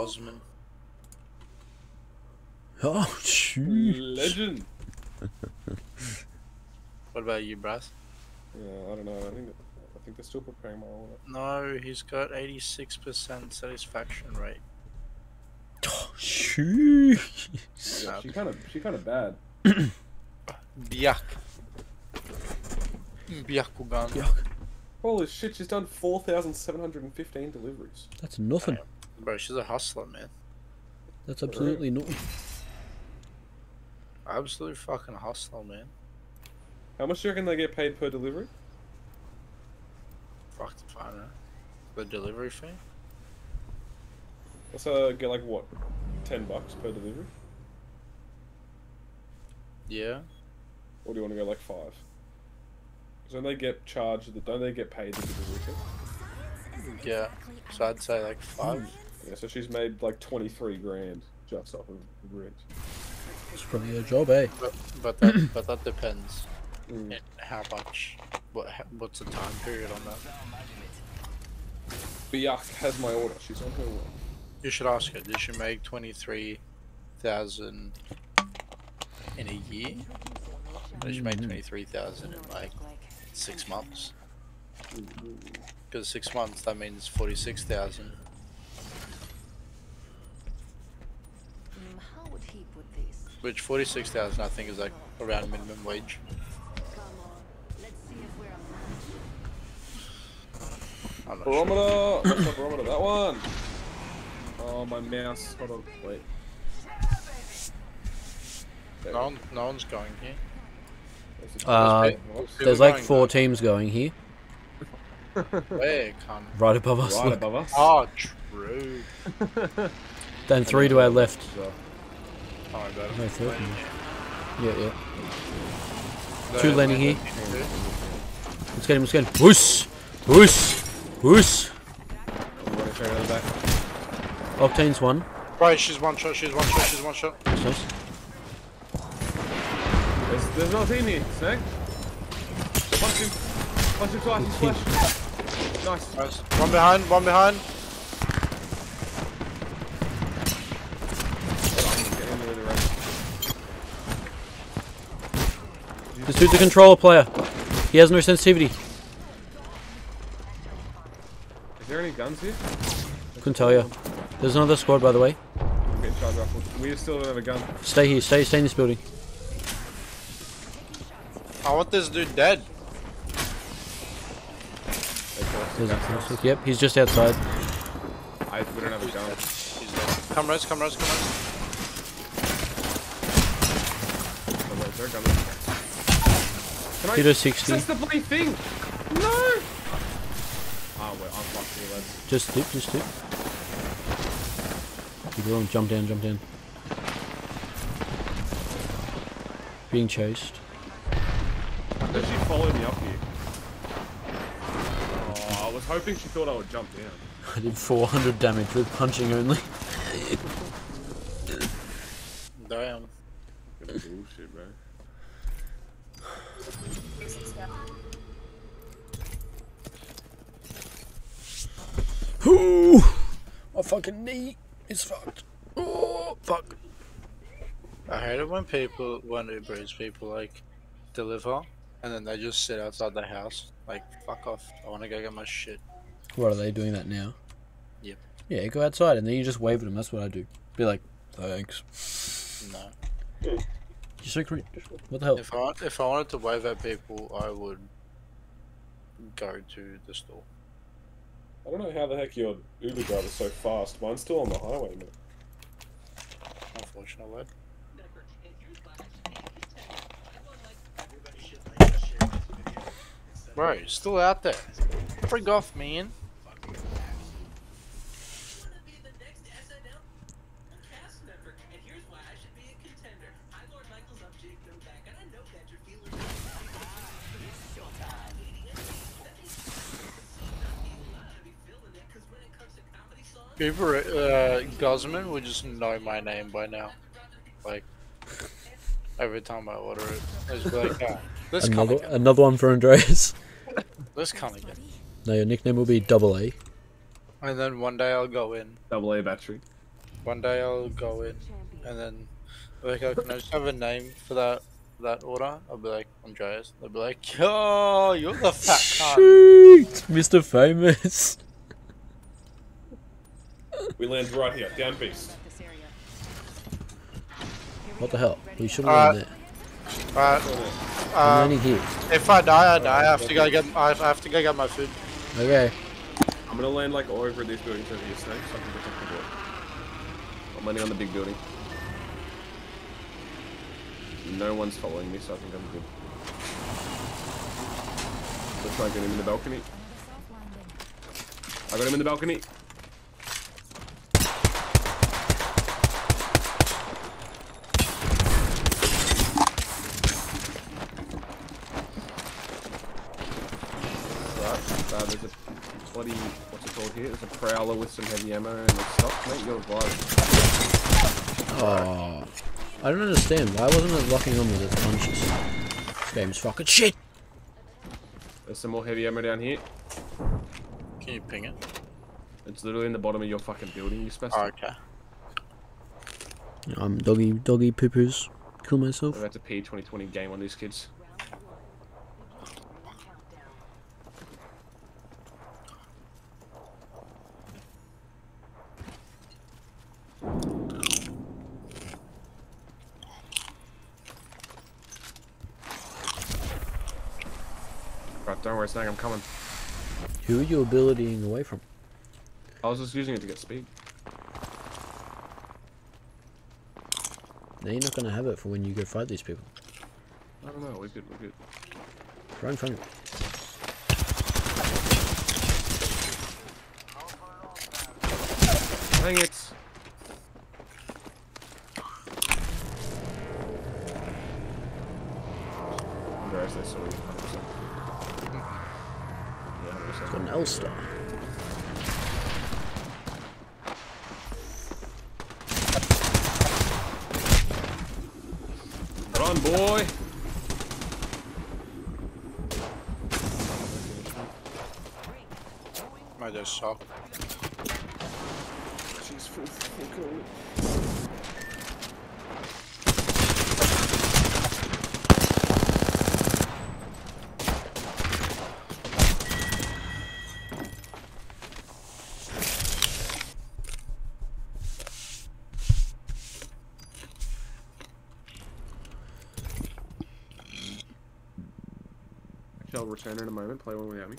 Osman. Oh shoot! Legend. What about you, Brass? Yeah, I don't know. I think I think they're still preparing my order. No, he's got 86% satisfaction rate. Oh, shoot! Yeah, she kind of she kind of bad. Biak. Biakugan. Yuck. Holy shit! She's done four thousand seven hundred and fifteen deliveries. That's nothing. Bro, she's a hustler, man. That's absolutely not. Absolute fucking hustler, man. How much do you reckon they get paid per delivery? Fuck the finer. The delivery fee? So get like what, ten bucks per delivery, Yeah. or do you want to go like five? Because then they get charged. Don't they get paid the delivery fee? Yeah. So I'd say like five. Yeah, so she's made like 23 grand just off of rent. It's probably a job, eh? But, but, that, but that depends mm. how much, what, what's the time period on that. Biak has my order, she's on her way. You should ask her, did she make 23,000 in a year? Did she make mm-hmm. 23,000 in like six months? Mm-hmm. Because six months, that means 46,000. Which forty six thousand I think is like around minimum wage. Come on, let's see if we're a match. I'm not sure. Barometer. That's not barometer. That one. Oh my mouse. Hold on. Wait. No, one, no one's going here. There's Uh, there's the- There's like four teams going here, Where, cunt? right above us. right look. above us. Oh, true. Then three to our left. So, Oh my god. No, third Lenny. Yeah, yeah. No, Two Lenny here. Lenny. Let's get him. Let's get him. Whoosh! Whoosh! Whoosh! I'm going to show you the back. Octane's one. Right, she's one shot, she's one shot, she's one shot. That's nice. There's, there's no team here. Snake. Punch him. Punch him twice. He's flash. Nice. Nice. One behind, one behind. This dude's a controller player. He has no sensitivity. Is there any guns here? Couldn't tell you. There's another squad, by the way. I'm getting charge rifled. We still don't have a gun. Stay here. Stay. Stay in this building. I want this dude dead. There's a, yep, he's just outside. I, we don't have a gun. He's dead. Come res, come res, come res. Oh, wait, is there a gun? Can Hit a 60. That's the bloody thing! No! Ah, wait, I'm fucked here, lads. Just dip. Just dip. Keep going. Jump down. Jump down. Being chased. How did she follow me up here? Oh, I was hoping she thought I would jump down. I did 400 damage with punching only. Damn. Bullshit, bro. Ooh, my fucking knee is fucked. Oh, fuck. I hate it when people, when Uber Eats people like deliver and then they just sit outside the house. Like, fuck off. I want to go get my shit. What are they doing that now? Yep. Yeah, go outside and then you just wave at them. That's what I do. Be like, thanks. No. You're so cringe. What the hell? If I, if I wanted to wave at people, I would go to the store. I don't know how the heck your Uber driver's so fast. Mine's still on the highway, man. Unfortunately. Bro, still out there. Frig off, man. Uber uh, Gosman would just know my name by now. Like, every time I order it, it's be like, oh, this cunt Another, again. another one for Andreas. This cunt again. No, your nickname will be Double A. And then one day I'll go in. Double A battery. One day I'll go in and then like, oh, can I just have a name for that that order? I'll be like Andreas. They'll be like, yo, you're the fat cunt. Shoot, Mr. Famous. We land right here, down beast. What the hell? We should have Alright. there. Alright, I'm uh, here. if I die, I die. I have to go get. I I have to go get my food. Okay. I'm gonna land like over these buildings over here, Snag, so I can protect the door. I'm landing on the big building. No one's following me, so I think I'm good. Let's try and get him in the balcony. I got him in the balcony. Right, uh, there's a bloody, what's it called here? There's a prowler with some heavy ammo and it's stopped, mate. You're alive. Oh. I don't understand. Why wasn't it locking on with its punches? This game's fucking shit. There's some more heavy ammo down here. Can you ping it? It's literally in the bottom of your fucking building, you Oh, spastic. okay. I'm doggy, doggy poopers. Kill myself. That's a P 2020 game on these kids. Right, don't worry, Snag, I'm coming. Who are you abilitying away from? I was just using it to get speed. Now you're not gonna have it for when you go fight these people. I don't know, we're good, we're good. Run from it. Dang it! Andreas, they saw you 100%. Yeah, 100%. Got an L star. Run, boy! Might just suck. She's full fucking. Return in a moment. Play one without me.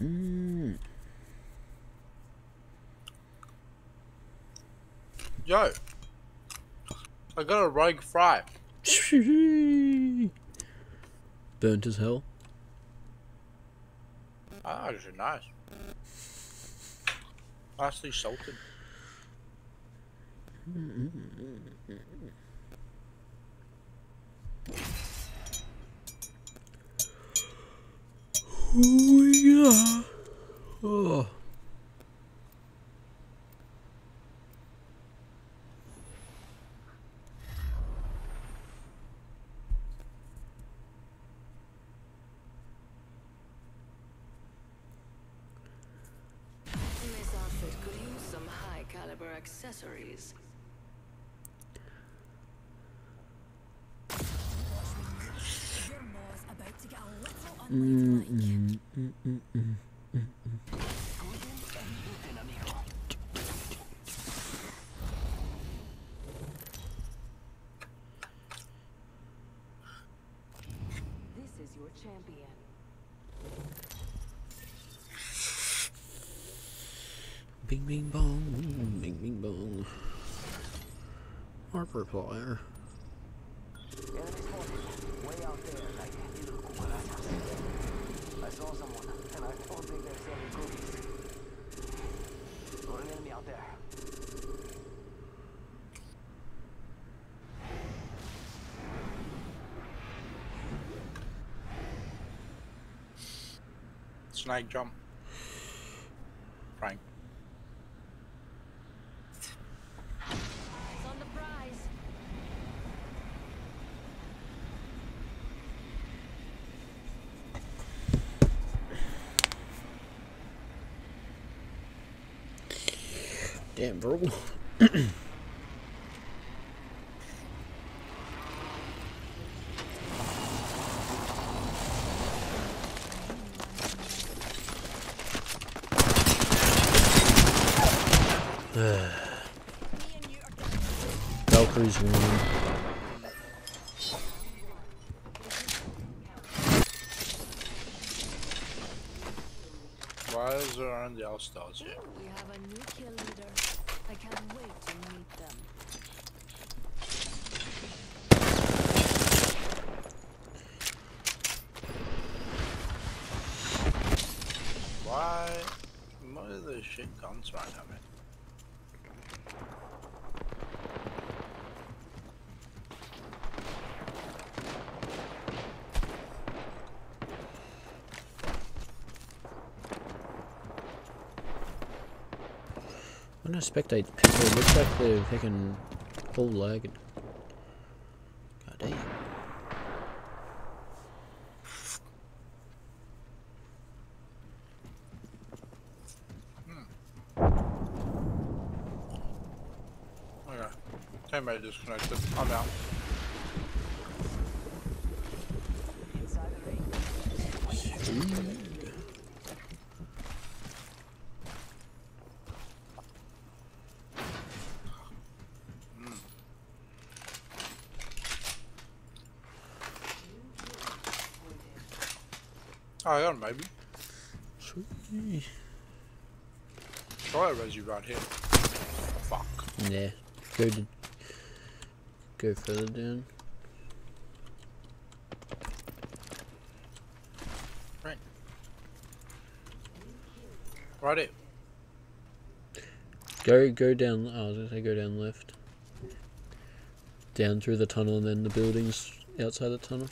Mm. Yo, I got a rogue fry. Burnt as hell. Ah, those are nice. Nicely salted. Oh yeah. Oh. This outfit could use some high caliber accessories. Mm, mm, mm, mm, mm. This is your champion. Bing bong, bing bing bong. Markiplier. I saw someone, and I don't think they're selling cookies. Got an enemy out there. Snake jump. Frank. Eyes on the prize. Damn, bro. Valkyrie's winning. Why is there aren't the All-Stars yet? Why? The shit guns right now, man? When I spectate people, it looks like they're fucking full lagging. God damn. Hmm. Okay. Teammate disconnected. I'm out. Inside the ring. Oh, I got him, maybe. Sweet. Try a Resi right here. Fuck. Yeah. Go to go further down. Right it. Go go down. Oh, I was gonna say go down left. Down through the tunnel and then the buildings outside the tunnel.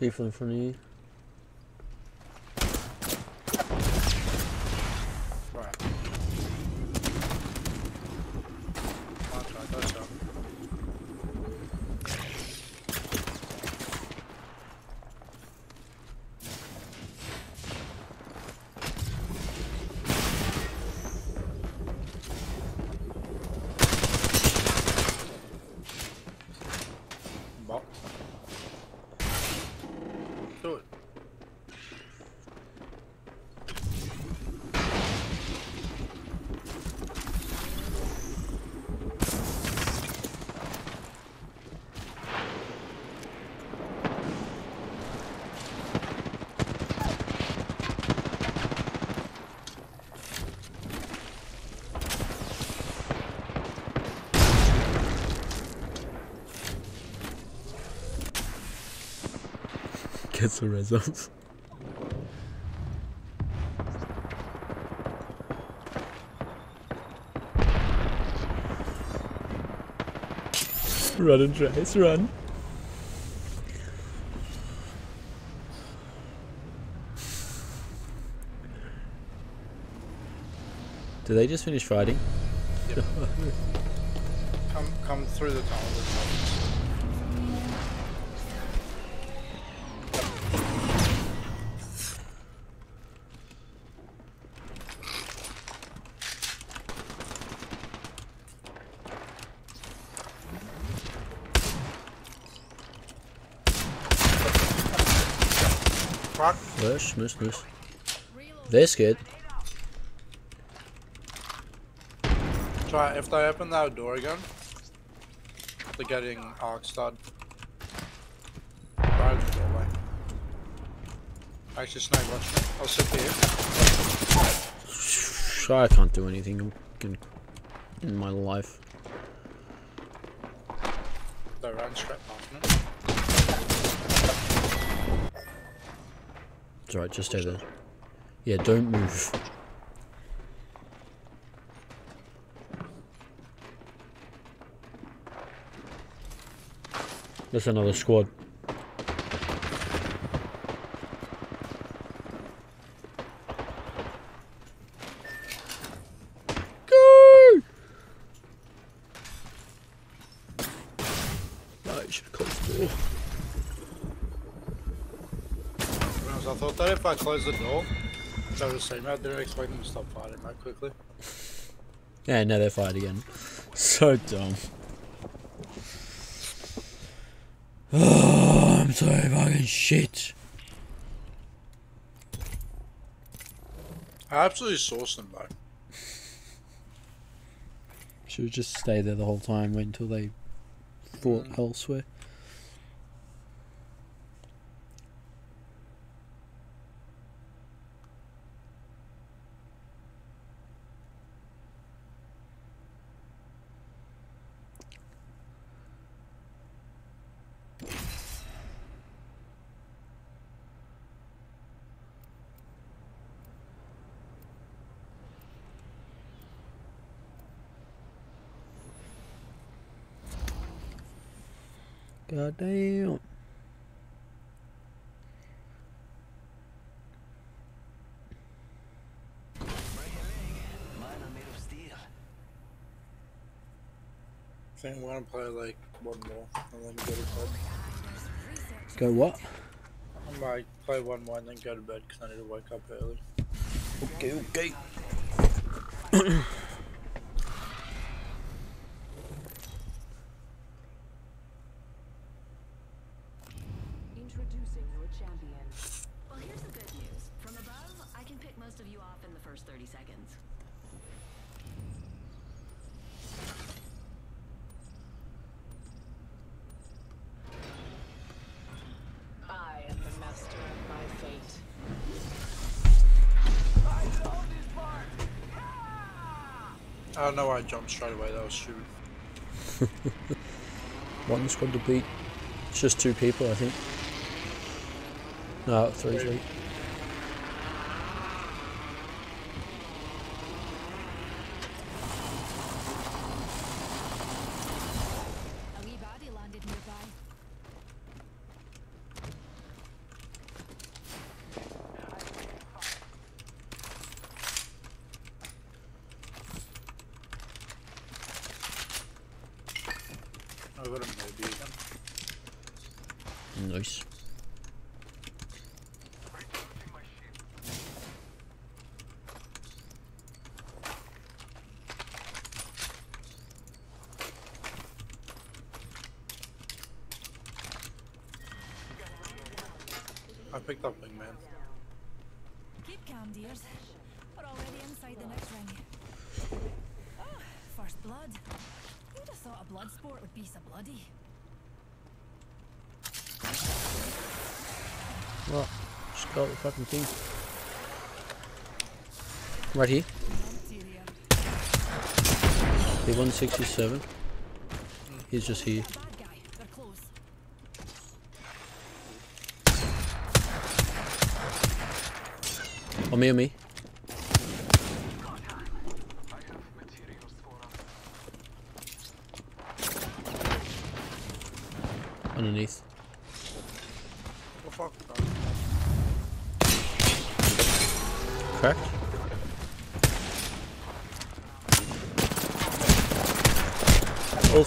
People for front of you. Right. I'll try that out. Bop. Do it. The results. Run Andreas, run. Did they just finish fighting? Come, come through the tunnel. Fuck. Rush, miss, miss. They're scared. Try if they open that door again. They're getting arc stud. Right at the doorway. Actually, Snag, watch. I'll sit here. I can't do anything in, in my life. strap marking it. It's alright, just stay there. Yeah, don't move. There's another squad. Go! No, you should have closed the door. To be honest, I thought that if I closed the door, they would see me. I didn't expect them to stop fighting that quickly. Yeah, now they're fired again. So dumb. Oh, I'm so fucking shit. I absolutely sourced them though. Should just stay there the whole time, wait until they fought mm. elsewhere. God damn. Mine are made of steel. I think I'm gonna play like one more and then go to bed. Go what? I might play one more and then go to bed because I need to wake up early. Okay, okay. Introducing your champion. Well, here's the good news. From above, I can pick most of you off in the first 30 seconds. I am the master of my fate. I don't know why I jumped straight away. That was stupid. One squad to beat. It's just two people, I think. No, three, Three. three. A wee body landed nearby. I got a maybe again. Nice. I picked up wingman. Keep calm, dears. We're already inside the next ring. Oh, first blood. Who'd have thought a blood sport would be so bloody? What? Just got the fucking thing. Right here. Interior. The 167. He's just here. On me, on me. Underneath.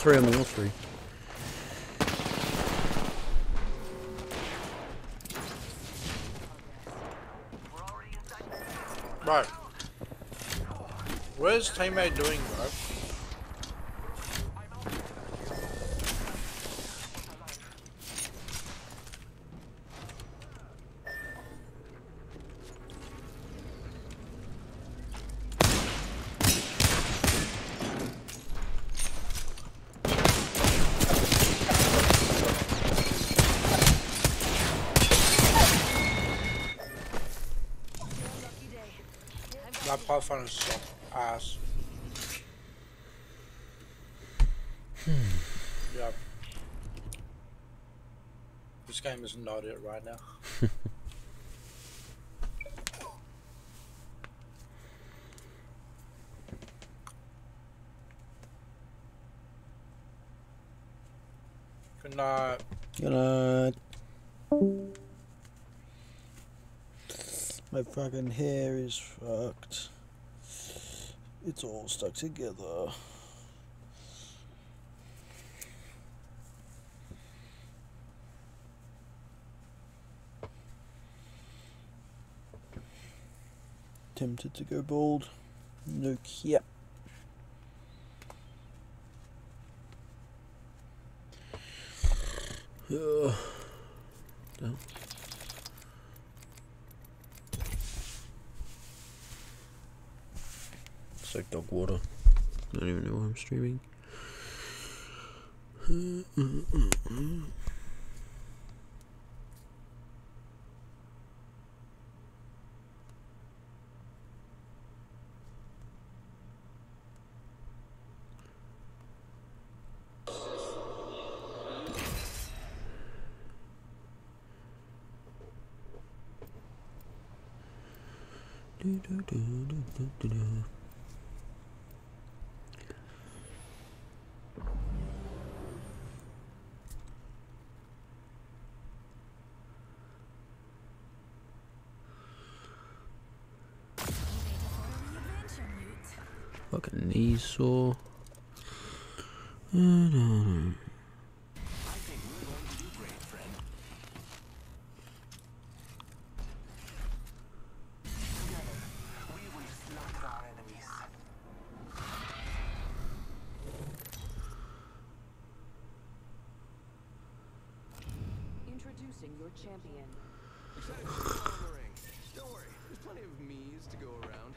Three on me, all three. Right. Where's teammate doing, Pathfinder's so ass. Hmm, yeah. This game is not it right now. Good night. Good night. My fucking hair is fucked. It's all stuck together. Tempted to go bald. No cap. Ugh. No. It's like dog water. I don't even know why I'm streaming. Fucking knee sore. We will slaughter our enemies. Introducing your champion. Don't worry, there's plenty of me's to go around.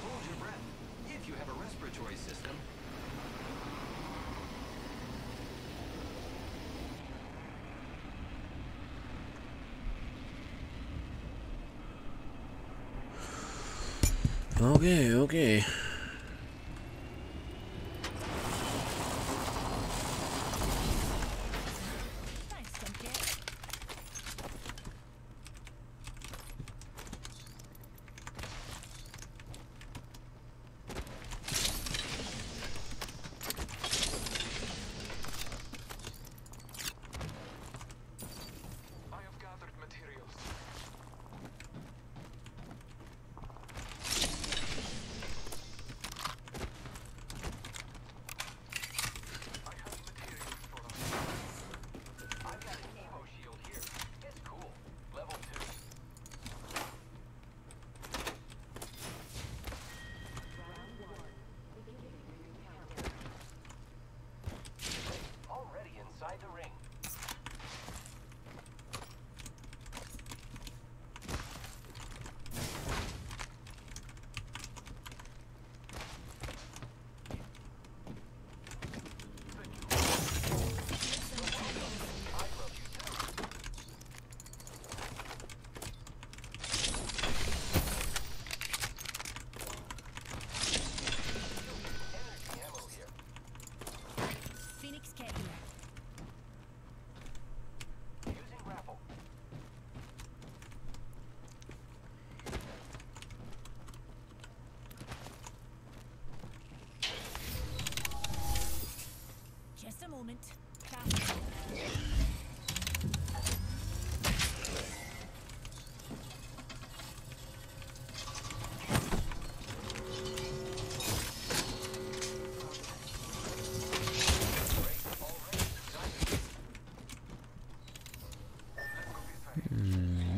Hold your breath. If you have a respiratory system, Okay, okay. Thanks, Stumpy. I have gathered materials. I have materials for us. I've got an Evo shield here. It's cool. Level 2. Already inside the ring. Energy ammo here. Phoenix Kit here. Using grapple. Just a moment. Craft.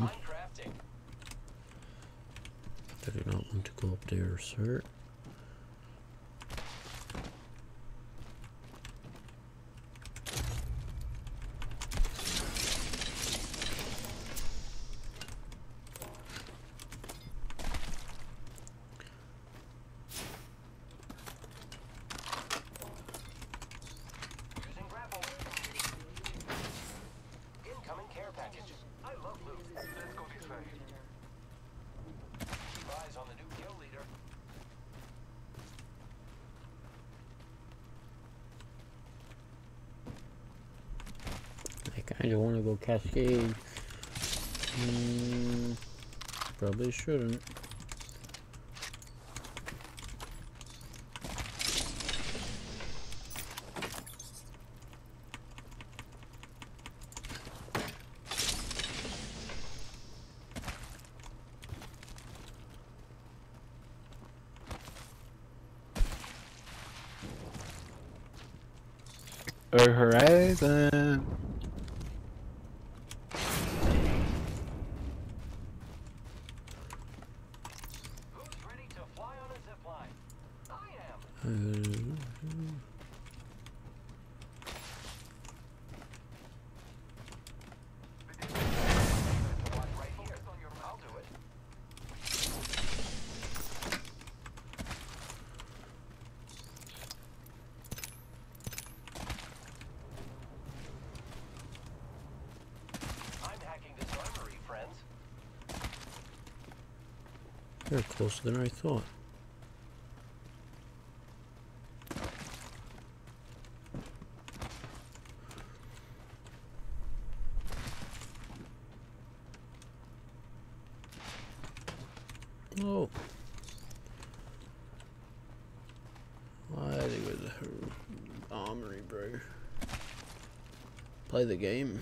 Fine crafting. I do not want to go up there, sir. Using grapple. Incoming care package. Kinda wanna go Cascade. Mm, probably shouldn't. Horizon. Who's ready to fly on a zip line? I am. Uh, One right here. On your I'll do it. I'm hacking this armory, friends. they're than I thought. Oh. Why they with the armory, bro? Play the game.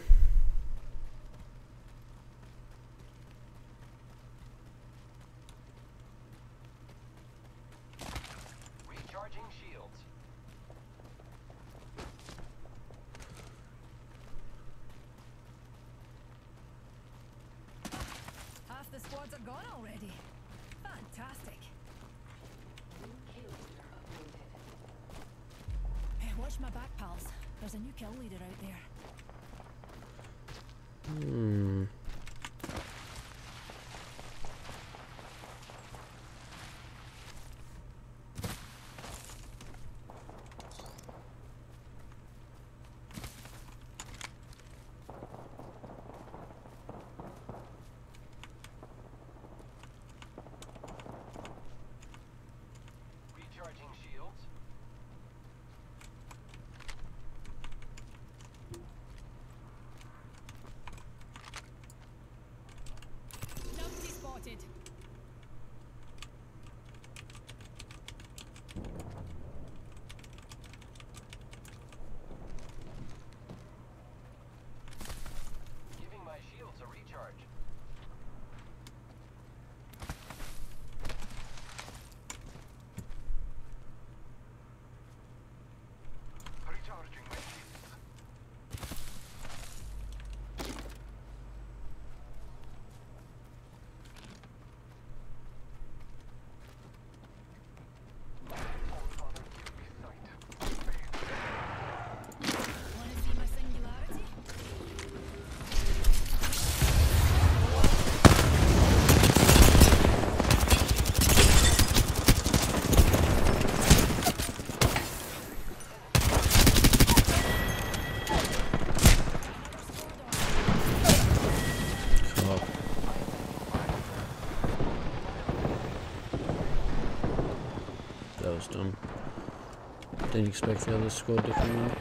Didn't expect the other squad to come in.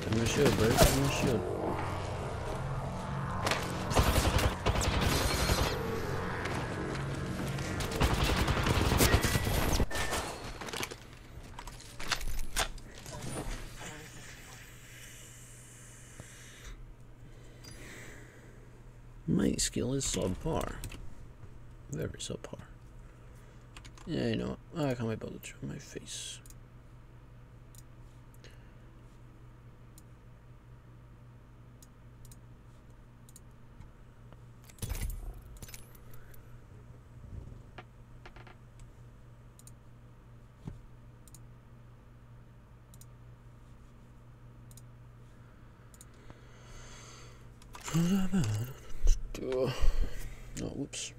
Give him a shield, bro. Give him a shield. My skill is subpar. Very subpar. Yeah, you know what? I can't be bothered to show my face. Oh, whoops.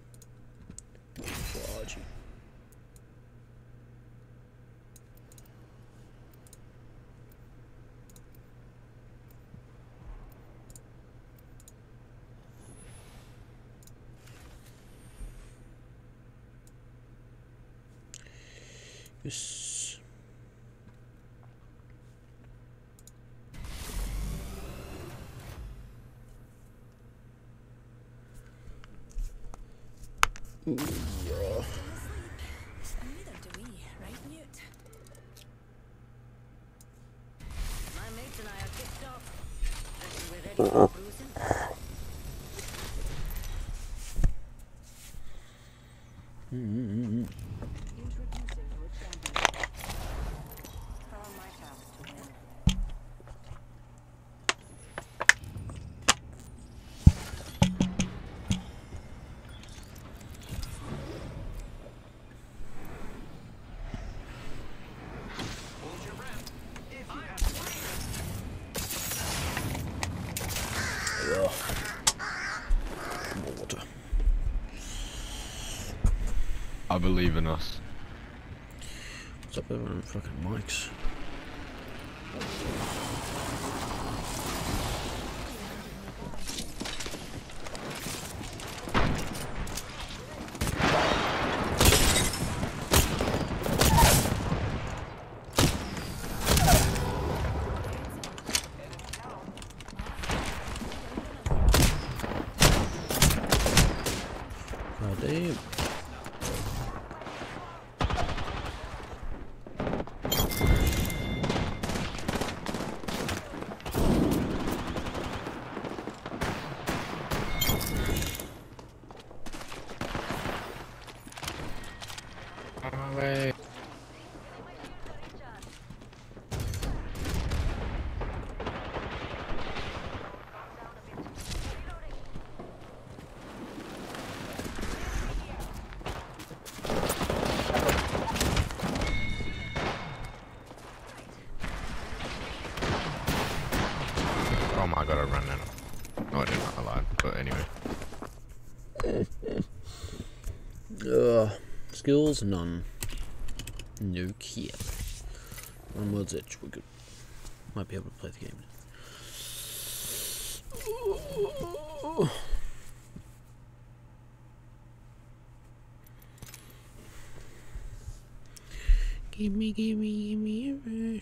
I believe in us. What's up, everyone? Fucking mics. skills? None. No care. One world's edge, we're good. Might be able to play the game Give me, Gimme, gimme, gimme.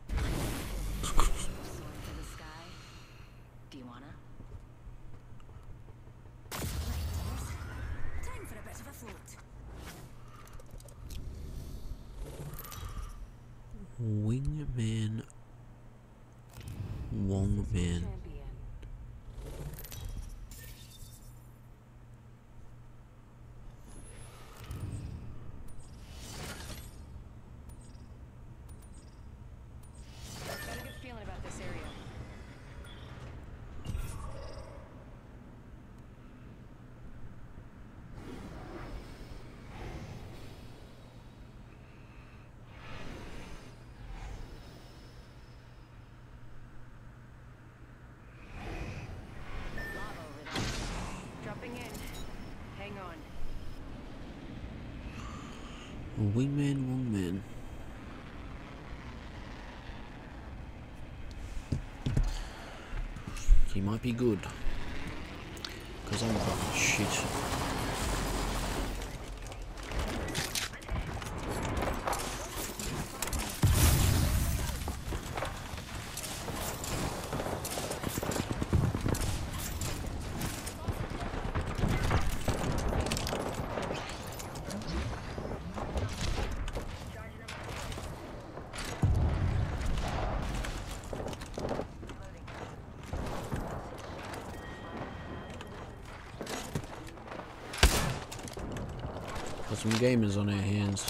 be good. some gamers on our hands.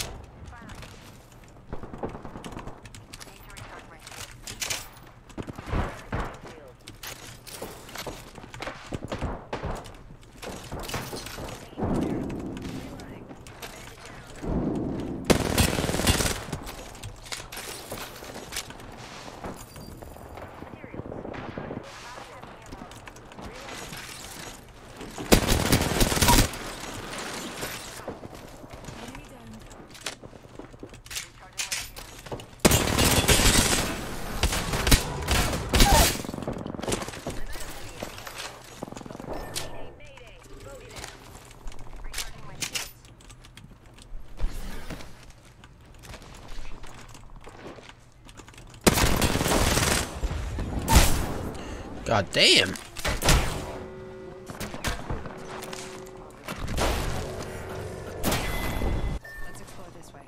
God damn. Let's explore this way.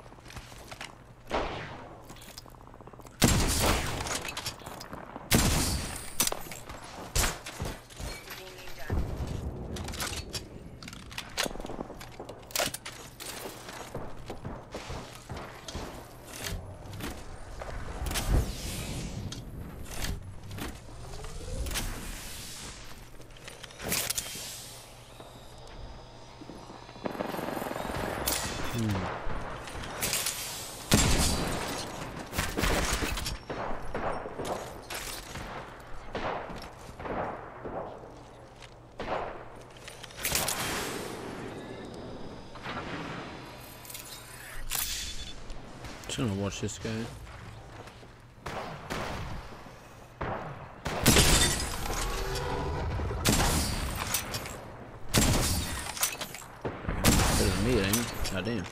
Just gonna watch this guy. Better than me, it ain't. God damn.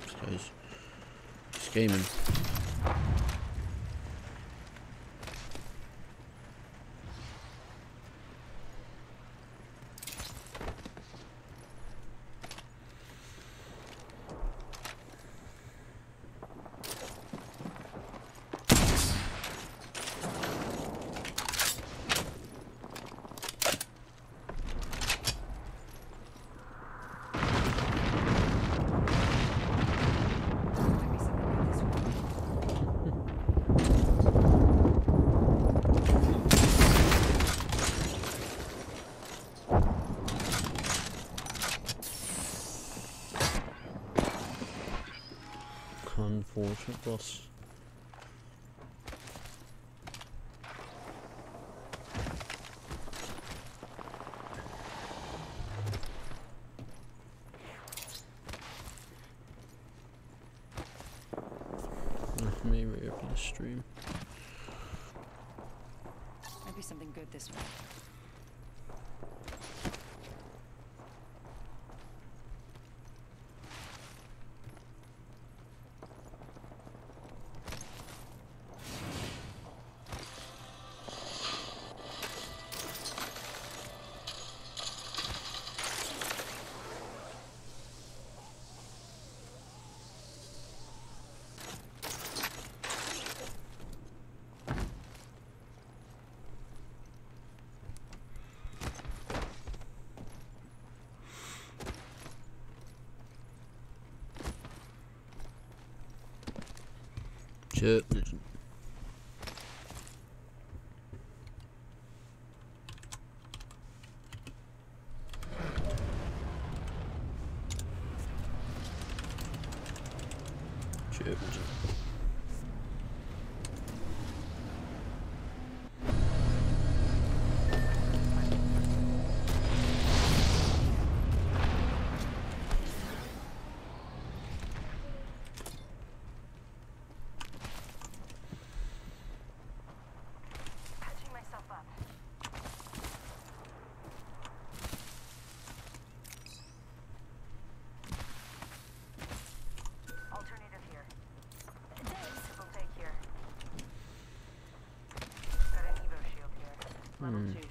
This guy's scheming. Might be something good this way. Unfortunate boss. Let me reopen the stream. Might be something good this way. Level mm. 2.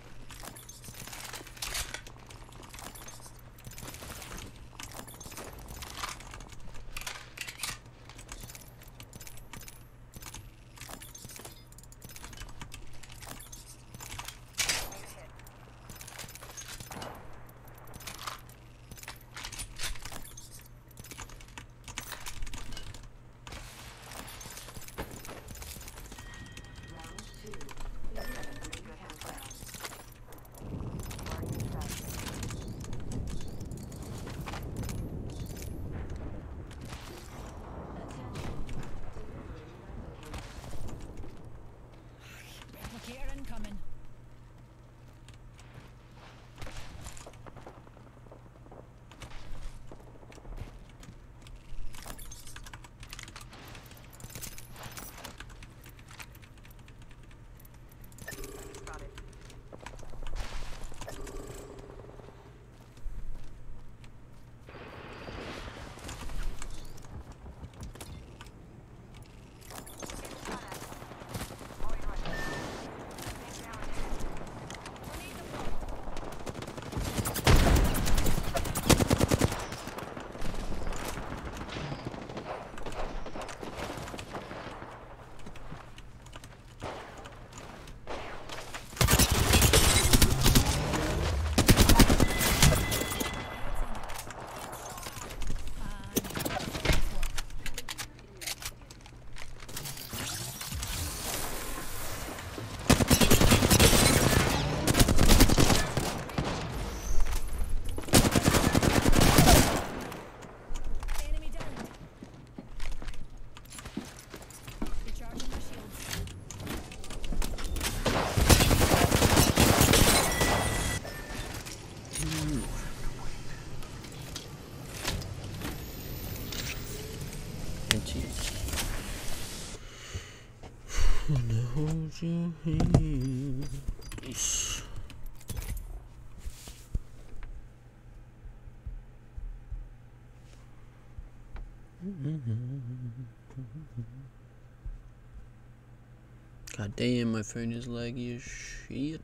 Damn, my phone is laggy as shit.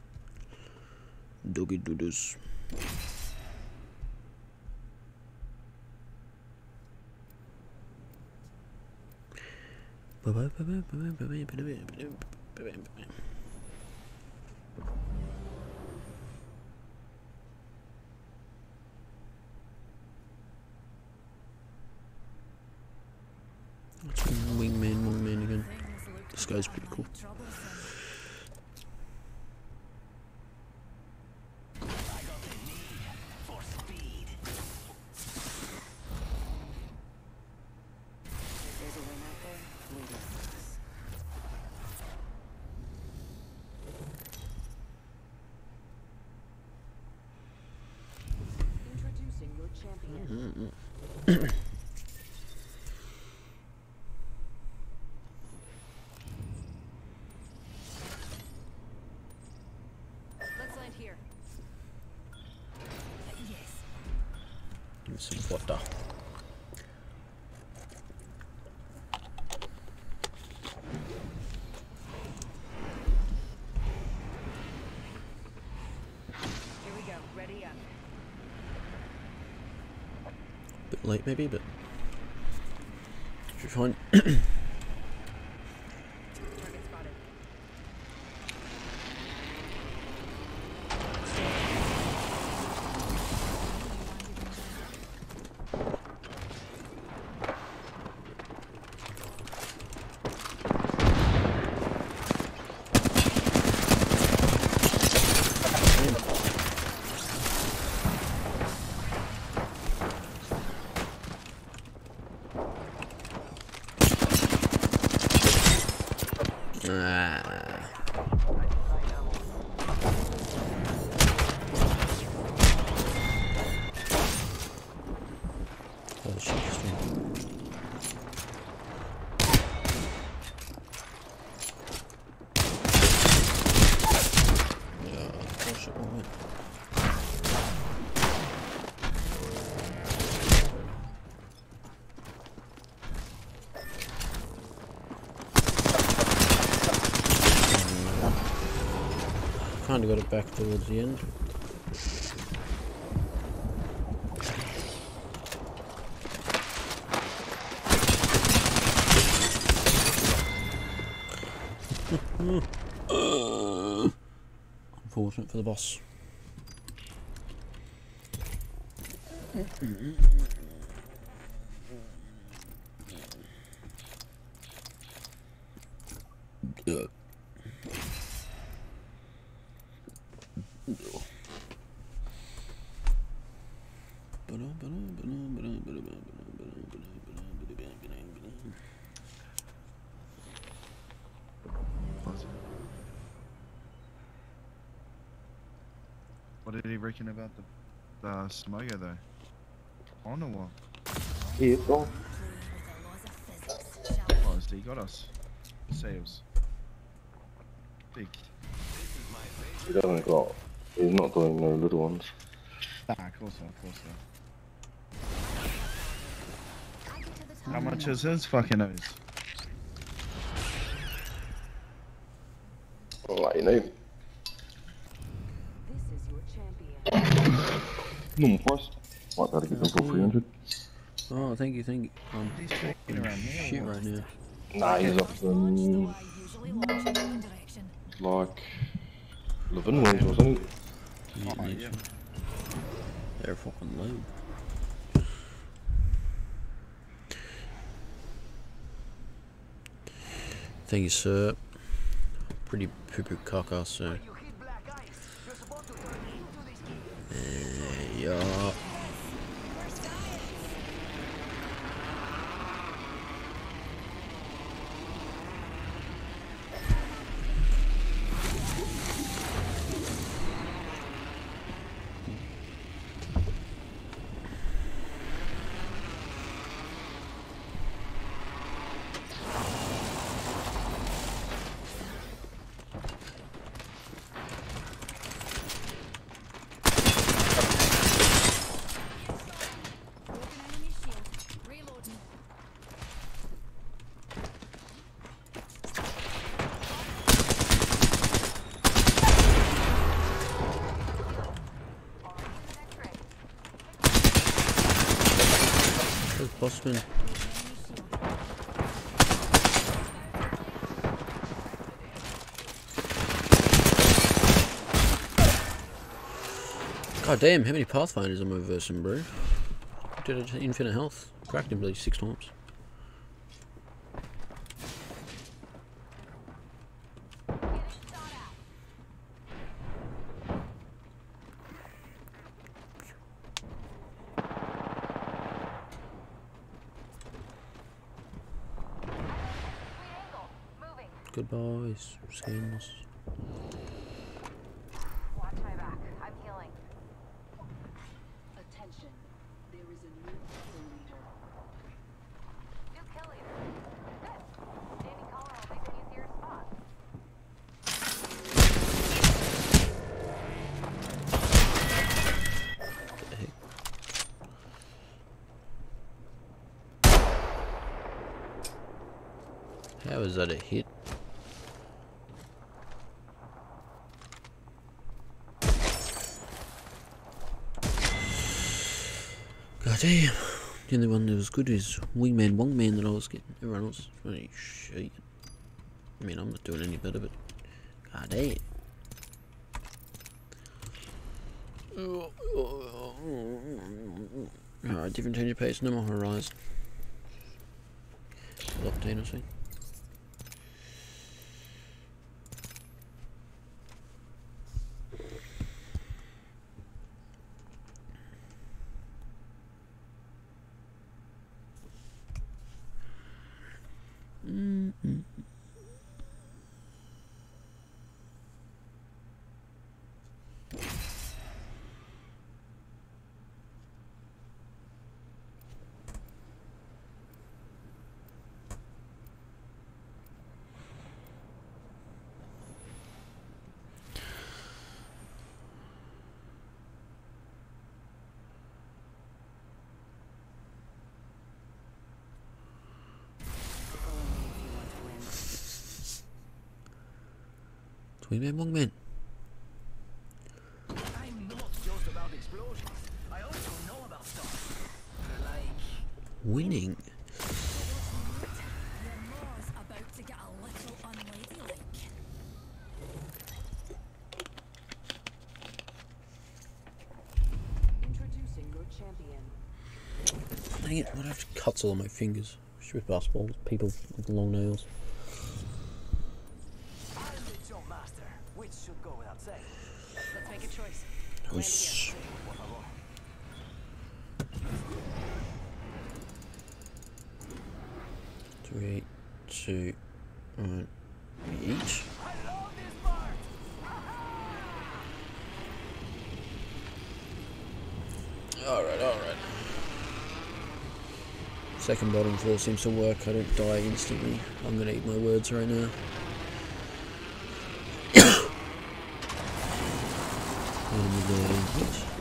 Doggy doodles. Let's wingman, wingman again. This guy's pretty cool. If there's a win out there, waiting for us. Introducing your champion. Let's land here. Yes. Give me some water. Here we go. Ready up. Bit late maybe, but should be fine. Target spotted. Ah. Back towards the end. Unfortunate for the boss. Ugh. What did he reckon about the the smoker though? On or what? Yeah, Oh, oh, he got us. Sales. Big. he doesn't got. He's not doing no little ones. Ah, of course not, of course not. How much is his fucking nose? Like, you know, normal price. Might gotta give him for 300. Oh, thank you, thank you. I'm He's talking around here. shit right now. Nah, he's up to um, I in like 11 ones, wasn't he? Yeah, Oh, yeah. They're fucking low. Thank you, sir. Pretty poo poo caca, so. God damn, how many Pathfinders am I versing, bro? Did it infinite health. Cracked him bleed six times. Goodbye, skins. Watch my back. I'm healing. Attention. There is a new kill leader. New kill leader. Good. Gaining color will make it easier to spot. the heck? How is that a hit? God damn. Was good is Wingman Wongman that I was getting. Everyone else is really shit. I mean, I'm not doing any better, but god damn. Alright, different change of pace, no more horizon. Octane, I think. Mm-mm. Man Wongman. I'm not just about explosions. I also know about stuff. Like Winning. Your law's about to get a little unladylike. Introducing your champion. Dang it, I have cuts all on my fingers. Should with basketball, people with long nails. I'm the jump master, which should go without saying. Let's make a choice. Whoosh. Por favor. Three, two, one, each. Alright, alright. Second bottom floor seems to work. I don't die instantly. I'm gonna eat my words right now.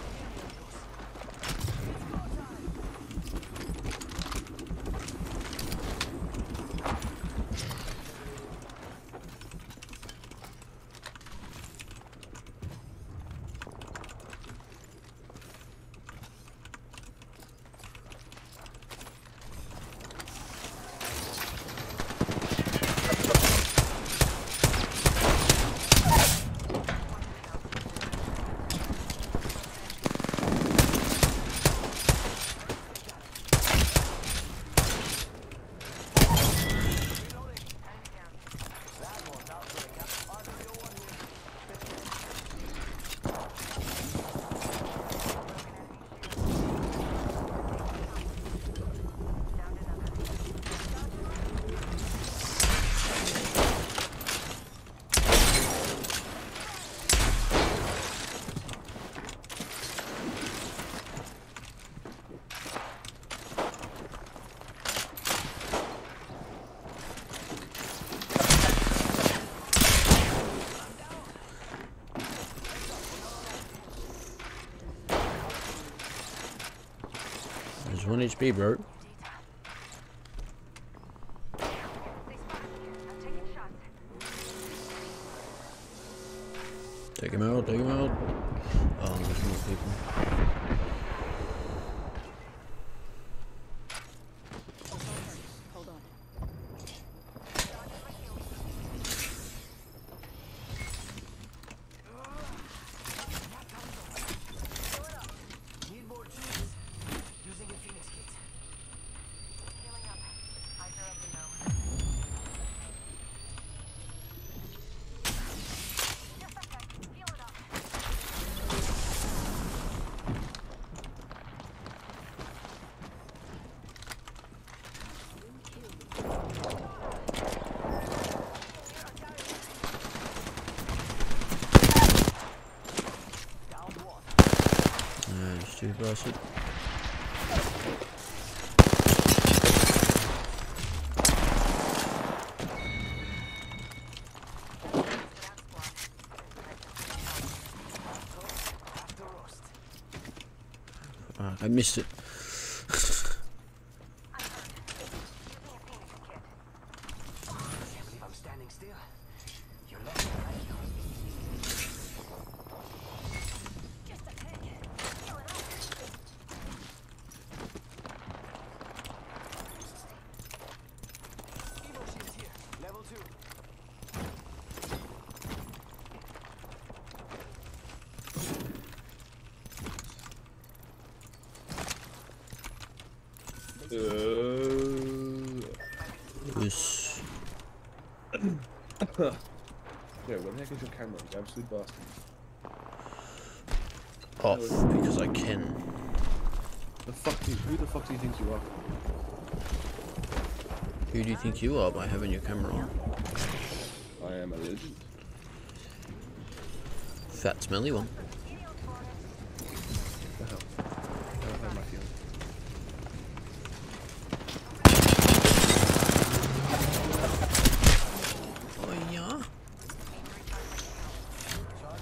HP, bro. Take him out, take him out. Oh, there's more people. Ah, I missed it. Can't believe I'm standing still. You're lucky I like you. Evo shields here. Level two. Uh, Yes. Yeah, where the heck is your camera? You absolute bastard. Off because I can. The fuck do you, who the fuck do you think you are? Who do you think you are by having your camera on? I am a legend. Fat smelly one. The hell? I don't hurt my feelings. Oh yeah.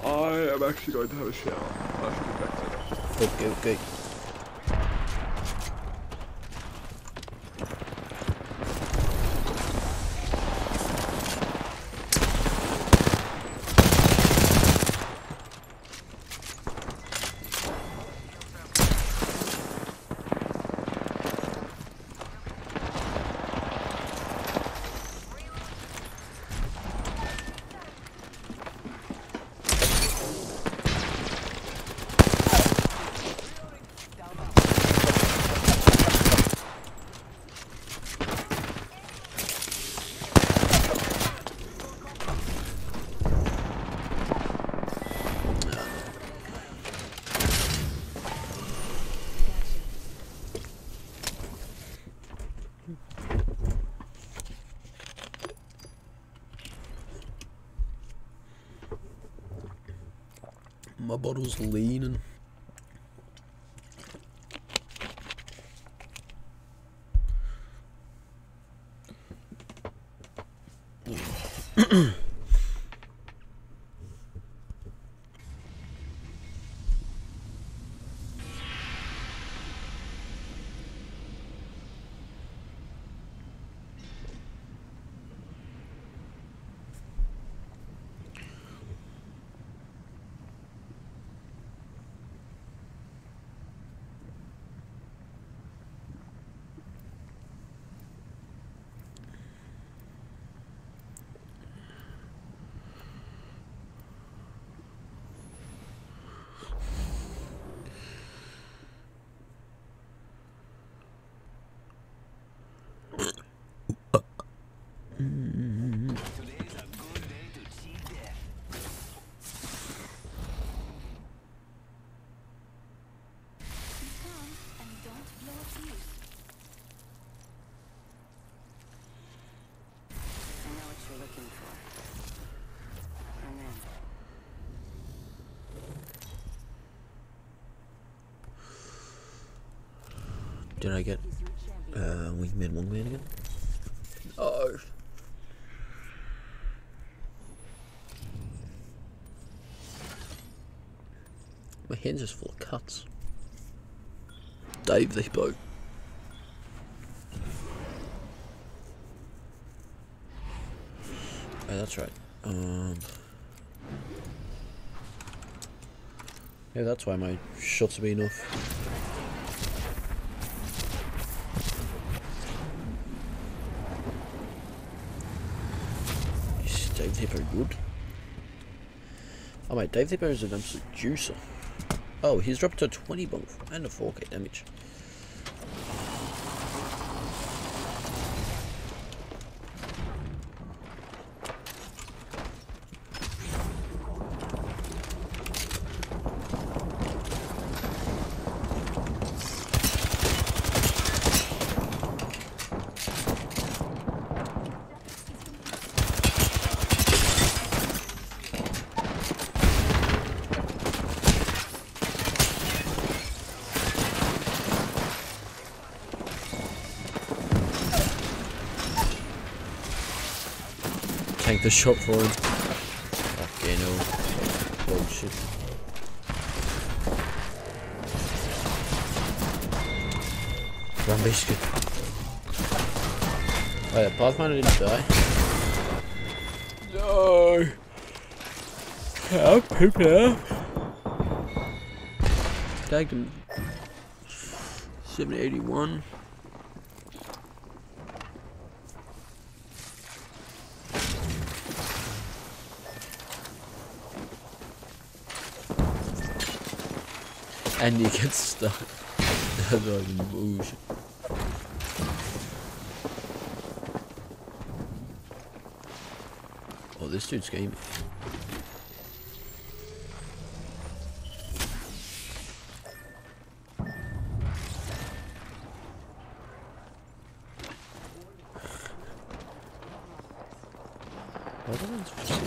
I am actually going to have a shower. I should. Okay, okay. My bottle's leaning. I know what you're looking for. And then Did I get uh, wingman wingman again? Oh. My hand's just full of cuts. Dave the hippo. Oh, that's right. Um. Yeah, that's why my shots have been off. Is Dave the Hippo good? Oh mate, Dave the Hippo is an absolute juicer. Oh, he's dropped to 20 bomb and a 4k damage. Tank the shot for him. Fucking hell. Bullshit. Run biscuit. Oh yeah, Pathfinder didn't die. No! Help, help, help! Tagged him. 781. And you get stuck. That's like bullshit. Oh, this dude's gaming.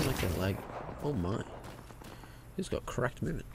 Like a lag? Oh my. He's got cracked movement.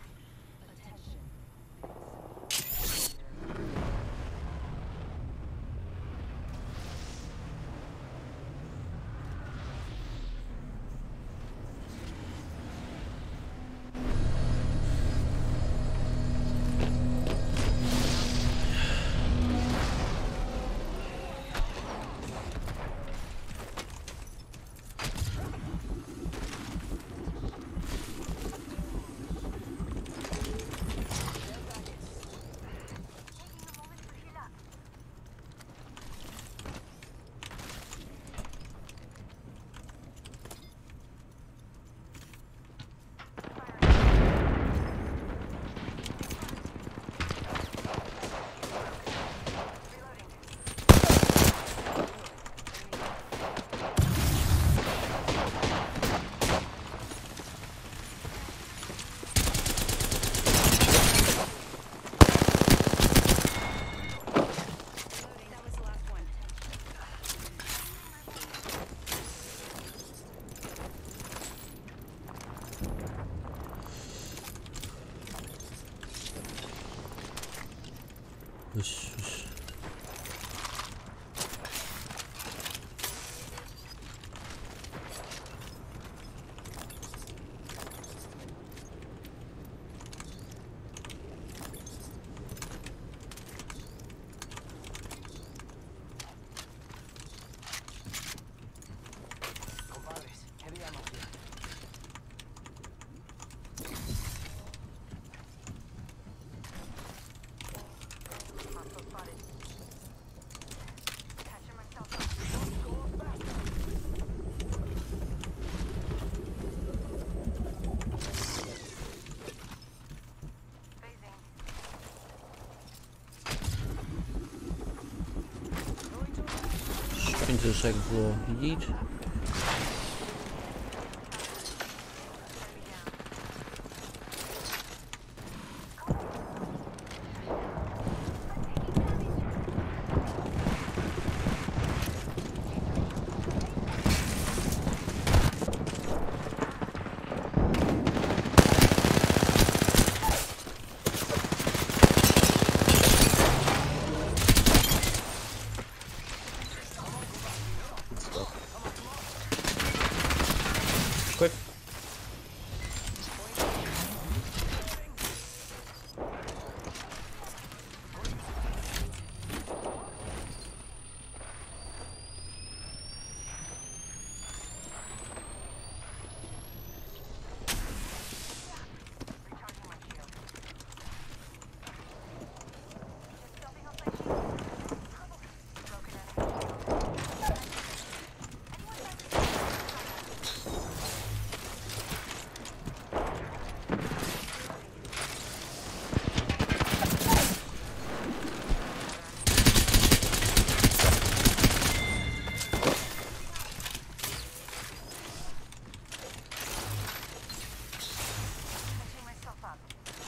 Sprint to the second floor. Yeet. Quick.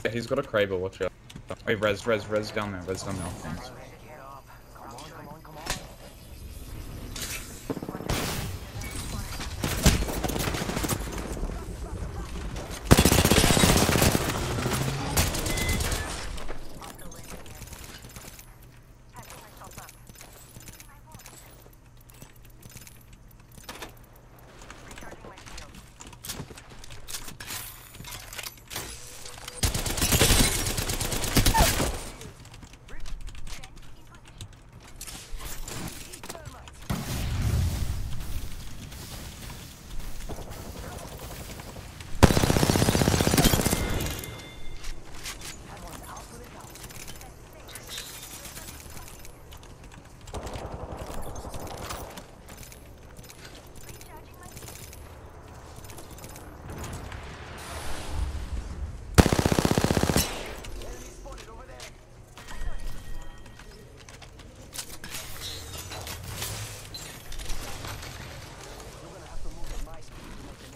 Yeah, he's got a Kraber, watch out. Wait, res, res, res down there, res down there. Thanks.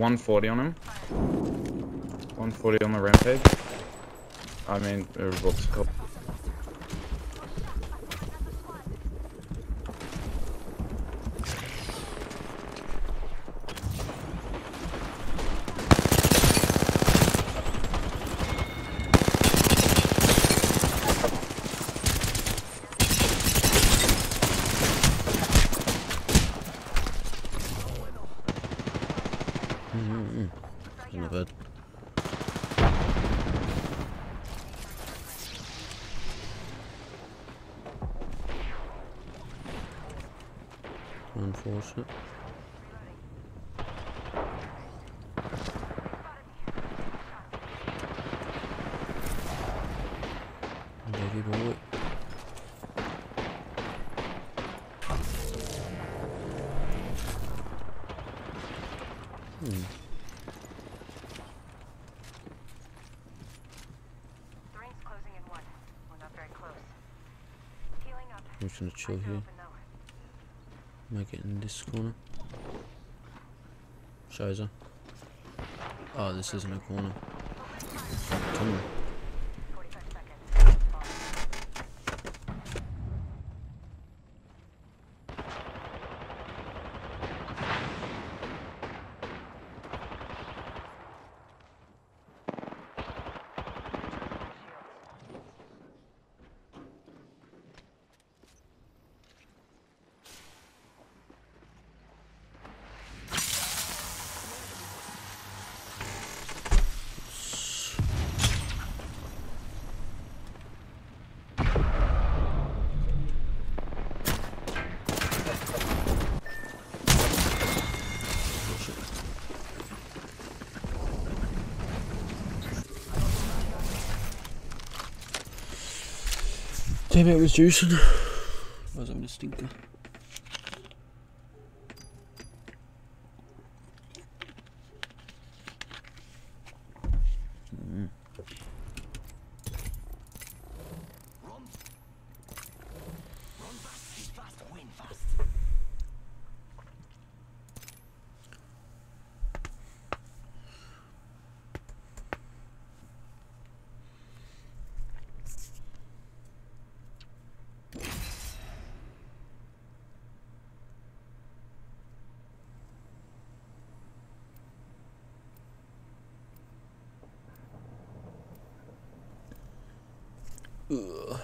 One forty on him. One forty on the rampage. I mean, uh, what's it called? Mm-hmm. Not bad. Unfortunate. Davy boy. Hmm. The ring's closing in one. We're not very close. Healing up. I'm just gonna chill here. Make it in this corner. Shows her. Oh, this isn't a corner. Come on. Damn it, was juicing. I was having a stinker. Mm. Ugh.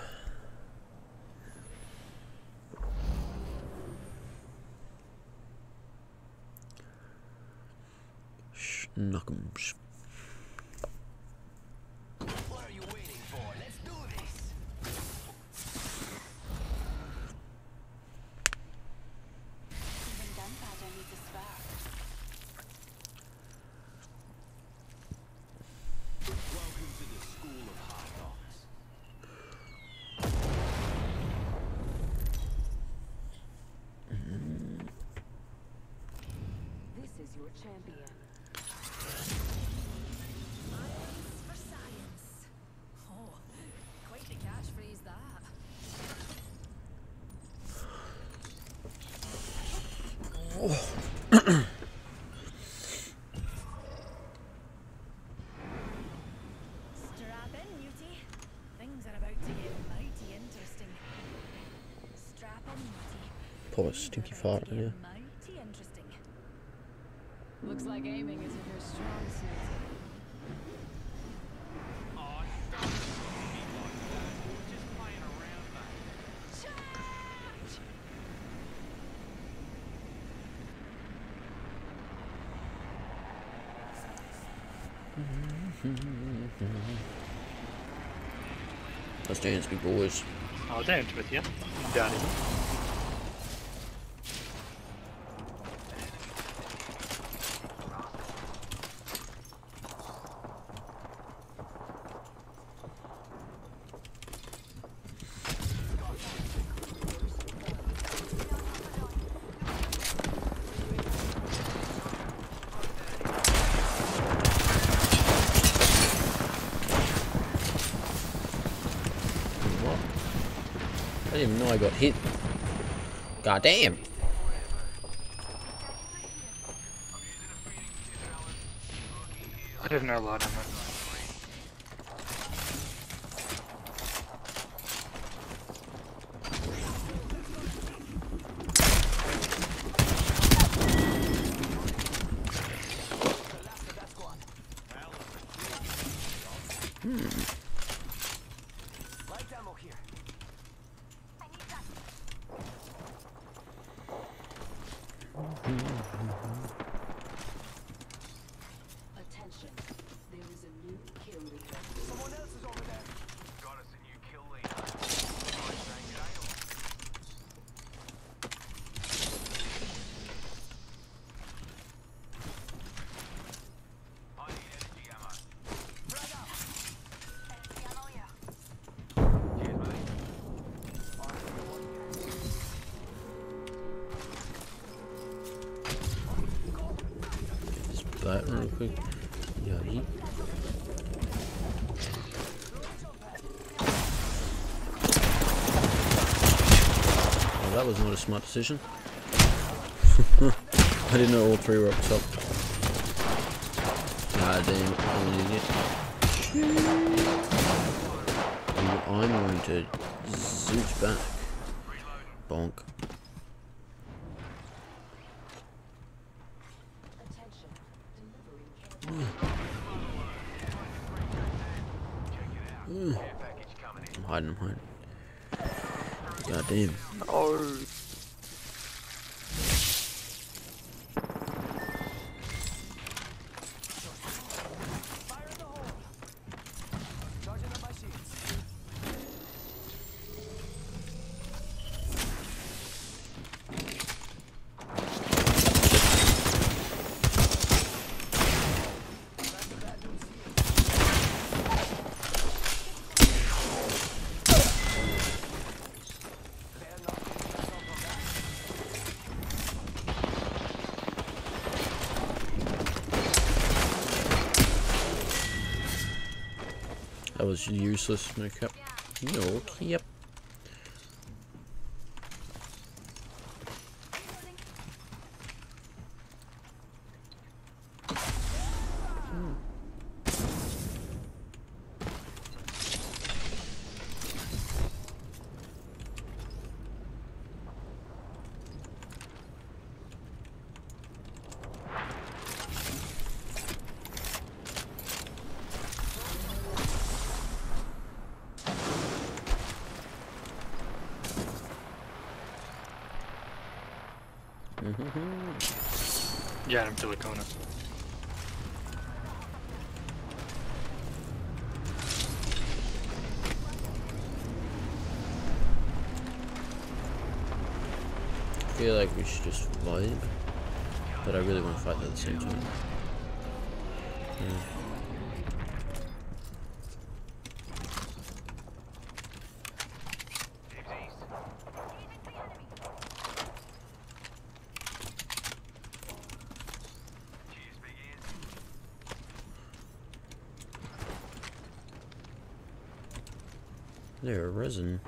What are you waiting for? Let's do this. Even gunpowder needs a spark. Welcome to the school of hard knocks. This is your champion. Science for science. Quite the catchphrase that. Strap in. Things are about to get mighty interesting. Strap a stinky fart here. Mighty interesting. Looks like aiming isn't your strong suit. Let's dance, big boys. I'll dance with you. I'm down here. even know I got hit. God damn. I didn't know a lot smart decision. I didn't know all three were up top. God damn I'm an idiot. And I'm going to zoot back. Bonk. Mm. I'm hiding, I'm hiding. God damn. Oh. Charging up my shields. That useless, no cap. No. Yeah, I'm to corner. I feel like we should just fight, but I really want to fight at the same time. Yeah. There, resin.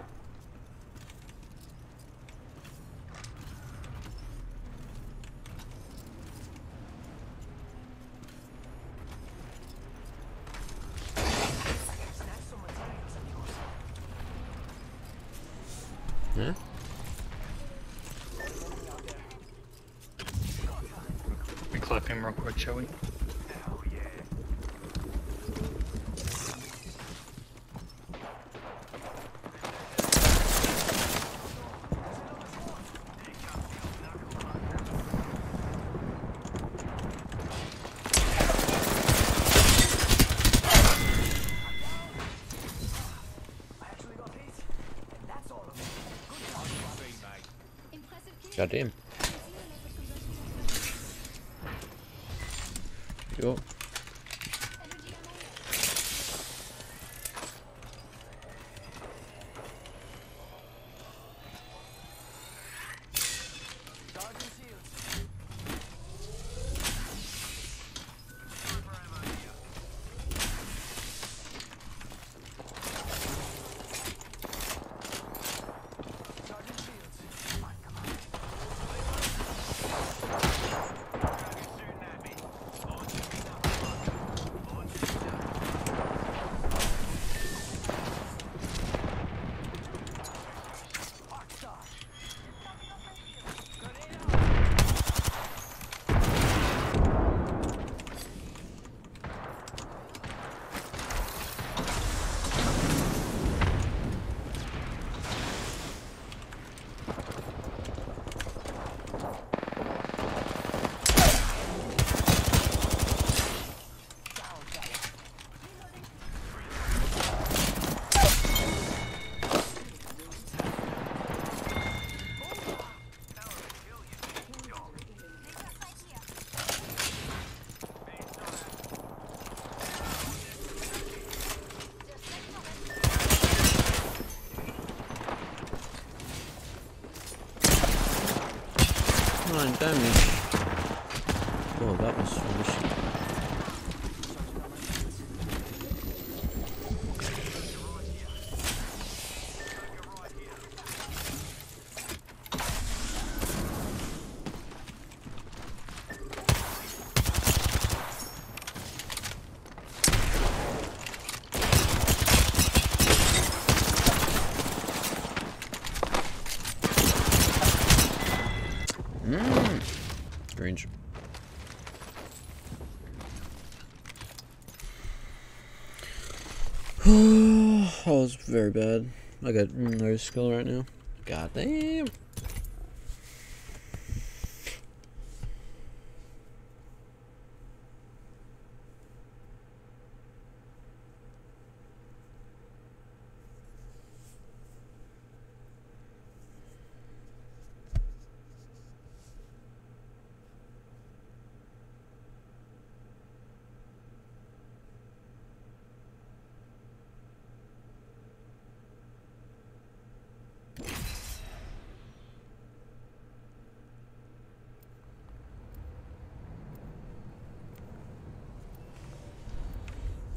Yeah? We clip him real quick, shall we? Goddamn. Damage. Oh, that was risky. Mmm. Strange. that was very bad. I got mm, no skill right now. God damn.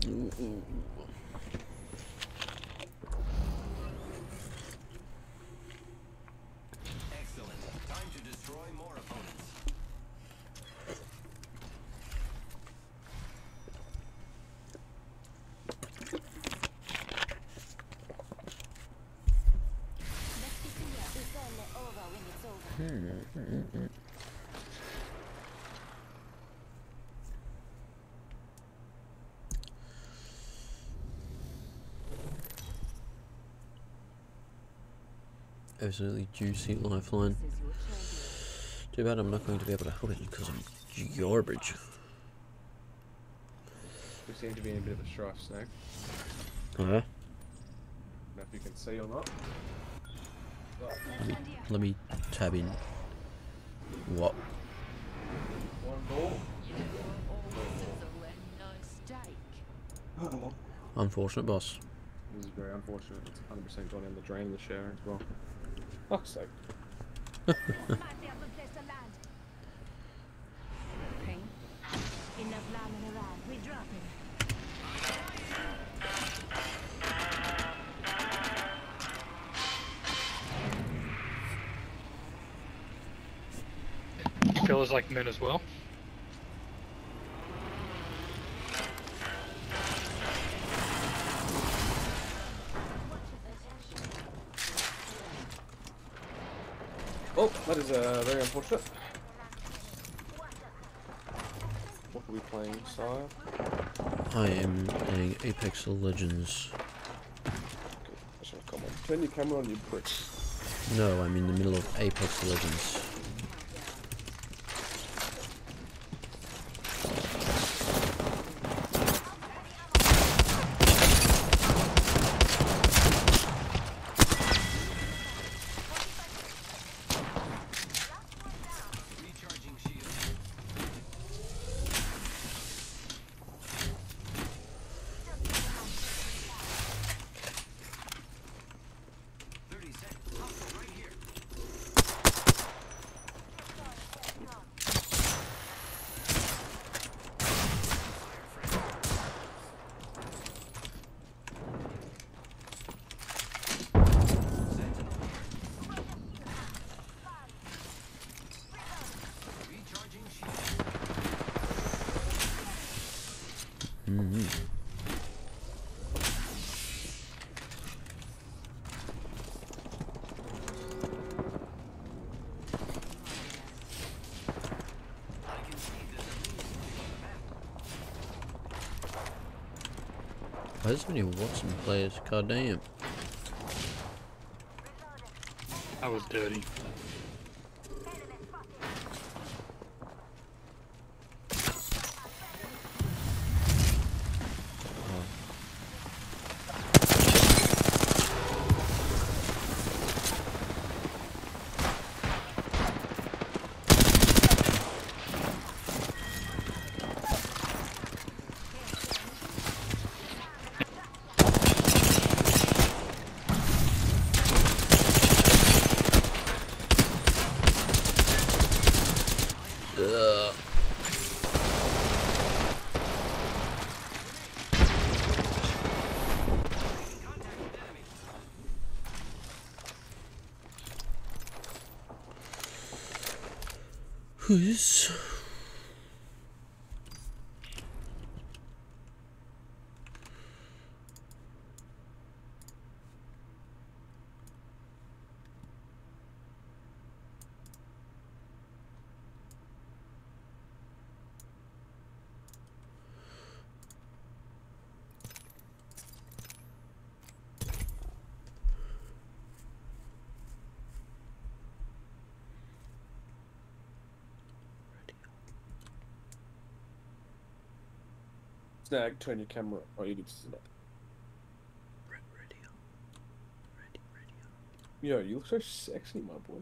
Ooh, ooh, ooh. Excellent. Time to destroy more opponents. Hmm, mm, mm. Absolutely juicy lifeline. Too bad I'm not going to be able to help it because I'm garbage. We seem to be in a bit of a strife, Snake. Oh, yeah? I if you can see or not. Let me, let me tab in. What? One ball. Unfortunate boss. This is very unfortunate. It's 100% gone in the drain of the shower as well. Fuck's sake. Like men as well? Oh, that is very unfortunate. What are we playing, Sire? I am playing Apex Legends. I should come on. Turn your camera on, you prick. No, I'm in the middle of Apex Legends. Mm-hmm. Why is so many Wattson players? God damn. That was dirty. Snag, turn your camera. Oh, you did snap. Yo, you look so sexy, my boy.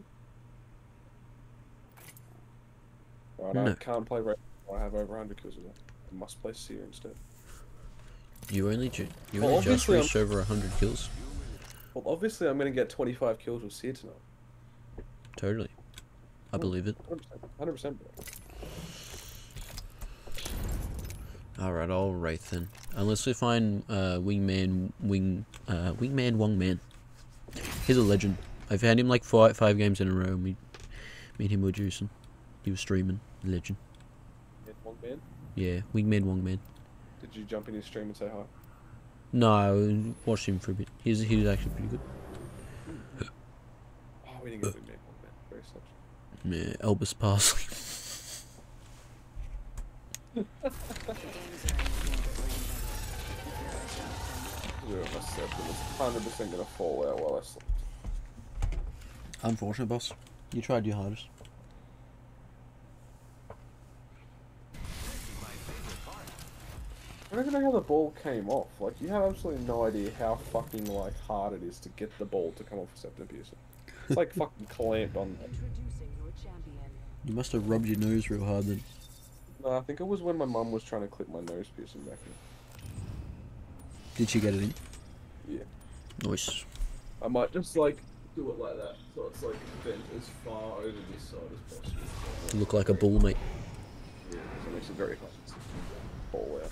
Right, I can't play Red. I have over 100 kills with it. I must play Seer instead. you only ju- you Well, only just obviously I'm- reached over hundred kills? Well, obviously, I'm going to get 25 kills with Seer tonight. Totally. I believe it. 100%. 100% bro. Alright, then. Unless we find uh, Wingman Wing uh, Wingman Wongman. He's a legend. I've had him like five five games in a row and we me and him were juicing. He was streaming. Legend. Yeah, one. Yeah, Wingman Wongman. Did you jump in his stream and say hi? No, I watched him for a bit. He's he was actually pretty good. Oh, we didn't get Big Man one man. Very sad. Yeah, Elvis Parsley. Zero of us said that it's 100% going to fall out while I sleep. Unfortunate, boss. You tried your hardest. I don't even know how the ball came off. Like, you have absolutely no idea how fucking, like, hard it is to get the ball to come off a septum piercing. It's like fucking clamped on there. You must have rubbed your nose real hard then. No, I think it was when my mum was trying to clip my nose piercing back in. Did she get it in? Yeah. Nice. I might just, like, do it like that. So it's, like, bent as far over this side as possible. You look like a bull, mate. Yeah, so it makes it very hard to fall out.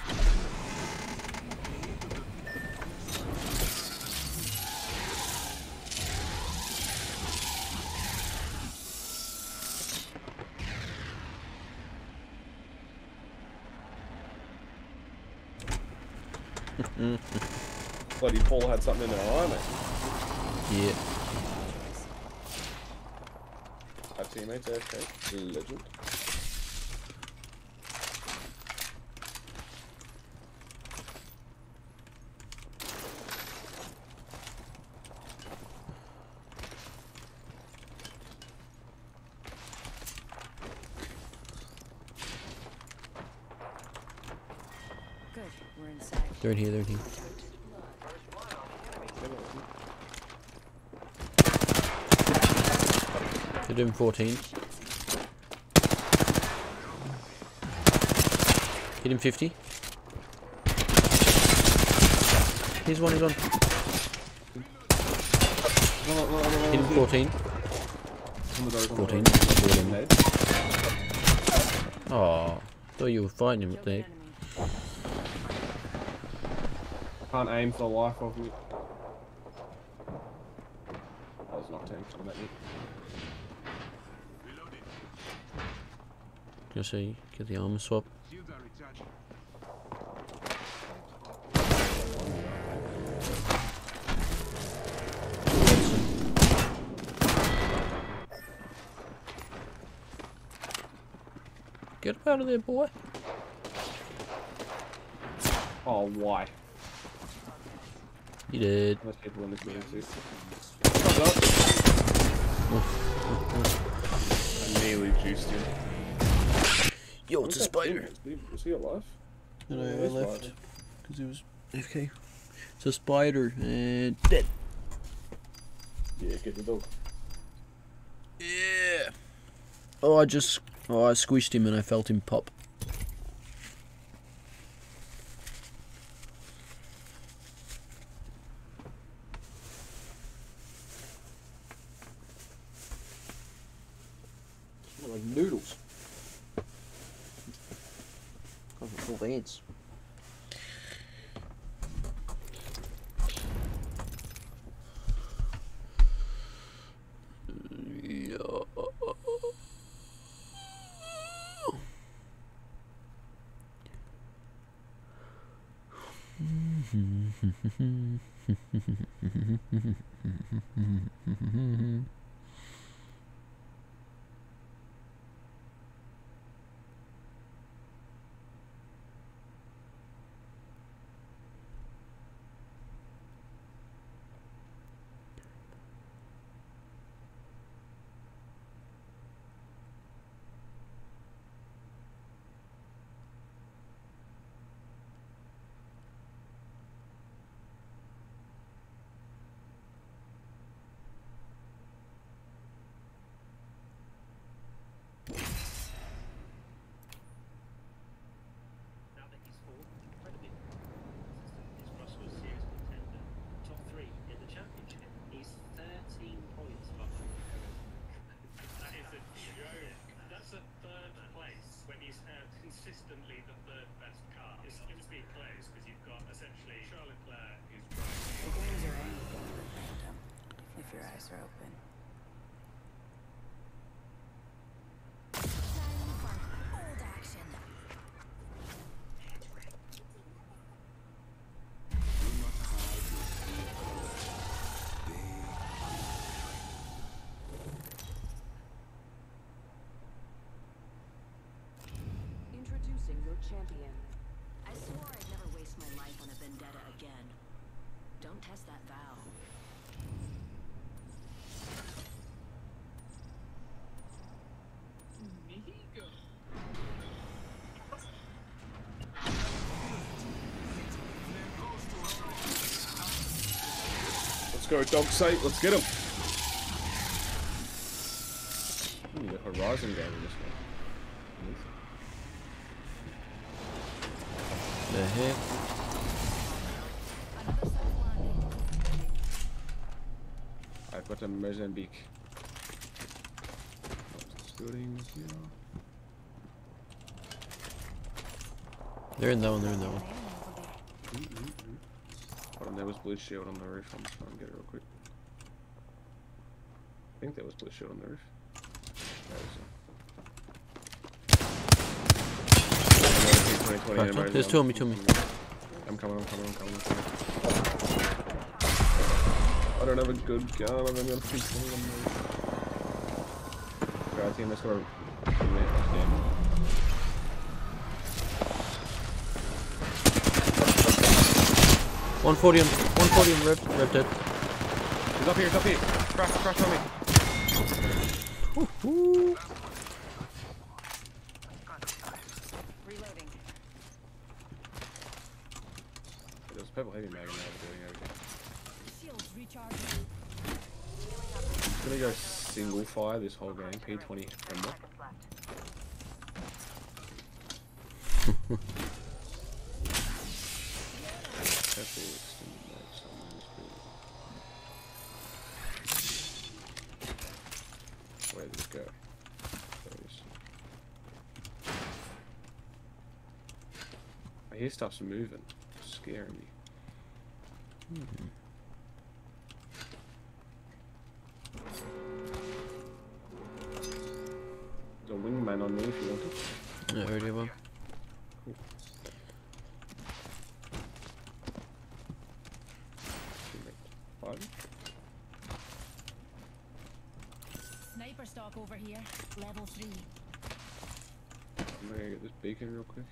Bloody Paul had something in their eye, mate. Yeah. Our teammates AFK. Legend. Good, we're inside. They're in here, they're in here. They're doing 14. Hit him 50. Here's one, he's on. Hit him 14. 14. Oh, thought you were fighting him up there. Can't aim for the life of me. I was not aiming for that yet. Just say, get the armor swap. Get up out of there, boy. Oh, why? You did. Most people in this game too. I nearly juiced him. Yo, it's a spider. Is he alive? No, no, I left because it was okay. It's a spider and dead. Yeah, get the dog. Yeah. Oh, I just oh I squished him and I felt him pop. Go, dog safe. Let's get him. Ooh, the Horizon game in this one. The heck? I've got a Mozambique. Building here. They're in that one, they're in that one. Mm-hmm. Hold on, there was blue shield on the roof. I'm just trying to get it real quick. I think there was blue on the roof. A- there's two on me, two on me. I'm coming, I'm coming, I'm coming, I'm coming. I don't have a good gun, I'm gonna keep on me. Alright, team, let's go. Damn. One forty on one forty on red red dead. He's up here, he's up here. Crash, crash on me. There's purple heavy mag in there doing everything. I'm gonna go single fire this whole game, P20 Ember. Where did it go? There it is. I hear stuff's moving. It's scaring me. There's a wingman on me if you want it. Yeah, I already have one. Five? Sniper stock over here. Level three. I'm gonna get this beacon real quick.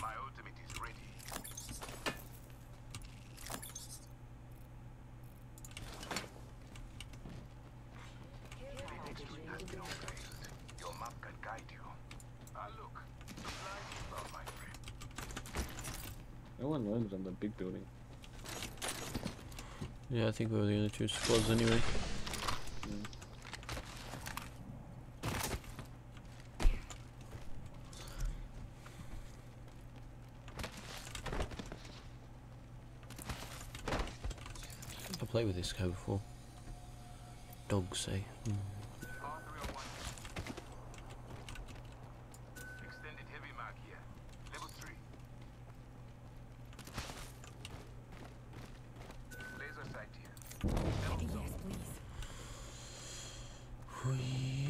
My ultimate is ready. Victory has been unveiled. Your map can guide you. Ah, look. Supplies inbound, my friend. No one landed on the big building. Yeah, I think we were the only two squads anyway. I played with this guy before. Dogs say. Hmm.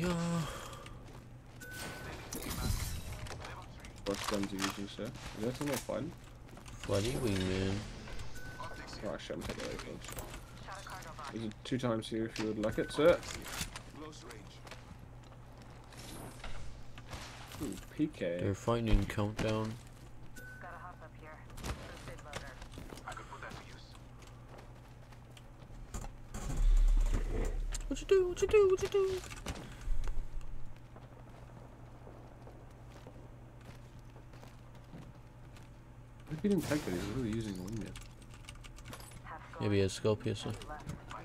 Yeah. What guns are you using, sir? Is that something fun? Bloody wingman. Oh, shit, I'm taking away. There's a two times here if you would like it, sir. Ooh, PK. They're fighting in countdown. What you do? What you do? What you do? If he didn't take that, he's really using the wingman. Maybe a skull piercer.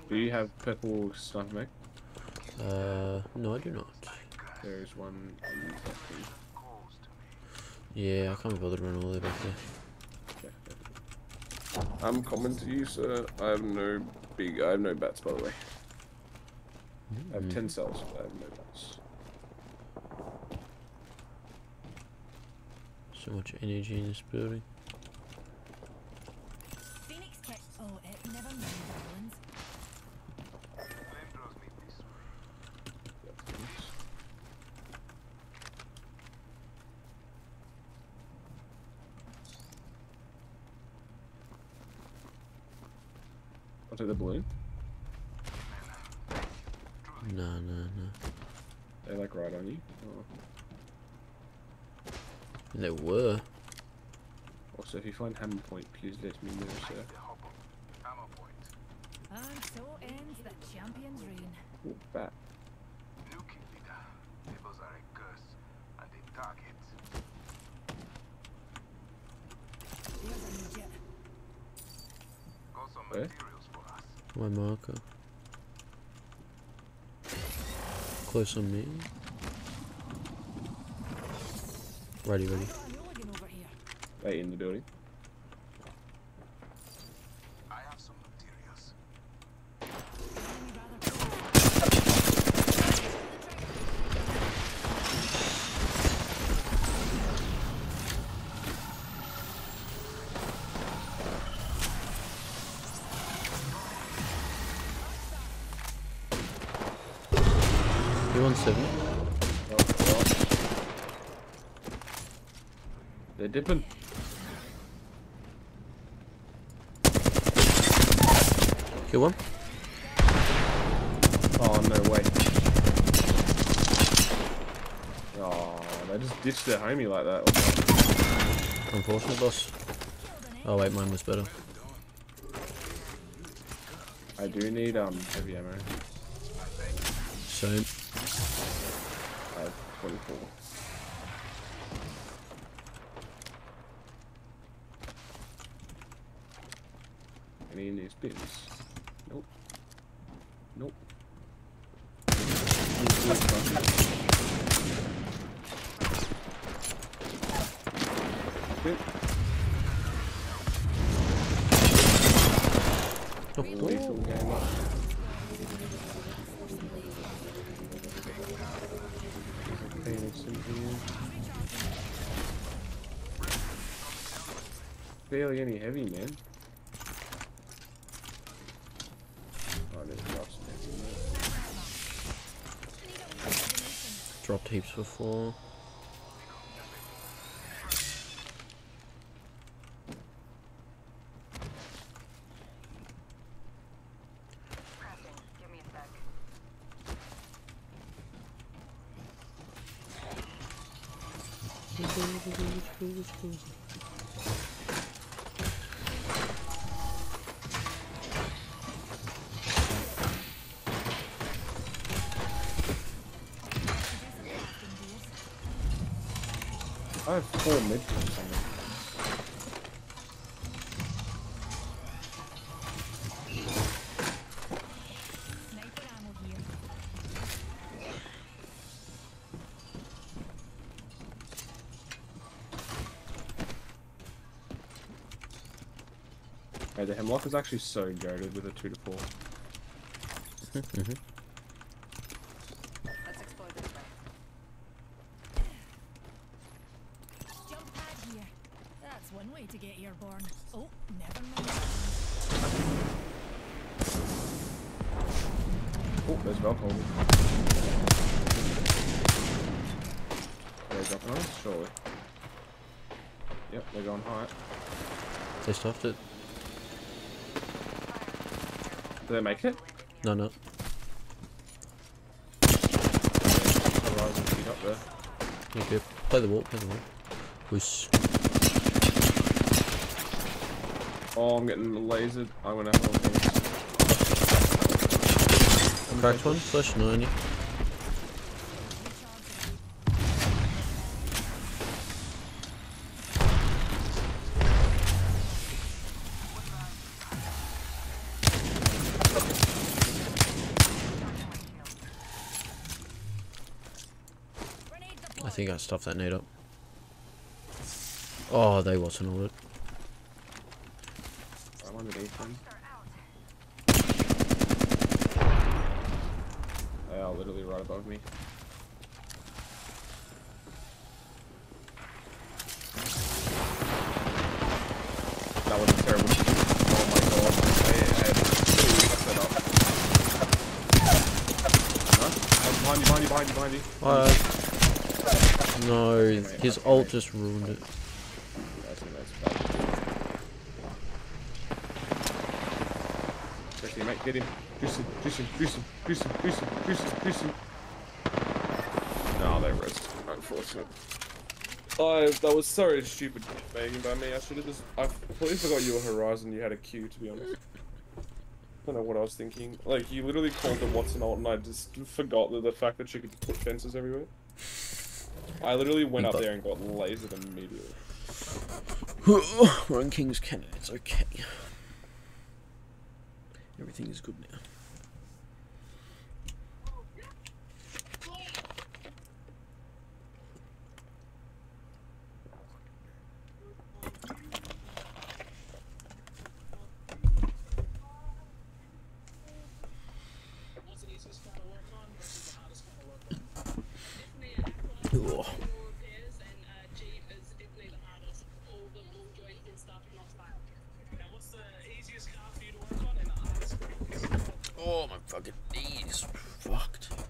Do you have purple stuff, mech? Uh, no, I do not. There's one in the factory. Yeah, I can't be bothered to run all the way back there. I'm common to you, sir. I have no big. I have no bats, by the way. I have Mm. ten cells, but I have no bats. So much energy in this building. Phoenix kick. Oh, it never mind, darlings. I'll take the balloon. Nah, nah, nah. They like right on you. Oh. They were. Also, if you find hammer point, please let me know, sir. And so ends the champion's reign. Ooh, bat. New kill leader. Tables are a curse and a target. Here's a jet. Got some Where? materials for us. My marker. Close on me. Ready, ready. Got a hooligan over here. Right in the building. I have some materials. Enemy rather You want seven? Oh, God. They're dipping. Kill one. Oh, no way. Oh, they their like that. Unfortunate, boss. Oh wait, mine was better. I do need um heavy ammo. Same. I have 24. Any in these bins? Heavy, man. Oh. Dropped heaps before. I have four mid ammo. Hey, the Hemlok is actually so goaded with a 2 to 4. Mm-hmm. They it. Did they make it? No, no. Horizon feet up there. Yep, yep. Play the wall, play the wall. Whoosh. Oh, I'm getting lasered. I'm gonna have look. Cracked one, slash 90. I stuffed that nade up. Oh, they wasn't it. I'm underneath them. They are literally right above me. That was a terrible. Oh my god. I, I fucked that up. Huh? Behind you, behind you, behind you, behind you. Uh, no, his ult just ruined it. I think that's bad. Mate, get him. Juice him, juice him, juice him, juice him, juice him, juice him, juice him. No, they rest. Unfortunate. Oh, that was so stupid begging by me. I should have just. I completely forgot you were Horizon. You had a Q, to be honest. I don't know what I was thinking. Like, you literally called the Wattson ult, and I just forgot that the fact that you could put fences everywhere. I literally went up there and got lasered immediately. We're on King's Canyon, it's okay. Everything is good now. Ooh. Oh my fucking knees, fucked. What's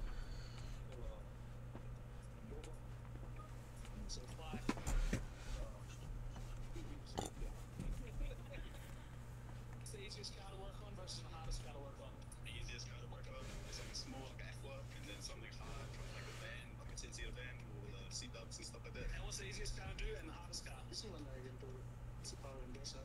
the easiest car to work on versus the hardest car to work on? The easiest car to work on is like small like F work and then something hard from like a van, like a 10 seater van or the seat belts and stuff like that. And what's the easiest car to do and the hardest car? Cylinder på Subaru Impreza.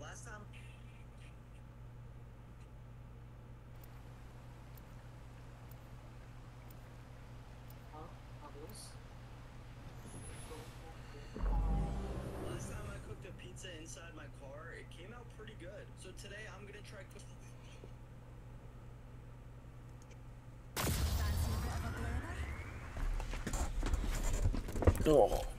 Last time Last time I cooked a pizza inside my car, it came out pretty good. So today I'm gonna try cooking. Oh.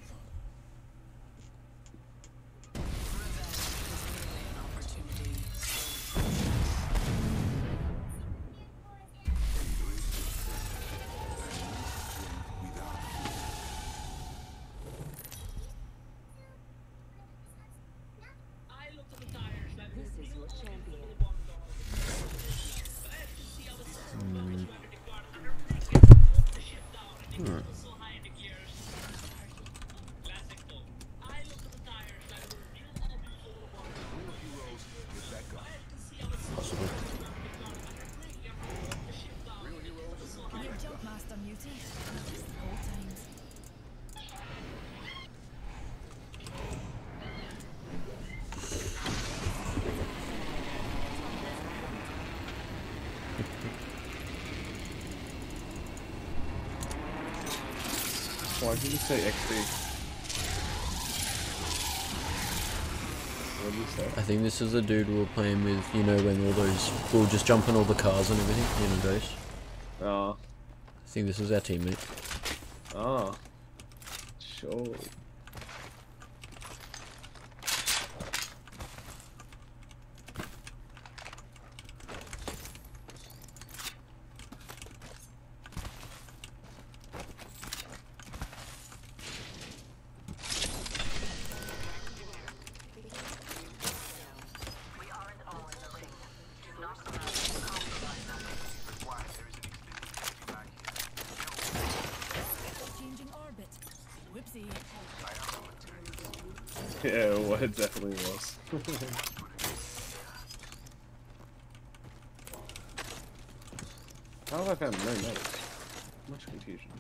Did you say XD? What did you say? I think this is the dude we were playing with, you know, when all those, we were just jumping all the cars and everything, you know, Grace. Ah. I think this is our teammate. Ah. Sure. Yeah, well, it definitely was. How have I found no notes? Much confusion.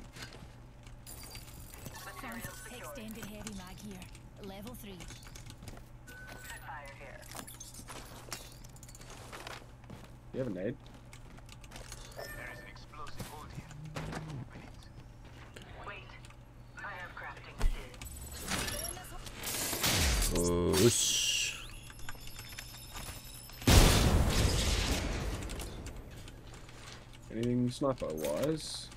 Extended heavy mag here. Level 3. You have a nade? There is an explosive hold here. Open. Wait. I have crafting skill. Whoosh. Anything sniper wise?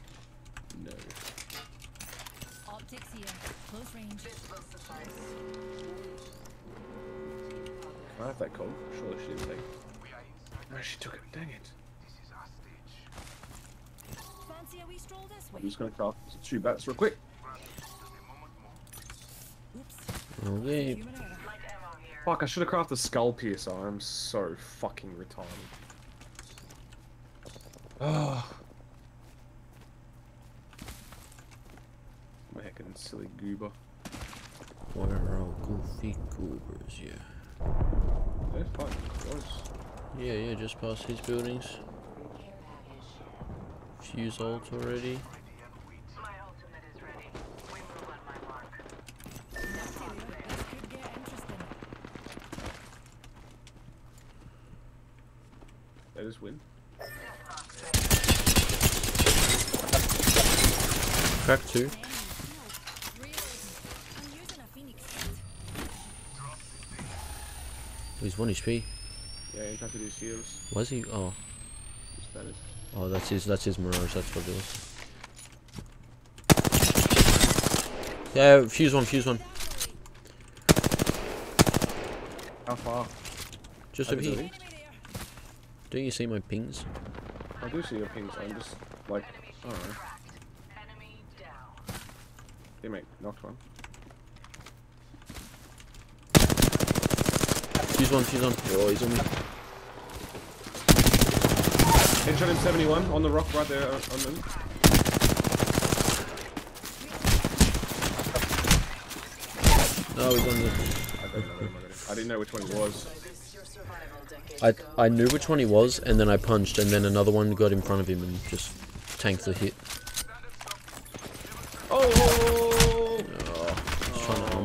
I'm way? just gonna craft two bats real quick. Okay. Fuck, I should have crafted a skull piercer. I'm so fucking retarded. Ah. Oh. My heckin' silly goober. Where are all goofy goobers? Yeah. They're fucking close. Yeah, yeah, just past his buildings. Fuse ult already. They just win. Crack two. Oh, he's one HP. Yeah, impacted his heals. Was he? Oh. He's Spanish. Oh, that's his. That's his mirage. That's what it was. Yeah, fuse one. Fuse one. How far? Just I over don't here. Don't you see my pings? I do see your pings. I'm just like, I don't know. Teammate knocked one. Fuse one. Fuse one. Oh, he's on me. Headshot him 71 on the rock right there uh, on them. No, he's on the. I. I don't know. I didn't know which one it was. I I knew which one he was, and then I punched, and then another one got in front of him and just tanked the hit. Oh! Oh, he's trying to armor swap as man. well. Whatever. So Like this, your survival decades ago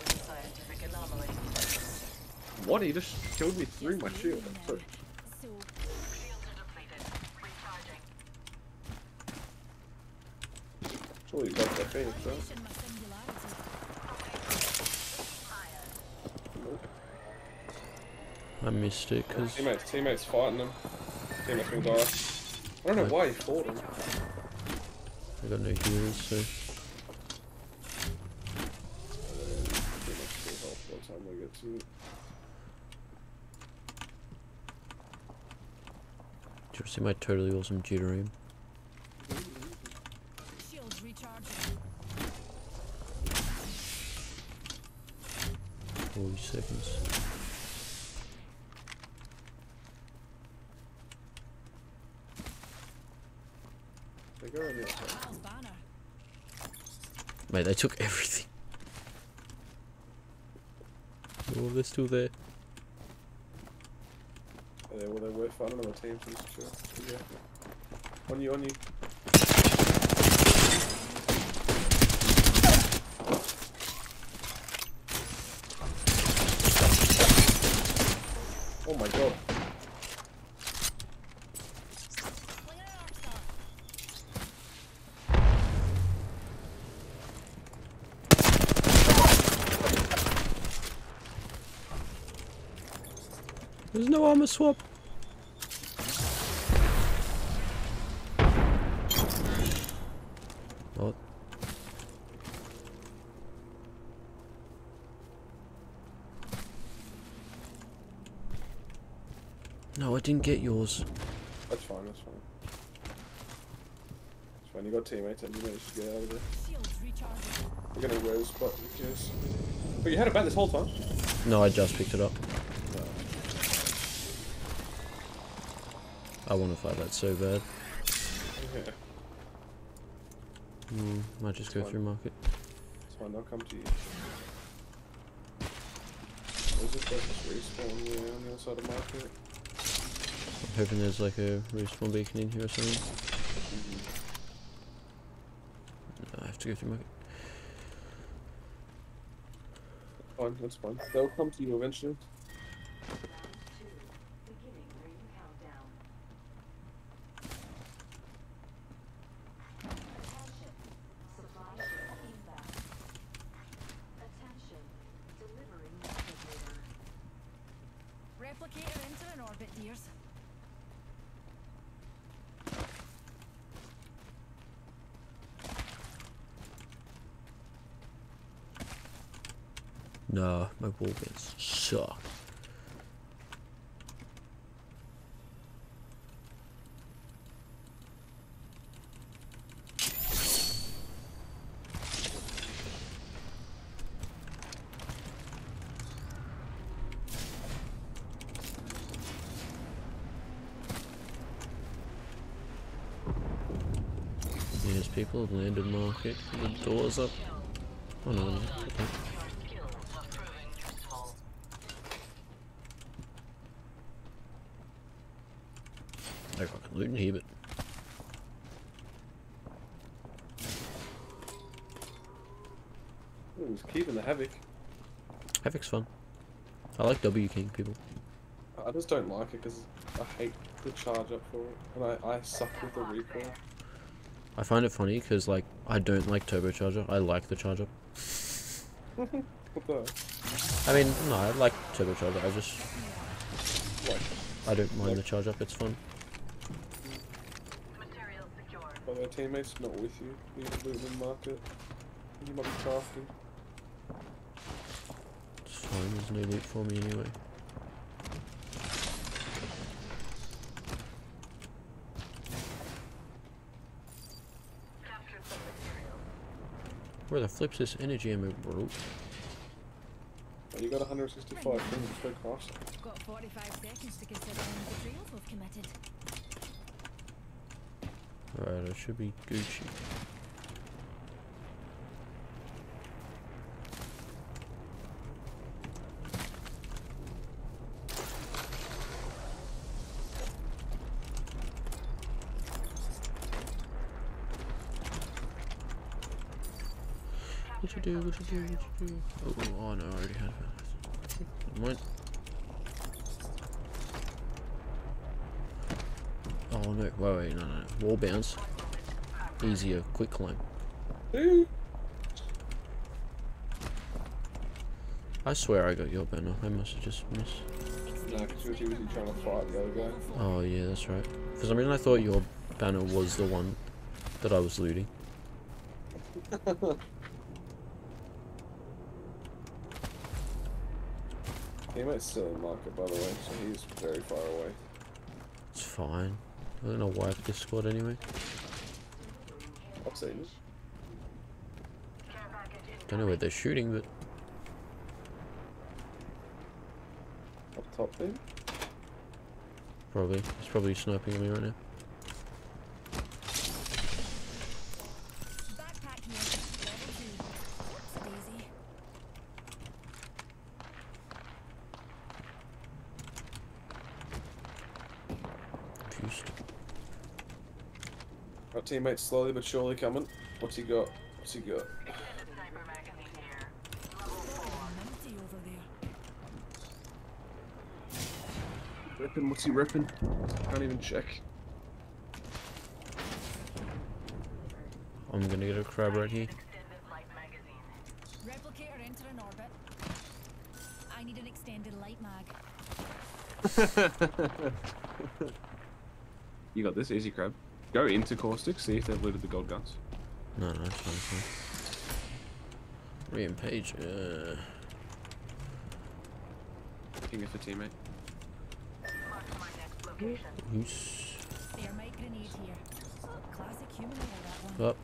was a scientific anomaly. what? He just killed me through my shield. So, surely you got that Phoenix, right? Nope. I missed it because Teammates, teammates fighting them. Teammates gonna die. I don't know why he fought him. I got no heals. So Teammates still health by the time we get to it. do you see my totally awesome Deuterium? Shields recharging. Forty seconds. They go on the outside. Miles banner. Mate, they took everything. Oh, they're still there. Yeah, well, they were fighting another team, so just chill. Be careful. On you, on you. Oh my god. There's no armor swap. What? No, I didn't get yours. That's fine, that's fine. It's fine, you got teammates and you managed to get out of there. We're gonna res, but who cares? But you had it back this whole time? No, I just picked it up. I want to fight that so bad. Yeah. Mm, might just go Fine. through market. It's fine, I'll come to you. Place respawn? Yeah, on the other side of market. I'm hoping there's like a respawn beacon in here or something. No, I have to go through market. Fine, that's fine. They'll come to you eventually. Replicator into an orbit, dears. Wall suck. Yes, people have landed market. The doors up. Oh no, no, okay. No fucking loot in here, but Ooh, he's keeping the havoc. Havoc's fun. I like W King people. I just don't like it because I hate the charge up for it, and I, I suck with the recoil. I find it funny because like I don't like turbocharger. I like the charger. what the? I mean, no, I like turbocharger. I just Like, I don't mind the charge up. It's fun. are their teammates not with you? You loot in the market. You might be crafting. It's fine. There's no loot for me anyway. Where the flip's this energy ammo, bro? Oh, you got 165 things to go. Got 45 seconds to consider any betrayals we've committed. Alright, I should be Gucci. What you do? What you do? What you do? Oh, oh, oh no, I already had it. Never mind. Oh no, wait, wait, no, no, no. Wall bounce. Easier, quick climb. I swear I got your banner. I must have just missed. No, because you were too busy trying to fight the other guy. Oh yeah, that's right. For some reason I thought your banner was the one that I was looting. Teammate's still in market, by the way, so he's very far away. It's fine. I don't know why I this squad anyway. I've seen it. Don't know where they're shooting, but Up top thing? probably. He's probably sniping at me right now. Backpack here. Level two. Whoops, daisy. Confused. Our teammate's slowly but surely coming. What's he got? What's he got? Empty over there. Ripping, what's he ripping? Can't even check. I'm gonna get a crab right here. Replicator entering orbit. I need an extended light mag. you got this, easy crab. Go into caustic, see if they've looted the gold guns. No, no, it's fine, it's fine. Rian Page, uh, King it for teammate. who's Air mic grenade here. Classic human error, that one. up?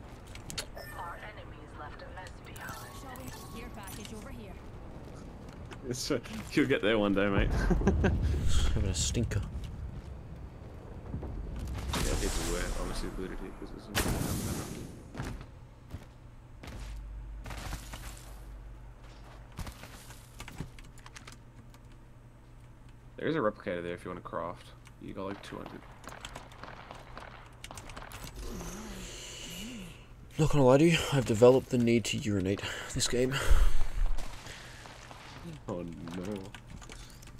Shall we? Gear package over here. It's, you'll get there one day, mate. Having a stinker. Obviously looted here because there's a There is a replicator there if you want to craft. You got like 200. Not gonna lie to you, I've developed the need to urinate this game. Oh no.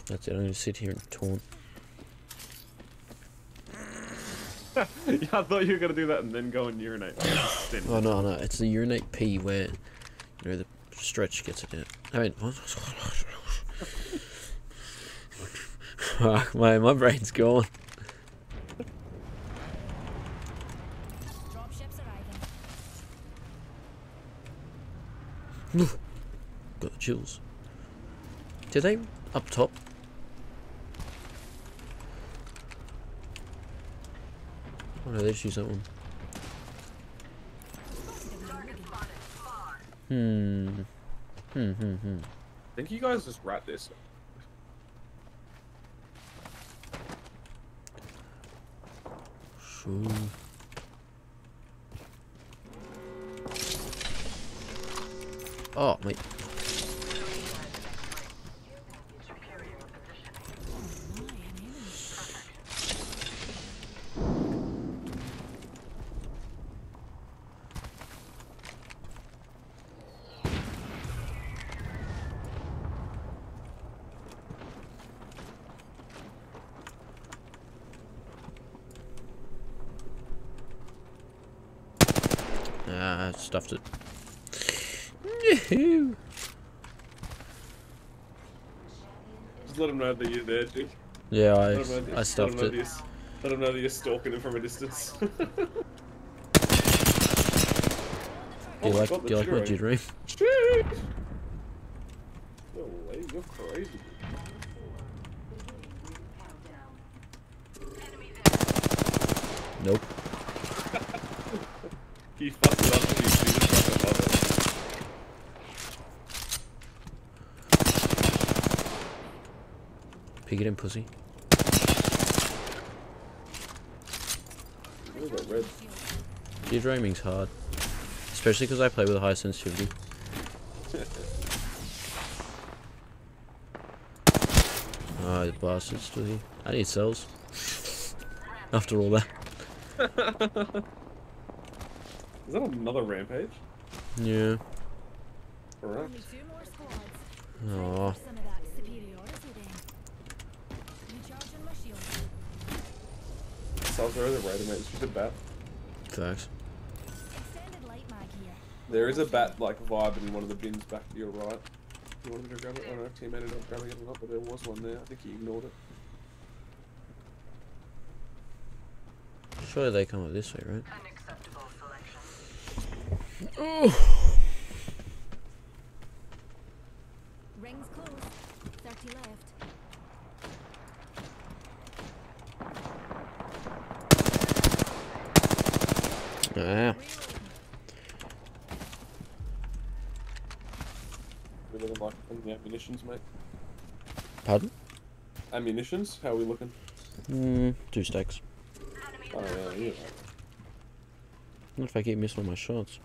That's it, I'm gonna sit here and taunt. yeah, I thought you were gonna do that and then go and urinate. Oh no, no, it's the urinate P where, you know, the stretch gets it in. I mean. Fuck, my, my brain's gone. Got the chills. Did they up top? Oh no, they just used that one. Hmm. Hmm, hmm, hmm. I think you guys just rat this. Sure. Oh, mate. I stuffed it. Yahoo! Just let them know that you're there, G. Yeah, I- Let 'em know that- I let 'em stuffed know it. that you're s- Let them know that you're stalking them from a distance. Oh do Oh you my like God, do you like my the jittery? Shit! No you're crazy. Nope. he fucked it up and he's just fucking above it. Pig it in, pussy. What about dreaming's hard. Especially because I play with a high sensitivity. Ah, the bastard's still here. I need cells. After all that. Is that another rampage? Yeah. Correct. Aw. Some of that superiority then. Recharging my shield. Cells are overrated, mate. It's just a bat. Facts. Extended light mag. There is a bat like vibe in one of the bins back to your right. You wanted me to grab it? I don't know if team ended up grabbing it or not, but there was one there. I think he ignored it. Surely they come up this way, right? Rings close. 30 left. Ah. We looking like in the ammunitions, mate. Pardon? Ammunitions? How are we looking? Hmm, two stacks. Oh yeah, yeah. Not if I keep missing all my shots.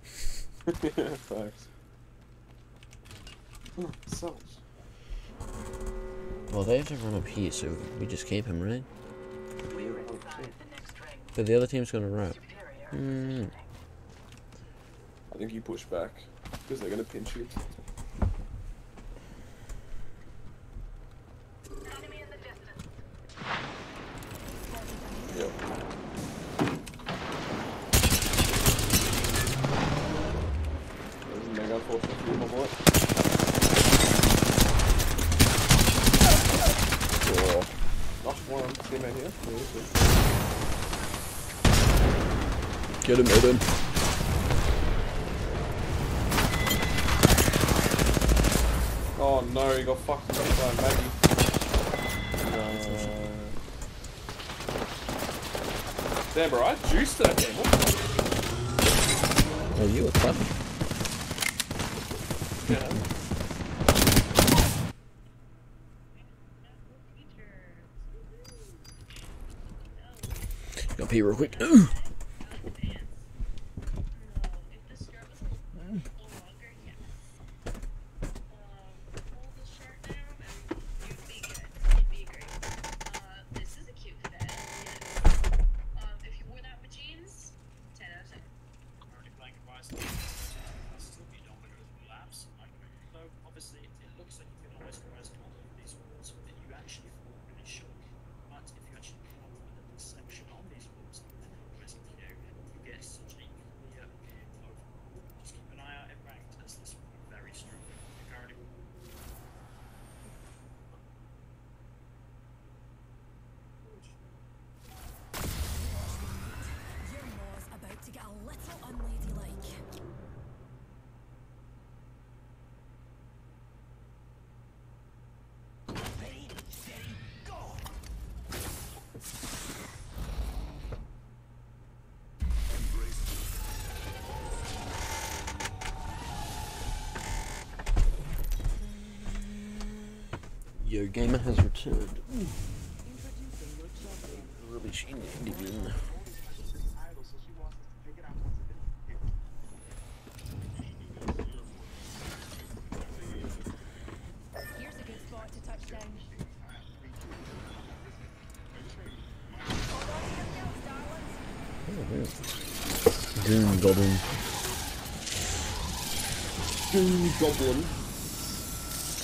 Thanks. Oh, cells. Well, they have to run up here, so we just keep him, right? But the other team's gonna run. Hmm. I think you push back because they're gonna pinch you. Pee real quick. Ooh. Yo Gamer has returned. Rubbish in Indian. Here's a good spot to touch down. Doom Goblin. Doom Goblin.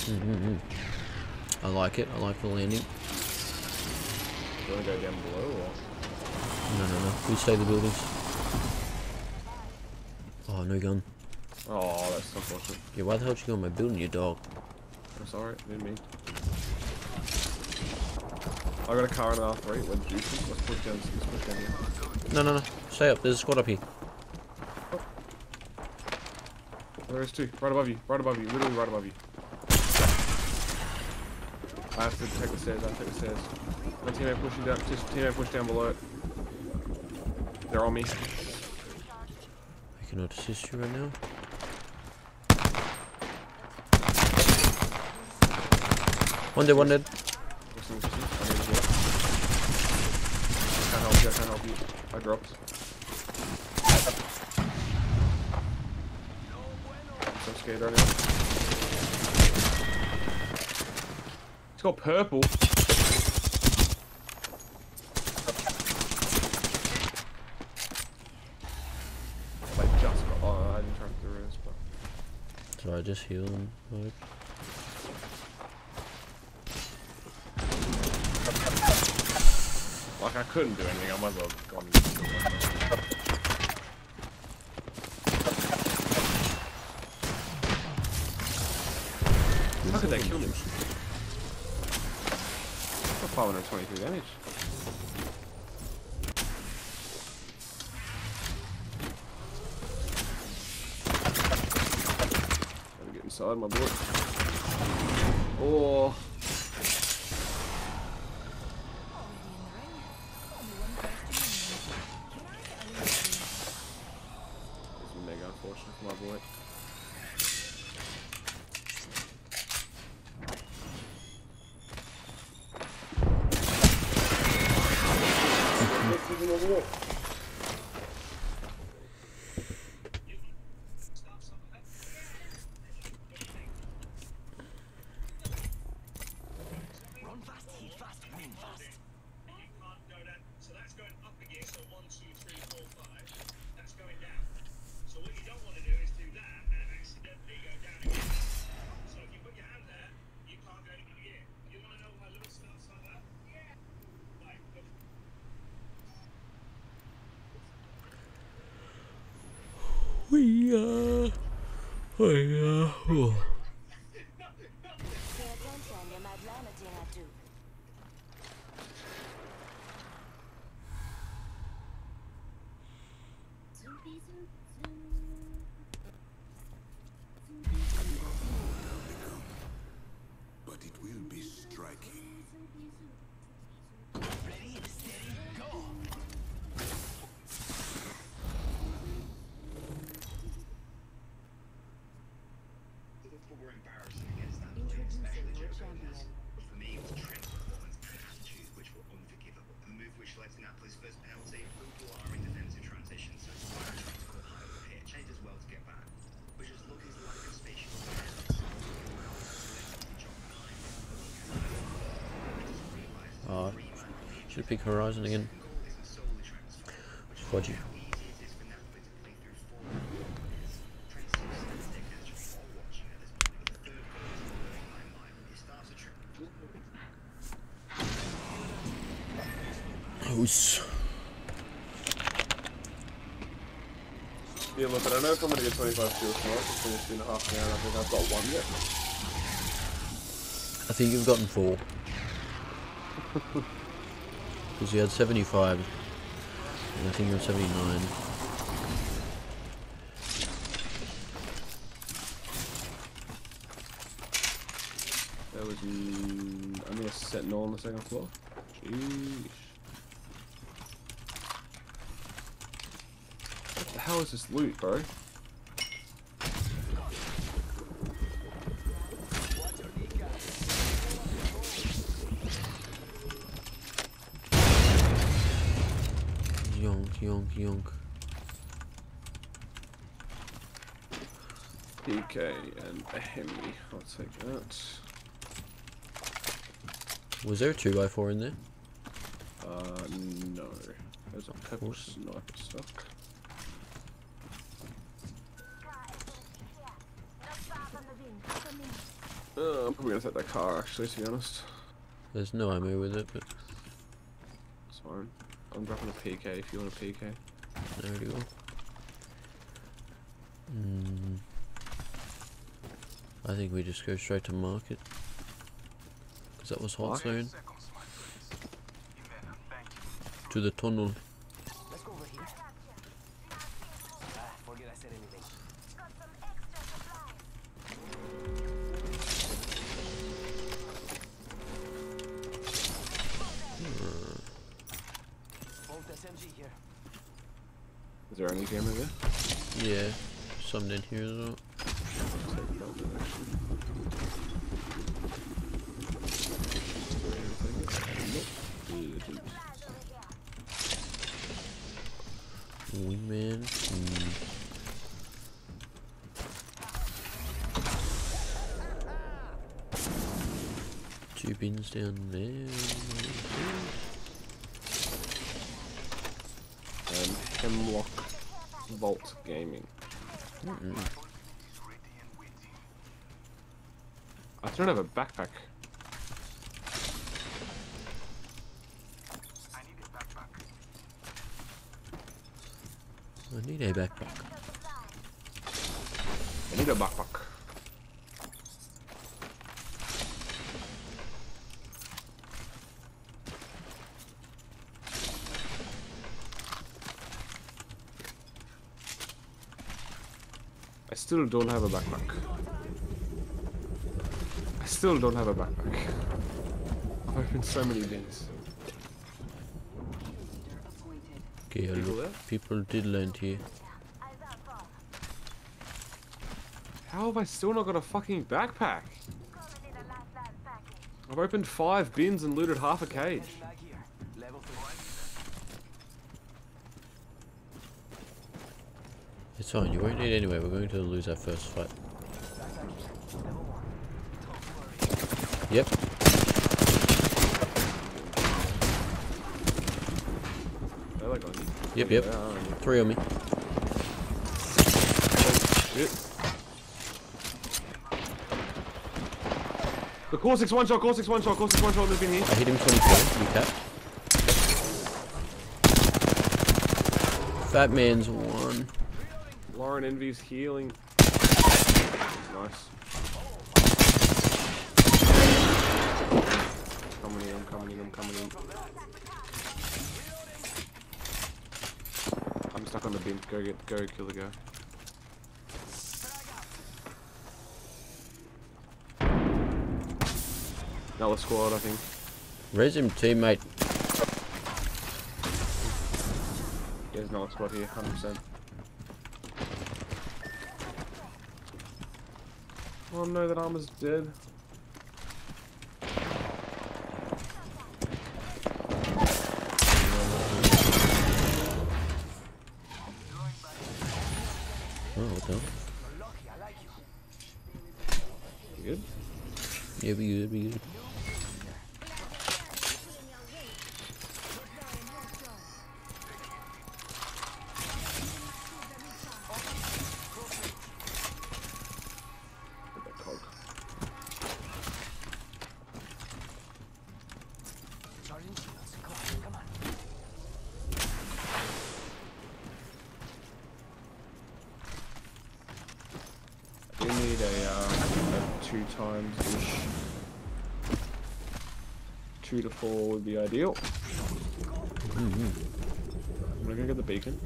Mm-hmm. I like it. I like the landing. You wanna go down below or? No, no, no. We save the buildings. Oh, no gun. Oh, that's unfortunate. Yeah, why the hell did you go in my building, you dog? That's alright, didn't mean. I got a car in R3 when juicing. Let's push down, let's push down here. No, no, no. Stay up. There's a squad up here. Oh. There is two. Right above you. Right above you. Literally right above you. I have to take the stairs. I have to take the stairs. My teammate pushing down. Just teammate push down below it. They're on me. I cannot assist you right now. One dead, one dead. Listen, listen. I need to. I can't help you. I can't help you. I dropped. I'm so scared right now. This, but. So I just heal him. Like, Like I couldn't do anything. I might as well have gone. How could they kill me? Got 523 damage. Gotta get inside my boy. Oh. We are. We are. Oh. Pay should pick Horizon again. Squad you. Who's Yeah, look, I don't know if I'm gonna get 25 kills tomorrow. It's finished in half an hour. I think I've got one yet. I think you've gotten four. Because you had 75. And I think you're 79. There was mm, only a sentinel on the second floor. Jeez. What the hell is this loot, bro? Hemi. I'll take that. Was there a 2x4 in there? Uh, no. There's a purple sniper stock. Uh, I'm probably gonna take that car actually, to be honest. There's no ammo with it, but It's fine. I'm dropping a PK if you want a PK. there we go. Mm. I think we just go straight to market. Because that was hot zone. To the tunnel. Down there. Um, Hemlok Vault Gaming. Mm-mm. I don't have a backpack. I need a backpack. I need a backpack. I still don't have a backpack. I still don't have a backpack. I've opened so many bins. Okay, hello. People people did land here. How have I still not got a fucking backpack? I've opened five bins and looted half a cage. It's fine, you won't need anyway, we're going to lose our first fight. Yep. They're like on you. Yep, yep. they are on you. Three on me. The core six one shot, core six one shot, core six one shot the bin here. I hit him 24, you cap. Fat man's Lauren Envy's healing. Nice. Coming in, I'm coming in, I'm coming in. I'm stuck on the bin. Go get, go kill the guy. Another squad, I think. Res him, teammate. There's another squad here, 100%. Oh no, that armor's dead. Times ish. Two to four would be ideal. Mm-hmm. I'm gonna go get the beacon.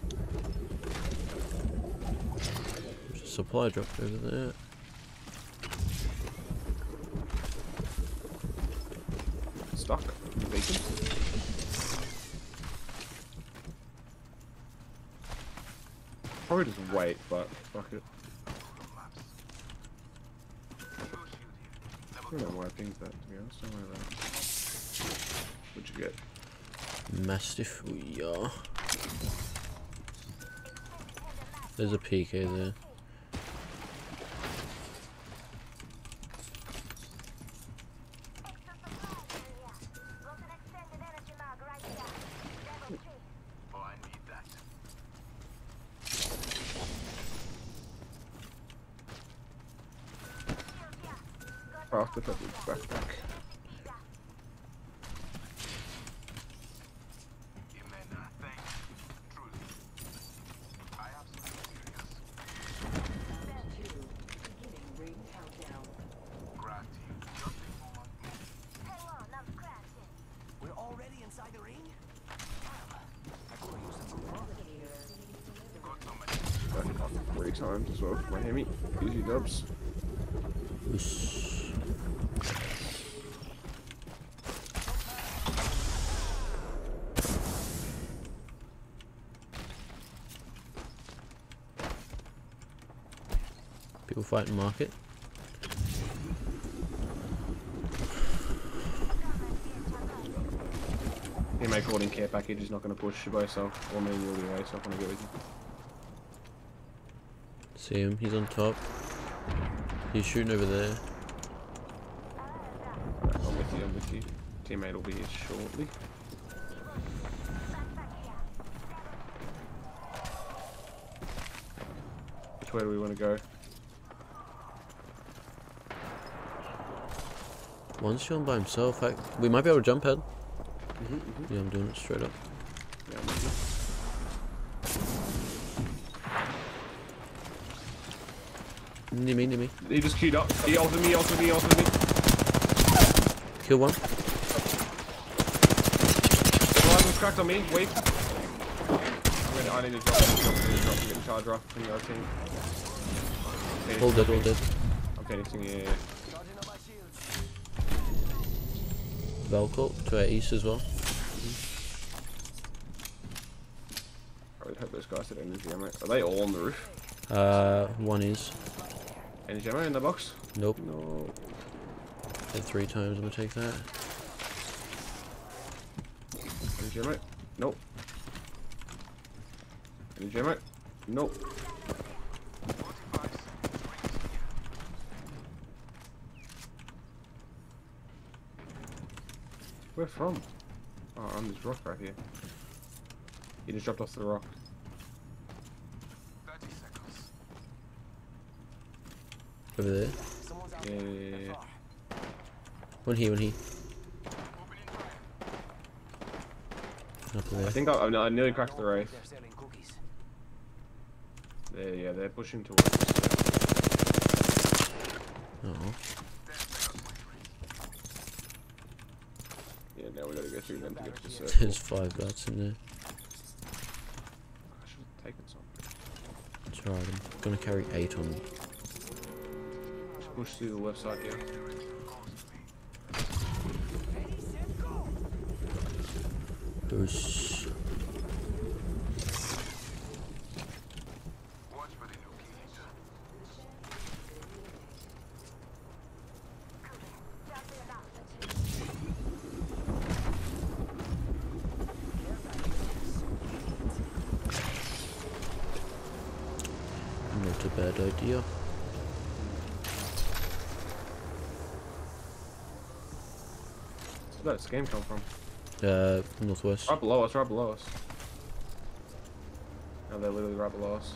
There's a supply drop over there. Stuck. The beacon. Probably just wait, but fuck it. I don't know why I pinged that, to be honest. Don't worry about it. What'd you get? Mastiff, we are. There's a PK there. Oh, I need that. After that backpack. Imena, thank you. Truly. I am serious. Ring countdown. Gratitude. Just a moment. We're already inside the ring? I could use some Back up three times as well for my Hemi. Easy dubs. People fighting market. He may call in care package is not going to push you by yourself or me and you all the way, so I'm going to go with you. See him, he's on top. He's shooting over there. I'm with you, I'm with you. Teammate will be here shortly. Which way do we want to go? One's chilling by himself. I, we might be able to jump head. Mhm, mhm. Yeah, I'm doing it straight up. Yeah, I'm with Near me, near me. He just queued up. He ulted me, ulted me, ulted me. Kill one. One was cracked on me. Wait. I'm gonna, I need to drop. I need to drop and get a charge off from the other team. All dead, all dead. I'm finishing yeah. Velcro to our east as well. I would hope those guys had energy ammo. Are they all on the roof? Uh, one is. Ammo in the box? Nope. No. Hit three times. I'm gonna take that. Energy ammo? Nope. Energy ammo? Nope. Where from? Oh, on this rock right here. He just dropped off the rock. 30 seconds. Over there. Yeah, yeah, yeah, yeah. One here, one here. Up there. I think I, I nearly cracked the wraith. They're selling cookies. Yeah, yeah, they're pushing towards us. Oh. Yeah, now we gotta go through them to get to the circle. There's five guards in there. I should have taken some. It's alright, I'm gonna carry eight on. Push through the left side here. There's Watch for the new keys. not a bad idea. Where does this game come from? Uh, northwest. Right below us, right below us. No, they're literally right below us.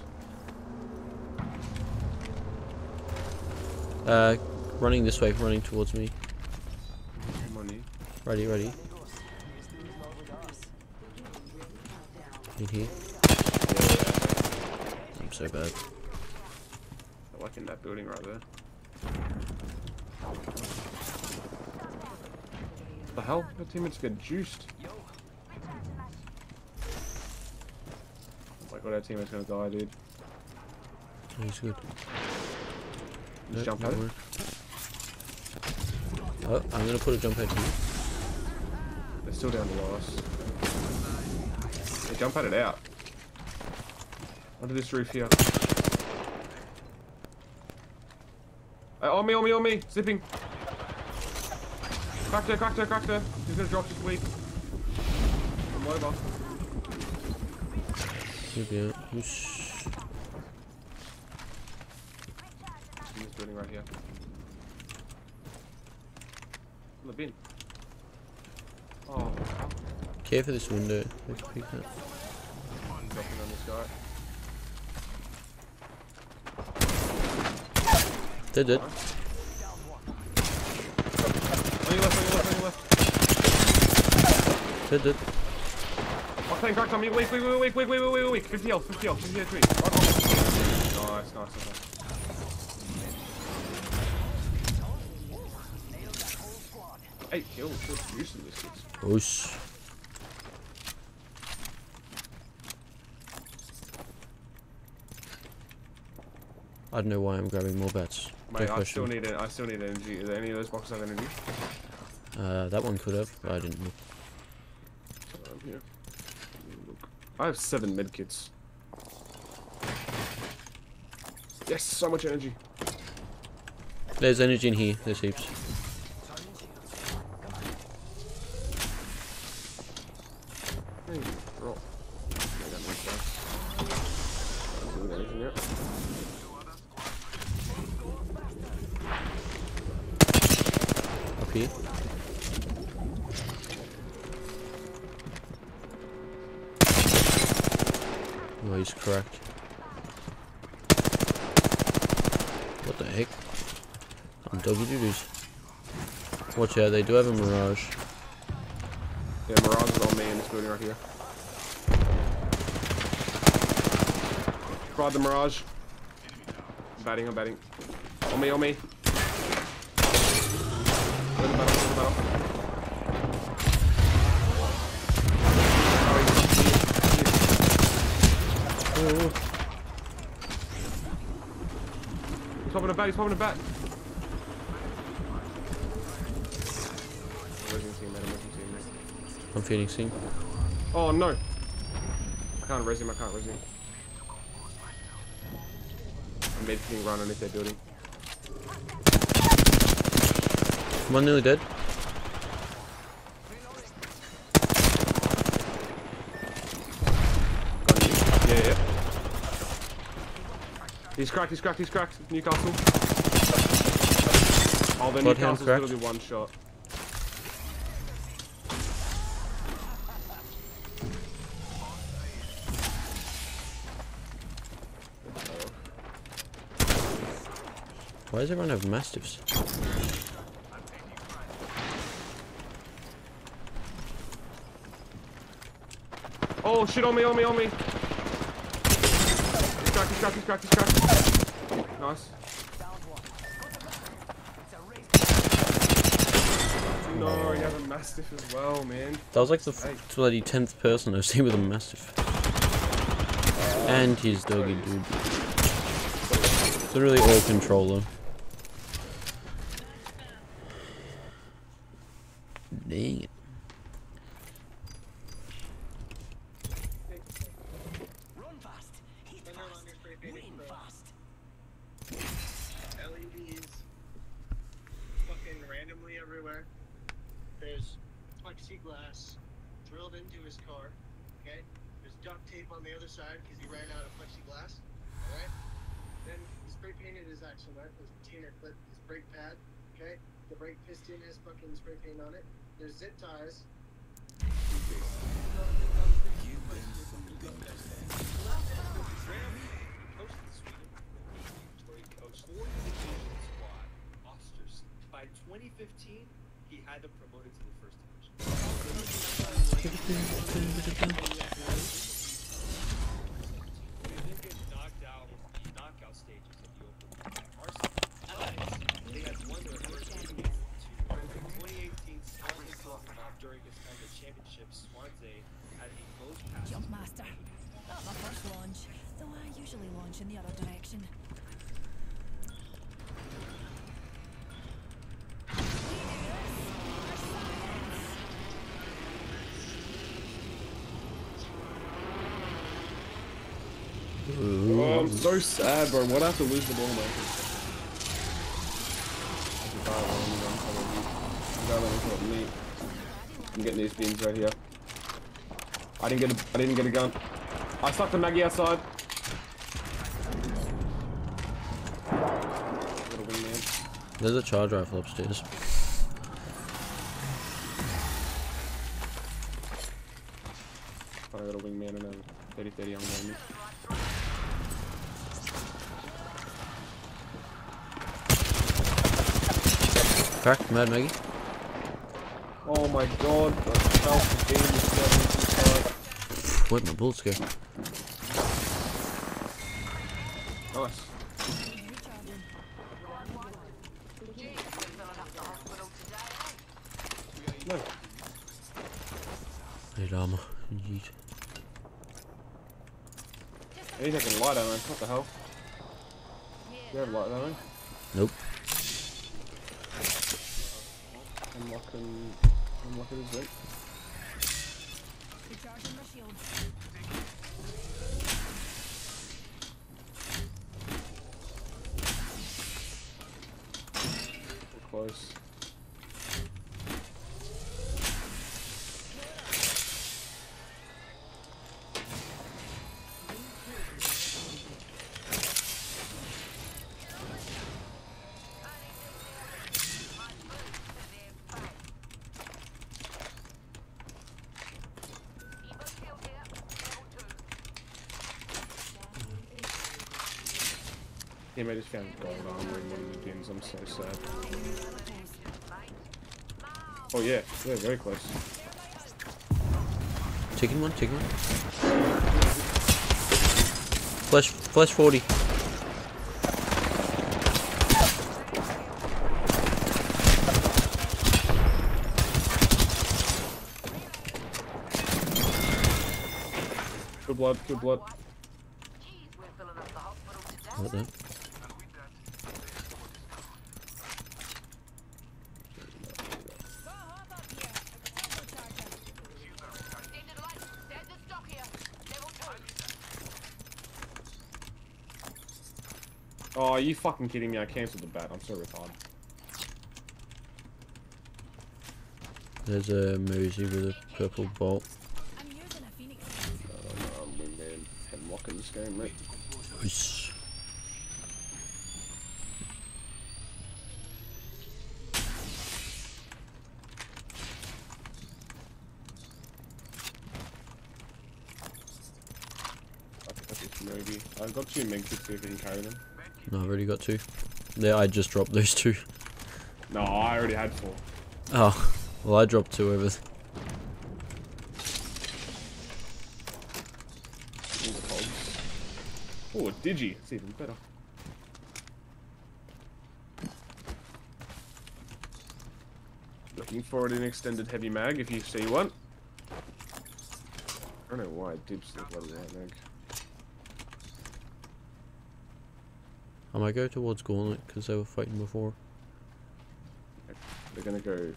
Uh, running this way, running towards me. Come. Ready, ready. In here. I'm so bad. They're like in that building right there. Hell? The teammates get juiced. Oh my god, our teammate's gonna die, dude. He's good. Just Nope, jump no at Oh, I'm gonna put a jump head here. They're still down below us. They jump at it out. Under this roof here. Hey, on me, on me, on me! Zipping! Cracked her, cracked her, cracked her! He's gonna drop this weak. I'm over. He'll be out. Whoosh. Building right here. In the bin. Oh, Care for this window. Let's pick that. I'm dropping on this guy. They're dead. On Dead, dead. Mark time, mark time. Wait, wait, wait, wait, wait, wait, wait, wait. 50 health, 50 health, 50 HP. Mark, mark. Nice, nice, nice. Eight kills, just juicing this kids. Whoosh. I don't know why I'm grabbing more bats. Mate, I still need it. I still need energy. Is there any of those boxes have energy? Uh, that one could have, but I didn't look. I have seven medkits. Yes, so much energy. There's energy in here. There's heaps. Hey, roll. I got no shots. Doing anything yet? Up here. Oh, he's cracked. What the heck? I'm doggy doodles. Watch out, they do have a mirage. Yeah, Mirage is on me in this building right here. Tried the Mirage. I'm batting, I'm batting. On me, on me. Win the battle, win the battle. Oh, oh. He's popping a bat, he's popping a bat. I'm phoenixing. Oh no! I can't res him, I can't res him. I'm medking run underneath their building. One nearly dead. Yeah, yeah. He's cracked, he's cracked, he's cracked. Newcastle. Oh, the Bloodhound Newcastle's literally one shot. Why does everyone have mastiffs? Oh shit, on me, on me, on me! He's cracked, he's cracked, he's cracked, he's cracked. Nice. No, he has a Mastiff as well, man. That was like the bloody tenth person I've seen with a mastiff. And his doggy dude. It's Literally all controller. Dang it. LEDs fucking randomly everywhere. There's plexiglass drilled into his car. Okay? There's duct tape on the other side because he ran out of plexiglass. Alright? Then he spray painted his axle nut, his retainer clip, his brake pad. Okay? The brake piston has fucking spray paint on it. There's zip ties. By 2015, he had them promoted to the first division. They didn't get knocked out in the knockout stages of the Open Varsity. They had won their first game to 2018 Swansea closing off during his time at championship. Swansea had a close pass. Jumpmaster. Not my first launch, though I usually launch in the other direction. Oh, I'm so sad, bro. What I have to lose the ball, man? I'm getting these beams right here. I didn't get a, I didn't get a gun. I stuck the Maggie outside. There's a charge rifle upstairs. Crack, Mad Maggie. Oh my god, I the beam. Where'd my bullets go? Nice. No. Need armor. Yeet. He's taking light ammo, what the hell? Teammate just found gold armor in one of the bins, I'm so sad. Oh yeah, yeah, very close. Taking one, taking one. Flash, flash 40. Good blood, good blood. What the? You fucking kidding me? I cancelled the bat. I'm so retarded. There's a Moosey with a purple bolt. Hemlok in this game, mate. Nice. Maybe. I've got two Meg kits if you can carry them. No, I've already got two. There, I just dropped those two. No, I already had four. Oh, well, I dropped two over. Oh, a Digi. It's even better. Looking for an extended heavy mag if you see one. I don't know why it dips the bloody mag. I go towards Gauntlet because they were fighting before. They're gonna go.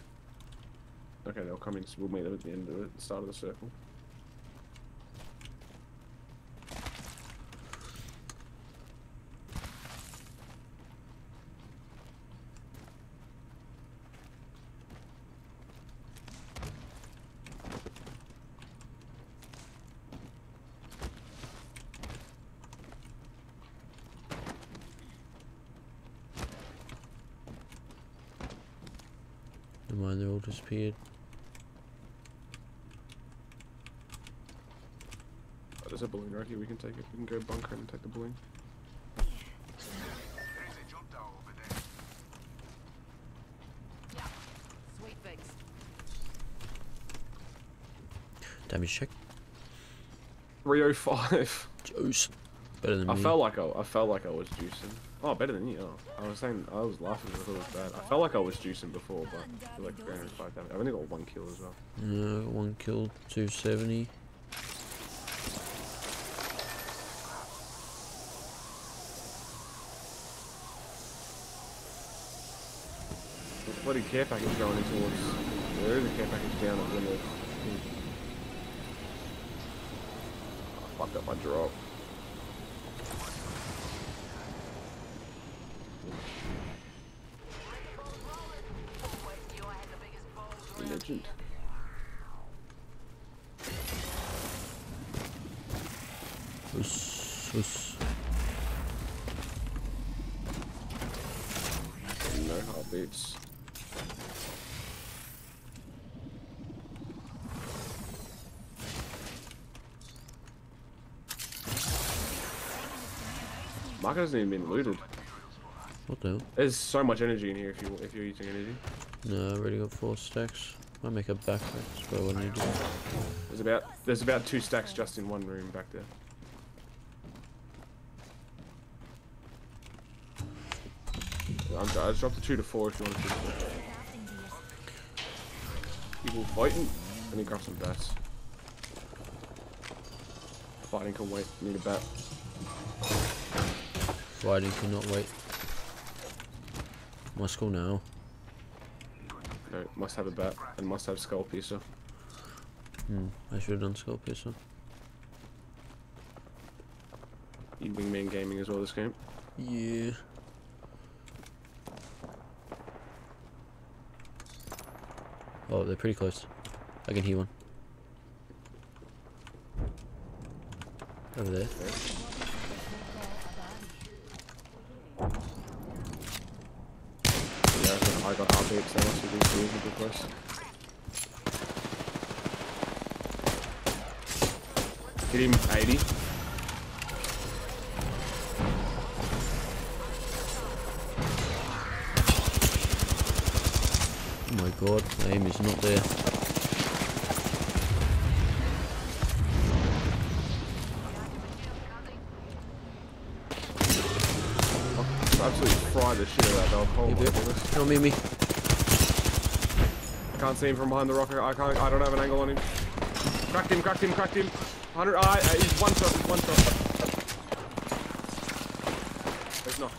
Okay, they'll come in. So we'll meet them at the end of it, the start of the circle. Never mind, they all disappeared. Oh, there's a balloon right here. We can take it. We can go bunker and take the balloon. Sweet fix. Damage check. 305. Juice. Better than I me. felt like I, I felt like I was juicing. Oh, better than you. Oh, I was saying I was laughing because I thought it was bad. I felt like I was juicing before, but I feel like 305 damage. I've only got one kill as well. Uh, one kill, 270. The bloody care package going in towards. There is a care package down at the I fucked up my drop. Legend. Us, us. No heartbeats. Market hasn't even been looted. What the hell? There's so much energy in here if you if you're using energy. No, I already got four stacks. Might make a backpack. That's probably what I need to do. There's about there's about two stacks just in one room back there. I'm, I just dropped the two to four if you want to. People fighting. Let me grab some bats. Fighting can wait. Need a bat. Fighting cannot wait. Must go now. No, must have a bat and must have skull piercer. Hmm, I should have done skull piercer. You wingman gaming as well this game. Yeah. Oh, they're pretty close. I can hear one. Over there. Yeah, I got- I got heartbeats. They must be these two pretty close. Hit him 80. Oh my god, my aim is not there. Absolutely fried the shit out of that dog. Oh my Yep, yep. goodness. Don't me. Can't see him from behind the rock. I can't. I don't have an angle on him. Cracked him. Cracked him. Cracked him. 100. Ah, uh, he's one shot. He's one shot. He's not.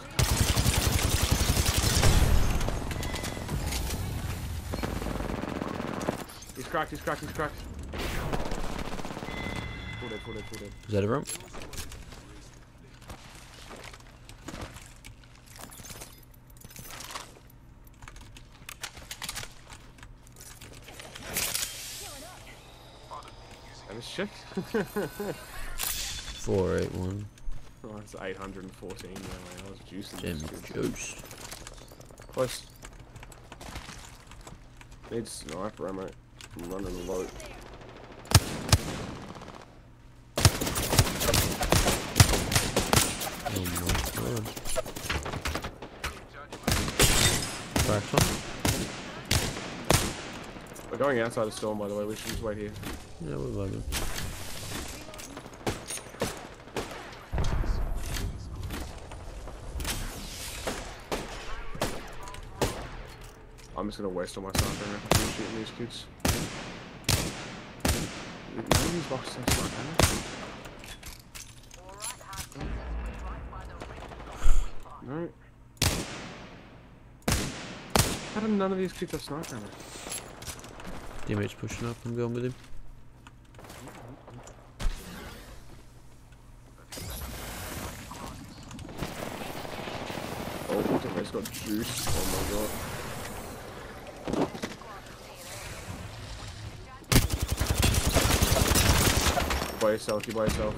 He's cracked. He's cracked. He's cracked. Full dead. Full dead. Full dead. Is that everyone? That was shit. 481. Oh, it's 814 now. I was juicing. Damn, this kid. juiced. Close. Need sniper ammo. I'm running low. Oh my god. Cracked one? We're going outside the storm, by the way. We should just wait here. Yeah, we're vibing. Gonna waste all my sniper from shooting these kids. None of these boxes have sniper ammo. No. How do none of these kids have sniper ammo? Teammate's pushing up. I'm going with him. Oh, teammate's got juice. Oh my god. By yourself, you by yourself.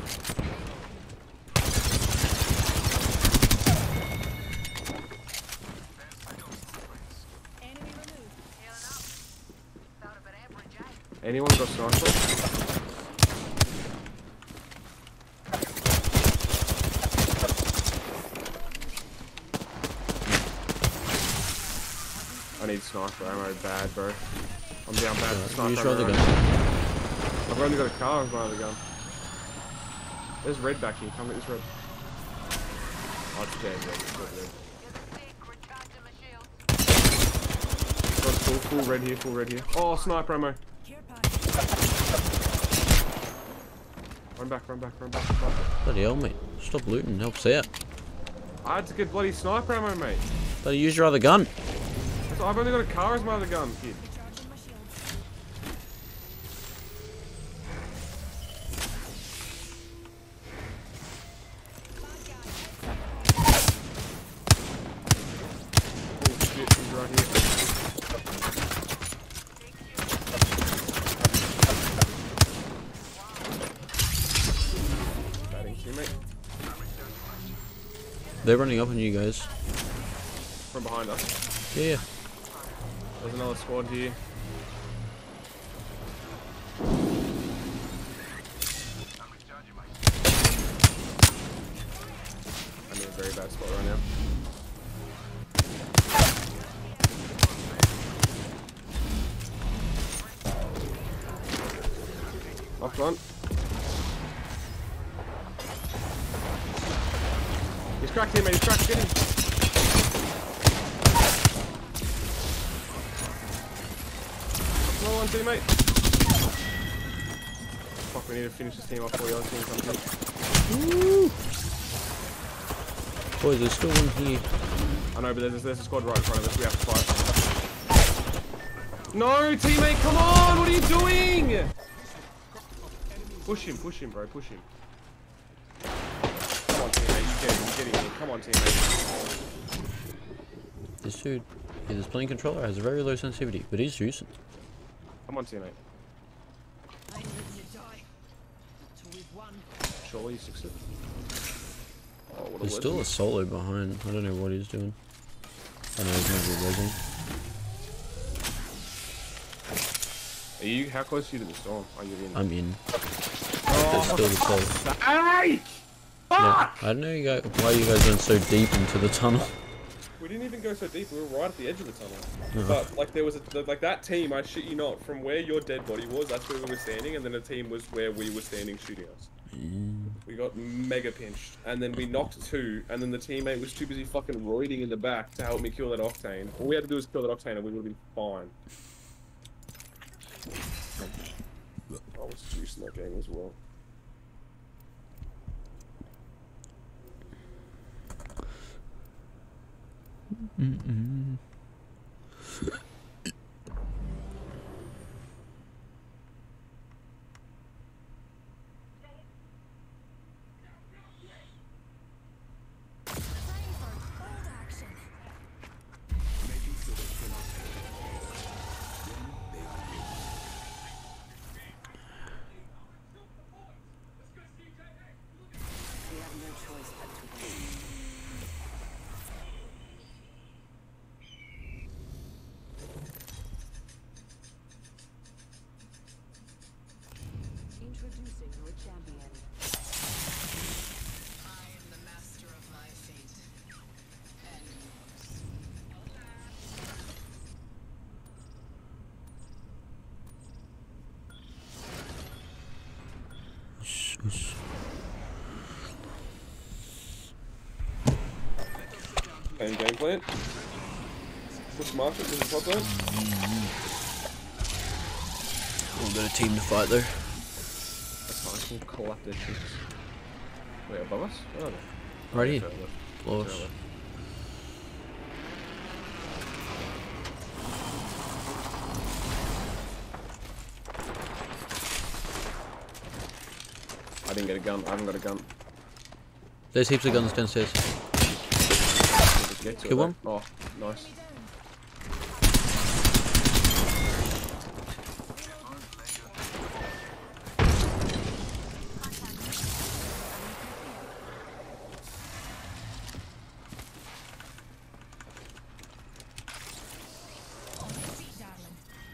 Anyone got sniper? I need sniper ammo bad, bro. I'm down bad Alright, sniper your other ammo. gun. I've only got a car with my other gun. There's red back here. Come get this red. Oh, it's dead. red. It's dead red. Full, full red here, full red here. Oh, sniper ammo. Run back, run back, run back, run back. Bloody hell, mate. Stop looting. Helps out. I had to get bloody sniper ammo, mate. Bloody use your other gun. That's- I've only got a car as my other gun, kid. They're running up on you guys. From behind us. Yeah, yeah. There's another squad here. Boys, there's still one here. I know, but there's, there's a squad right in front of us. We have to fight. No, teammate, come on! What are you doing? Push him, push him, bro, push him. Come on, teammate, you get him, you get him. Come on, teammate. This dude, yeah, this playing controller has a very low sensitivity, but he's juicing. Come on, teammate. Surely you succeed. Oh, There's still a solo behind. I don't know what he's doing. I know he's maybe rezzing. Are you, how close are you to the storm? Oh, are you in? I'm in. Oh, There's still the solo. Hey! Yeah, I don't know you guys, why you guys went so deep into the tunnel. We didn't even go so deep. We were right at the edge of the tunnel. But like there was a like that team. I shit you not. From where your dead body was, that's where we were standing, and then a team was where we were standing shooting us. We got mega pinched, and then we knocked two, and then the teammate was too busy fucking roiding in the back to help me kill that octane. All we had to do was kill that octane, and we would have been fine. I was juicing that game as well. Mm-mm. Same game plan. Push market, push the top zone. We've got a team to fight though. That's collect. Wait, above us? Oh, no. Right here. Close. I didn't get a gun. I haven't got a gun. There's heaps of guns downstairs. Get to Kill it, one. though. Oh, nice.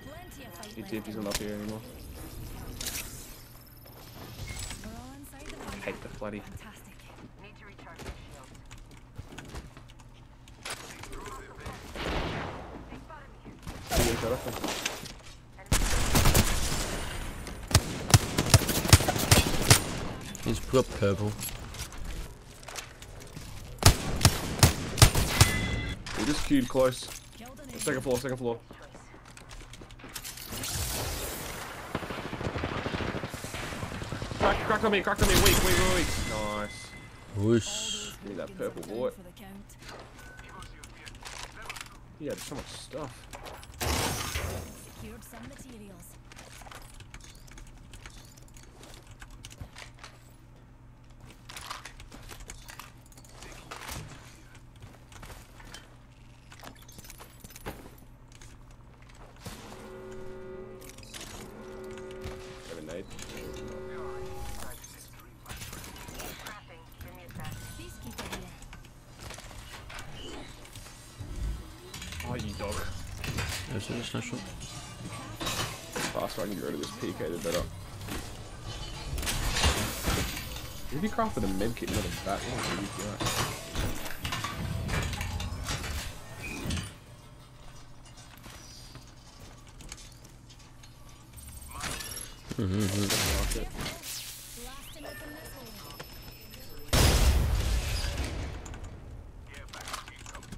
Plenty of fight He left. did. He's not up here anymore. We're all inside the I hate the bloody. Fantastic. Need to recharge your shields. He got up there. He's put up purple. We just. Second floor. Second floor. Crack, crack on me. Crack on me. Weak. Weak. Weak. weak. Nice. Whoosh. Give me that purple boy. Yeah, there's so much stuff. Secured some materials. If you crafted a med kit, not a bat, what would you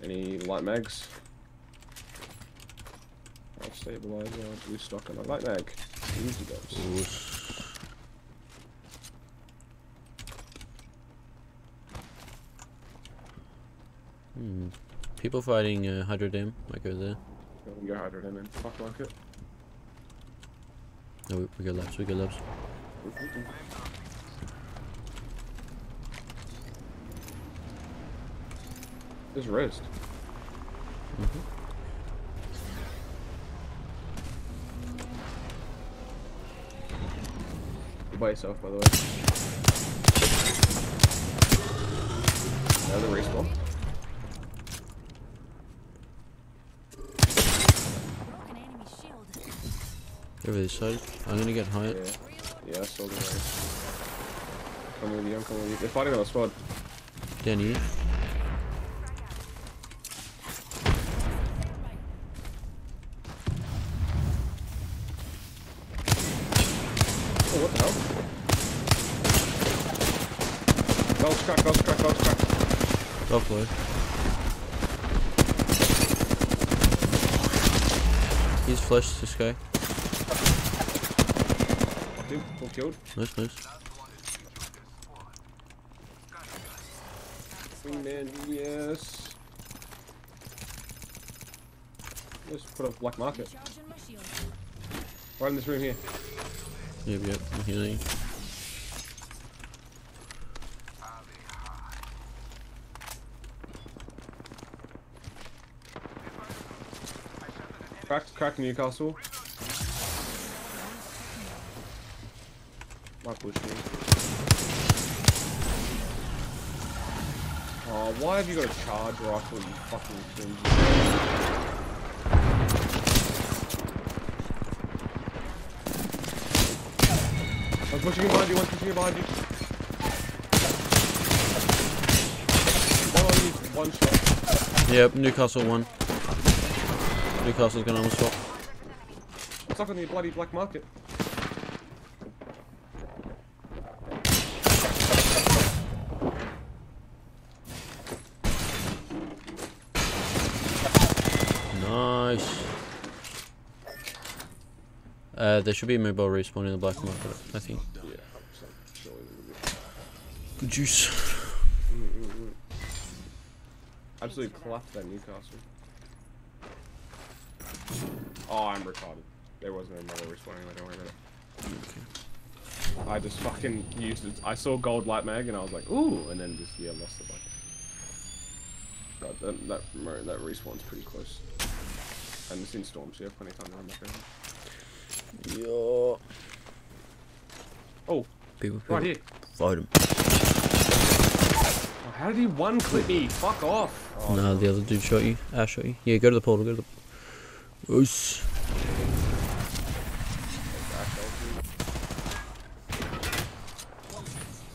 do? Any light mags? I'll stabilizer, blue uh, stock and a light mag. Easy dubs. Hmm. People fighting uh, Hydro Dam. Might go there. We go hydro Dam in. Fuck market. No, we, we go labs. We go labs. There's rest. You're by yourself, by the way. Another respawn. Over this side. I'm gonna get high. Yeah, yeah, I saw the race. Come with you, I'm coming with you. They're fighting on the squad. Down here. Oh, what the hell? Gold's crack, gold's crack, gold's crack. Floor. He's flushed this guy. Him, killed. Nice, nice. Wingman, yes. Let's put a black market. Right in this room here. Yep, yep. I'm healing. Cracked, cracked Newcastle. Push me. Oh, why have you got a charge rifle, you fucking flimsy? One's pushing behind you, one's pushing behind you. One on you, one shot. Yep, Newcastle one. Newcastle's gonna almost swap. Stuck on the bloody black market. Nice. Uh, there should be a mobile respawn in the black market, I think. Yeah, 100%. Surely they will be. Good juice. Mm, mm, mm. Absolutely clapped that Newcastle. Oh, I'm retarded. There was no mother respawning, don't worry about it. I just fucking used it. I saw gold light mag and I was like, ooh, and then just, yeah, lost the bike. God, that, that, that respawn's pretty close. And it's in storm, so you have plenty of time to run back around. Yo. Oh, People, right here. Fight him. Oh, how did he one clip me? Fuck off. Oh, nah, the other dude shot you. I shot you. Yeah, go to the portal, go to the... Oos.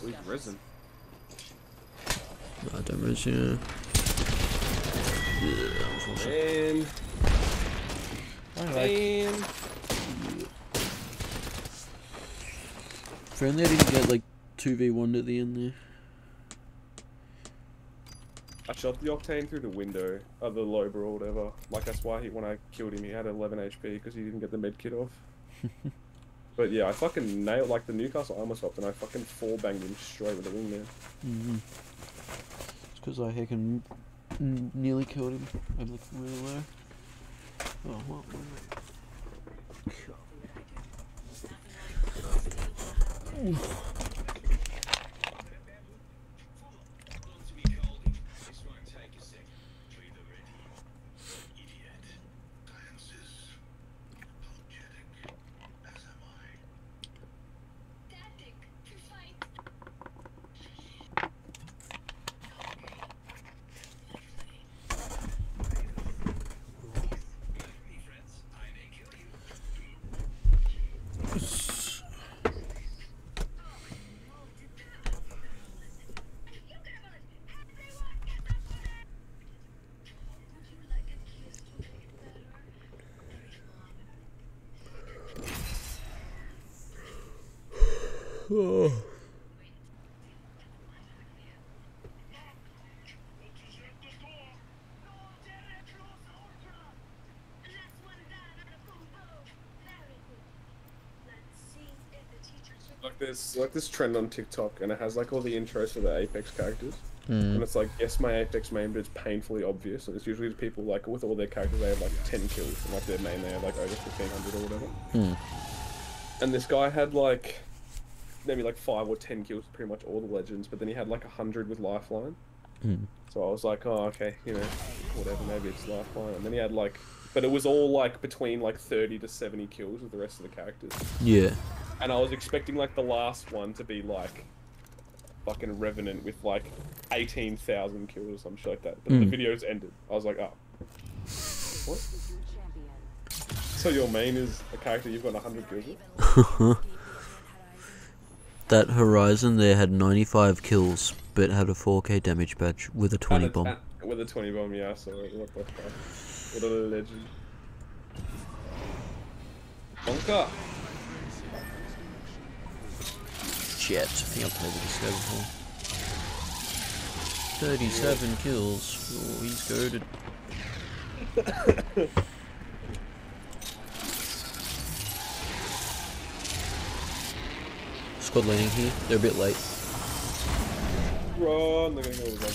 We've risen. I don't really see uh, Yeah, unfortunately. And. Alright. Friendly, I didn't get like 2v1 at the end there. I shot the Octane through the window of the Loba or whatever. Like, that's why he, when I killed him, he had 11 HP because he didn't get the med kit off. but yeah, I fucking nailed, like, the Newcastle armor swap and I fucking four banged him straight with the wingman. Mm-hmm. It's because I heckin' nearly killed him. I looked really low. Oh, what? Oof. Oh. Like there's like this trend on TikTok, and it has like all the intros for the Apex characters, Mm. and it's like guess my Apex main, but it's painfully obvious, and it's usually people like with all their characters they have like ten kills, and like their main they have like over fifteen hundred or whatever. Hmm. And this guy had like maybe like five or ten kills with pretty much all the legends, but then he had like a hundred with Lifeline. Hmm. So I was like, oh okay, you know, whatever, maybe it's Lifeline. And then he had like, but it was all like between like thirty to seventy kills with the rest of the characters. Yeah. And I was expecting like the last one to be like fucking Revenant with like eighteen thousand kills or some shit like that. But Mm. the video's ended. I was like, oh. What? So your main is a character you've got hundred kills with? that Horizon there had 95 kills, but had a 4k damage badge with a 20 a- bomb. and- With a twenty bomb, yeah. So what the fuck? What a legend. Bonka. Jet. I think I've played this guy before. 37 kills. Oh, he's goaded. Landing here. They're a bit late. Run! They're gonna go with the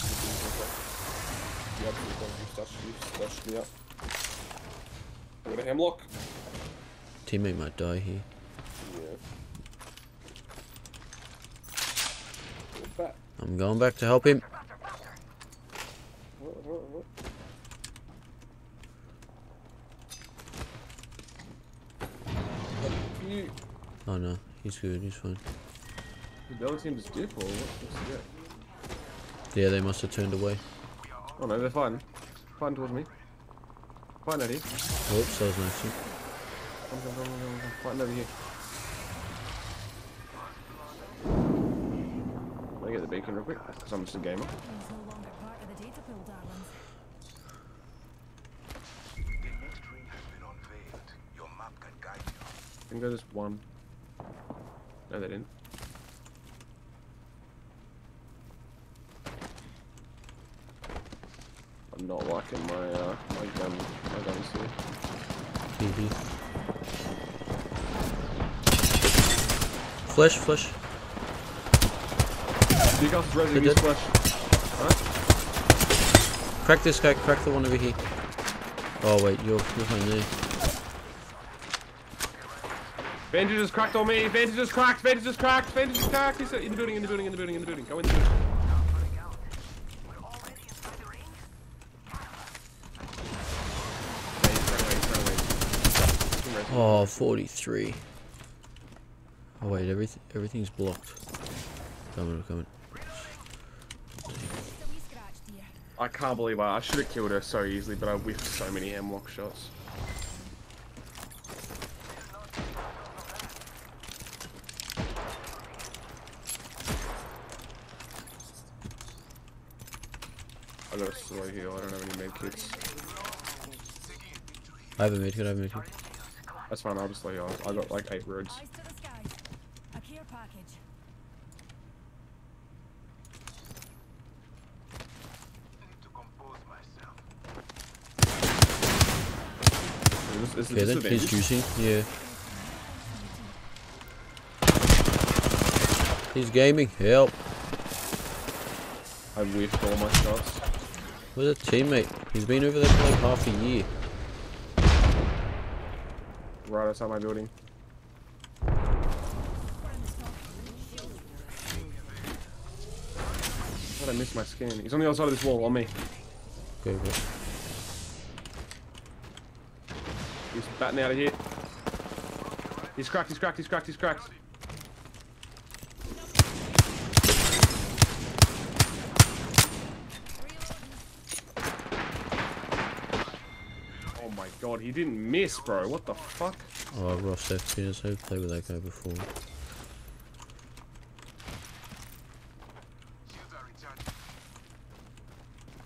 You absolutely don't. You touched, you touched me up. Got a Hemlok. Teammate might die here. Yeah. I'm going back to help him. What, what, what? Oh no, he's good. He's fine. The other team just dip or? What's the? Yeah, they must have turned away. Oh no, they're fine. Fine towards me. Fine out here. Oh, Oops, that was nice. Come, come, come, come, come. Fine over here. Let me get the beacon real quick, because I'm just a gamer. He's no longer part of the data pool, darlings. The next ring has been unveiled. Your map can guide. I think there's just one. No, they didn't. I'm not liking my uh my gun my guns here. Mhm. Flash, flash. You guys They're resin dead. flash. Alright? Crack this guy, crack the one over here. Oh wait, you're, you're fine there. Vantage is cracked on me! Vantage is cracked! Vantage is cracked! Vantage is cracked! He's in the building, in the building, in the building, in the building. Go in the building. Oh, 43. Oh wait, everything everything's blocked. Coming, coming. I can't believe I, I should have killed her so easily, but I whiffed so many Hemlok shots. I got a slow heal, I don't have any med kits. I have a medkit, I have a medkit. That's fine, I'll just slow heal. I got like 8 roads. Eyes to the skies. A care package. Is is Okay, this then he's advantage? juicing, yeah. He's gaming, help. I whiffed all my shots. Where's a teammate? He's been over there for like half a year. Right outside my building. How did I miss my skin? He's on the other side of this wall, on me. Go, go. He's batting out of here. He's cracked, he's cracked, he's cracked, he's cracked. god, he didn't miss, bro. What the fuck? Oh, Ross rushed FPS. I've played with that guy before.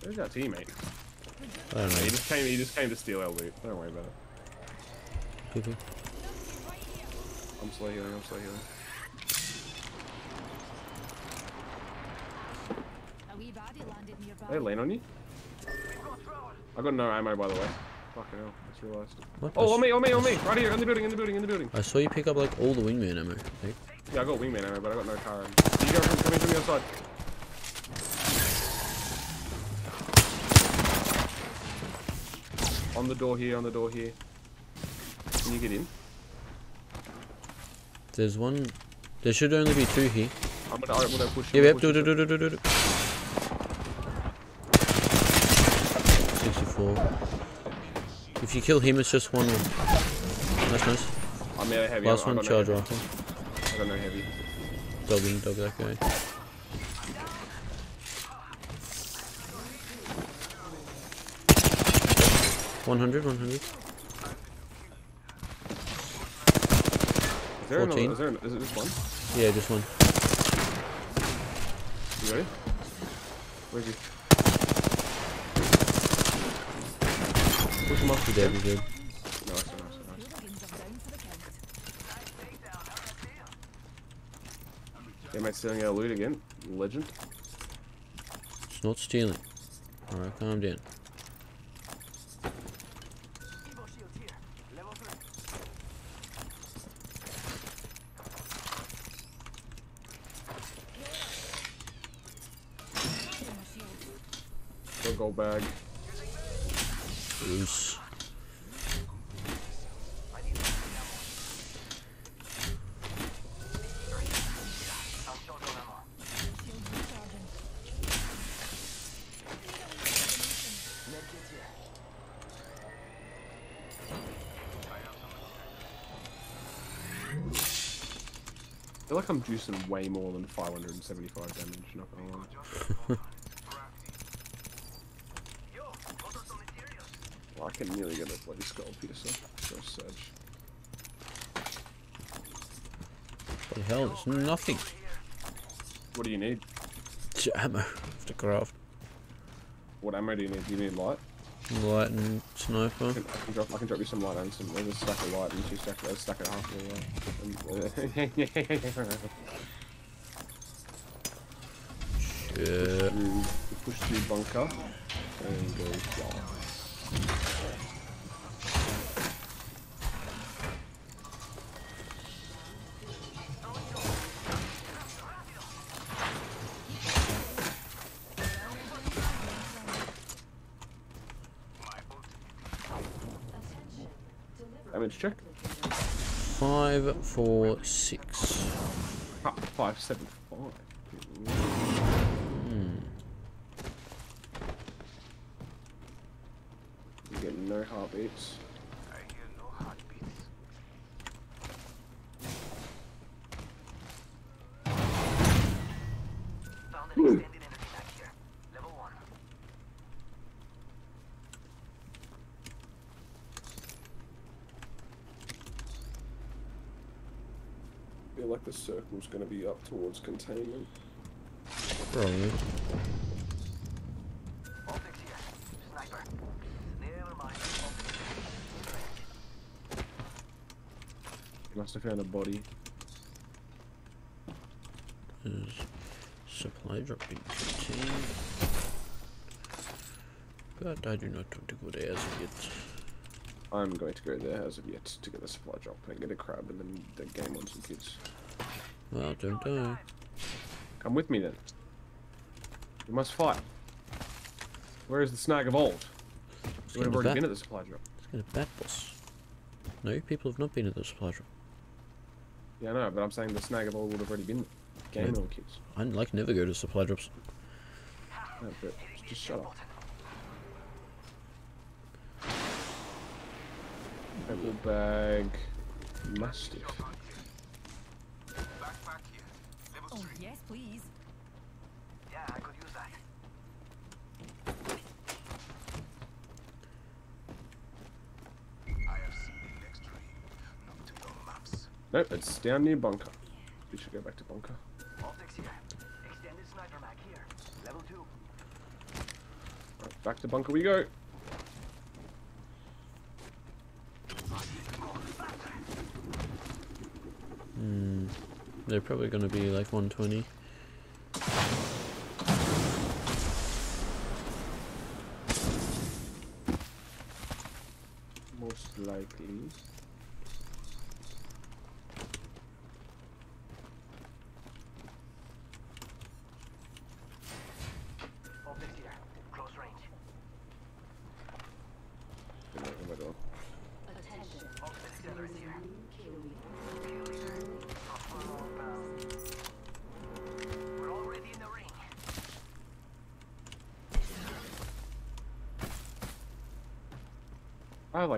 Where's our teammate? I don't know. He just came. He just came to steal our loot. Don't worry about it. I'm slow healing. I'm slow healing. They lean on you? I got no ammo by the way. Fucking hell. I just realised. What? Oh, on me, on me, on me! Right here, in the building, in the building, in the building. I saw you pick up like all the wingman ammo. Like, Yeah, I got wingman ammo, but I got no car ammo. You go from coming from the other side. On the door here, on the door here. Can you get in? there's one. There should only be two here. I'm gonna, I'm gonna push. Yep, yep, gonna do, do, do, do, do, do. 64. If you kill him, it's just one. Nice, nice. I'm out of heavy. Last one, no charge rifle. I got no heavy. Dogging, dog that guy. One hundred, one hundred. Is there another? 14. Is there? an- Is it just one? Yeah, just one. You ready? Where's he? Him off. He dead, he dead. Nice, nice, nice. Yeah, mate, stealing our loot again. Legend. It's not stealing. Alright, calm down. Got a gold bag. Feel like I'm juicing way more than 575 damage, not gonna lie. Well, I can nearly get a bloody skull piercer. So surge. What the hell? There's nothing. What do you need? It's ammo to craft. What ammo do you need? Do you need light? Light and sniper. I can, I can drop. I can drop you some light and some. There's a stack of light and two stack. A stack of half of light. Uh, Yeah. You push through bunker and go down. Five, four, six. Five, seven, five. Hmm. You get no heartbeats. Circle's going to be up towards containment. Probably. Optics here. Sniper. Never mind. You must have found a body. There's supply drop in 15. But I do not want to go there as of yet. I'm going to go there as of yet to get the supply drop and get a crab and then the game on some kids. Well, don't die. Come with me then. We must fight. Where is the snag of old? We have already bat- been at the supply drop. Let's get a bat boss. No, people have not been at the supply drop. Yeah, I know, but I'm saying the snag of old would have already been there. Game on kids. I like never go to supply drops. No, but just shut up. Purple bag. Mastiff. Nope, it's down near bunker. We should go back to bunker. Right, back to bunker we go. Hmm. They're probably going to be like 120. Most likely.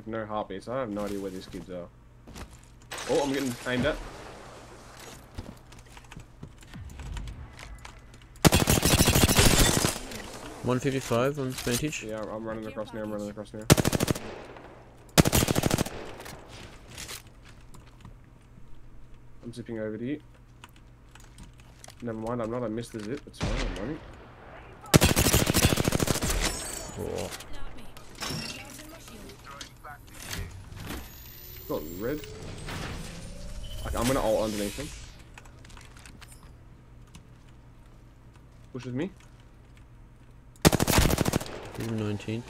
No heartbeats. I have no idea where these kids are. Oh, I'm getting aimed at. One fifty five on advantage. Yeah, I'm running across now. I'm running across now. I'm zipping over to you. Never mind, I'm not. I missed the zip. It's fine. I'm running. Oh. Got red. I'm gonna ult underneath him. Push with me. He's 19.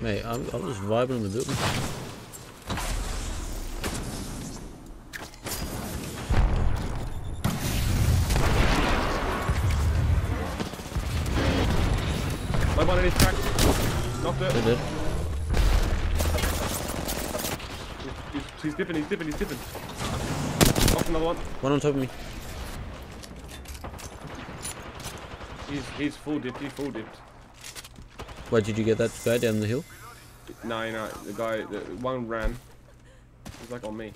Mate, I, I was vibing in the building. Dipping, he's dipping, he's dipping. Knocked another one. One on top of me. He's he's full dipped, he's full dipped. Why did you get that guy down the hill? No, no, the guy, the one ran. He's like on me.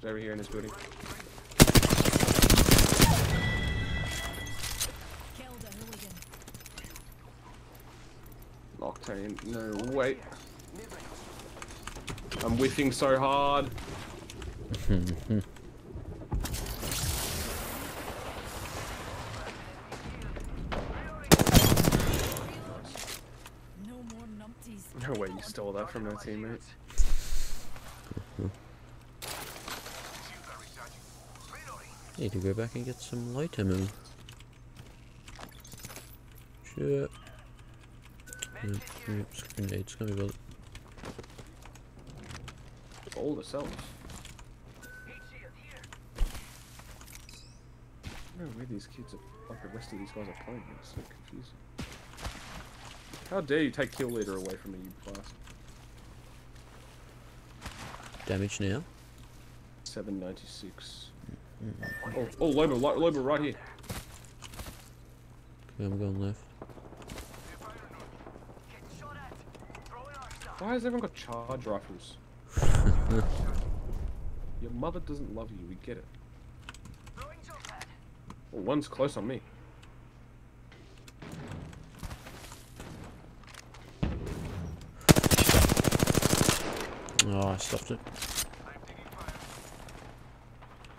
He's over here in this building. Octane, no, wait. I'm whiffing so hard. No more numpties. No way you stole that from our teammate. Need to go back and get some light ammo. Sure. Yep, yep, grenades, can be bothered. All the cells. No way these kids are like the rest of these guys are playing. It's so confusing. How dare you take kill leader away from me, you bastard. Damage now. 796. Mm-hmm. Oh, oh, Lobo, Lo- Lobo right here. Okay, I'm going left. Why has everyone got charge rifles? Your mother doesn't love you, we get it. Well, one's close on me. Oh, I stuffed it.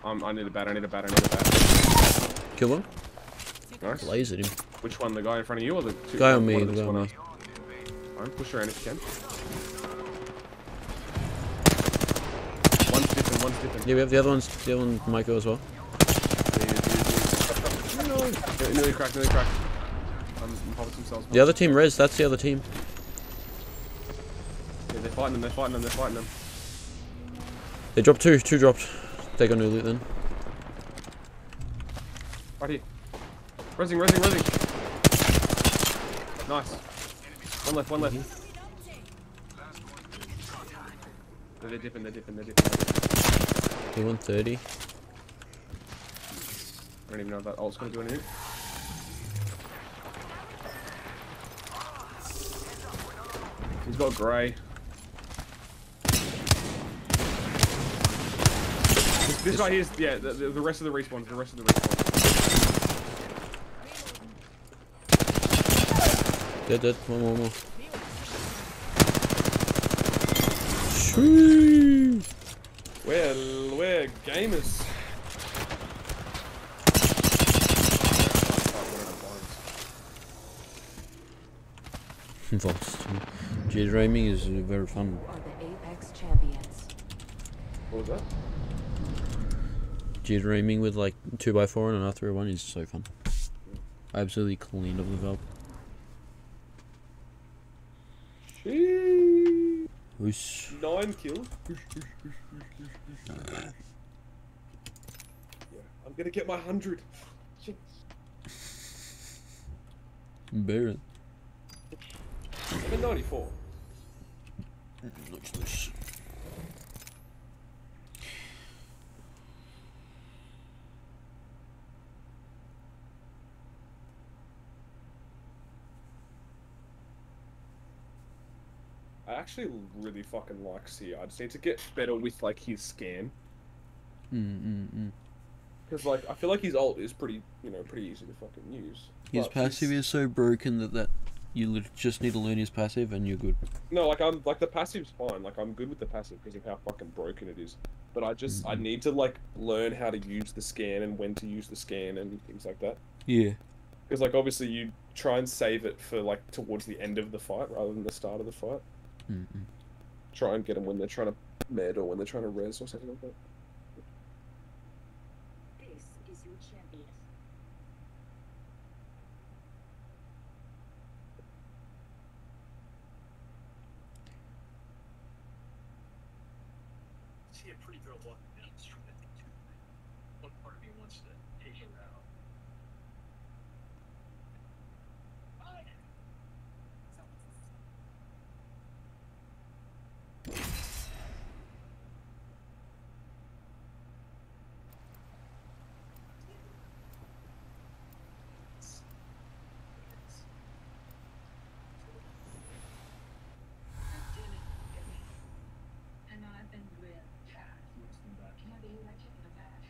Um, I need a bat, I need a bat, I need a bat. Kill one. Nice. Lasered him. Which one, the guy in front of you or the two? Guy on me, the guy on me. Alright, push around if you can. One's dipping. Yeah, we have the other ones. The other one might go as well. Yeah, nearly cracked, nearly cracked. Um, hobbits themselves. The other team res. That's the other team. Yeah, they're fighting them, they're fighting them, they're fighting them. They dropped two. Two dropped. They got no loot then. Right here. Resing, resing, resing. Nice. One left, one left. They're, they're dipping, they're dipping, they're dipping. They're 130. I don't even know if that ult's gonna do anything. He's got grey. This, this guy here's yeah. The, the, rest of the respawns. The rest of the respawns. Dead, dead. One more, one more. Shoo! We're we're gamers. False. Jade Raiming is uh, very fun. Are the Apex champions. What was that? Jade Raiming with like 2x4 and an R301 is so fun. I absolutely cleaned up the valve. Sheesh. Nine kills. I'm gonna get my hundred. Barely. I'm at 94. Looks loose. I actually really fucking like Seer. I just need to get better with like his scan. Mm mm mm. Because like I feel like his ult is pretty, you know, pretty easy to fucking use. His passive is so broken that that you just need to learn his passive and you're good. No, like I'm like the passive's fine. Like I'm good with the passive because of how fucking broken it is. But I just I need to like learn how to use the scan and when to use the scan and things like that. Yeah. Because like obviously you try and save it for like towards the end of the fight rather than the start of the fight. Mm mm. Try and get them when they're trying to med or when they're trying to res or something like that. This is your champion. See a pretty girl walking down the street. I think too. One part of me wants to take her out. And I've been with Chad. Can I be like you in that?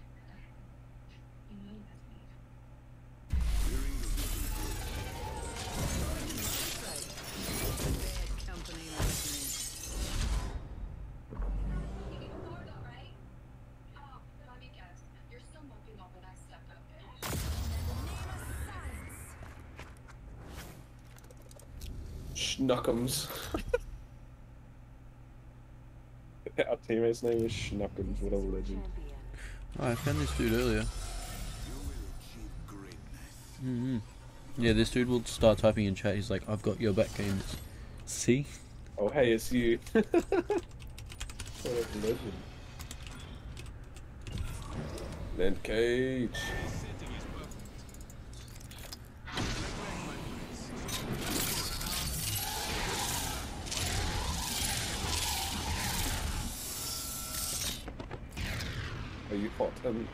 You know that's me. Company listening. You get the word out, right? Oh, let me guess. You're still moping over that stuck-up bitch. Schnuckums. Our teammate's name is Schnuckums. What a legend. Oh, I found this dude earlier. Mm-hmm. Yeah, this dude will start typing in chat. He's like, "I've got your back games." See? Oh hey, it's you. what a legend. Ned Cage. You hot? Um,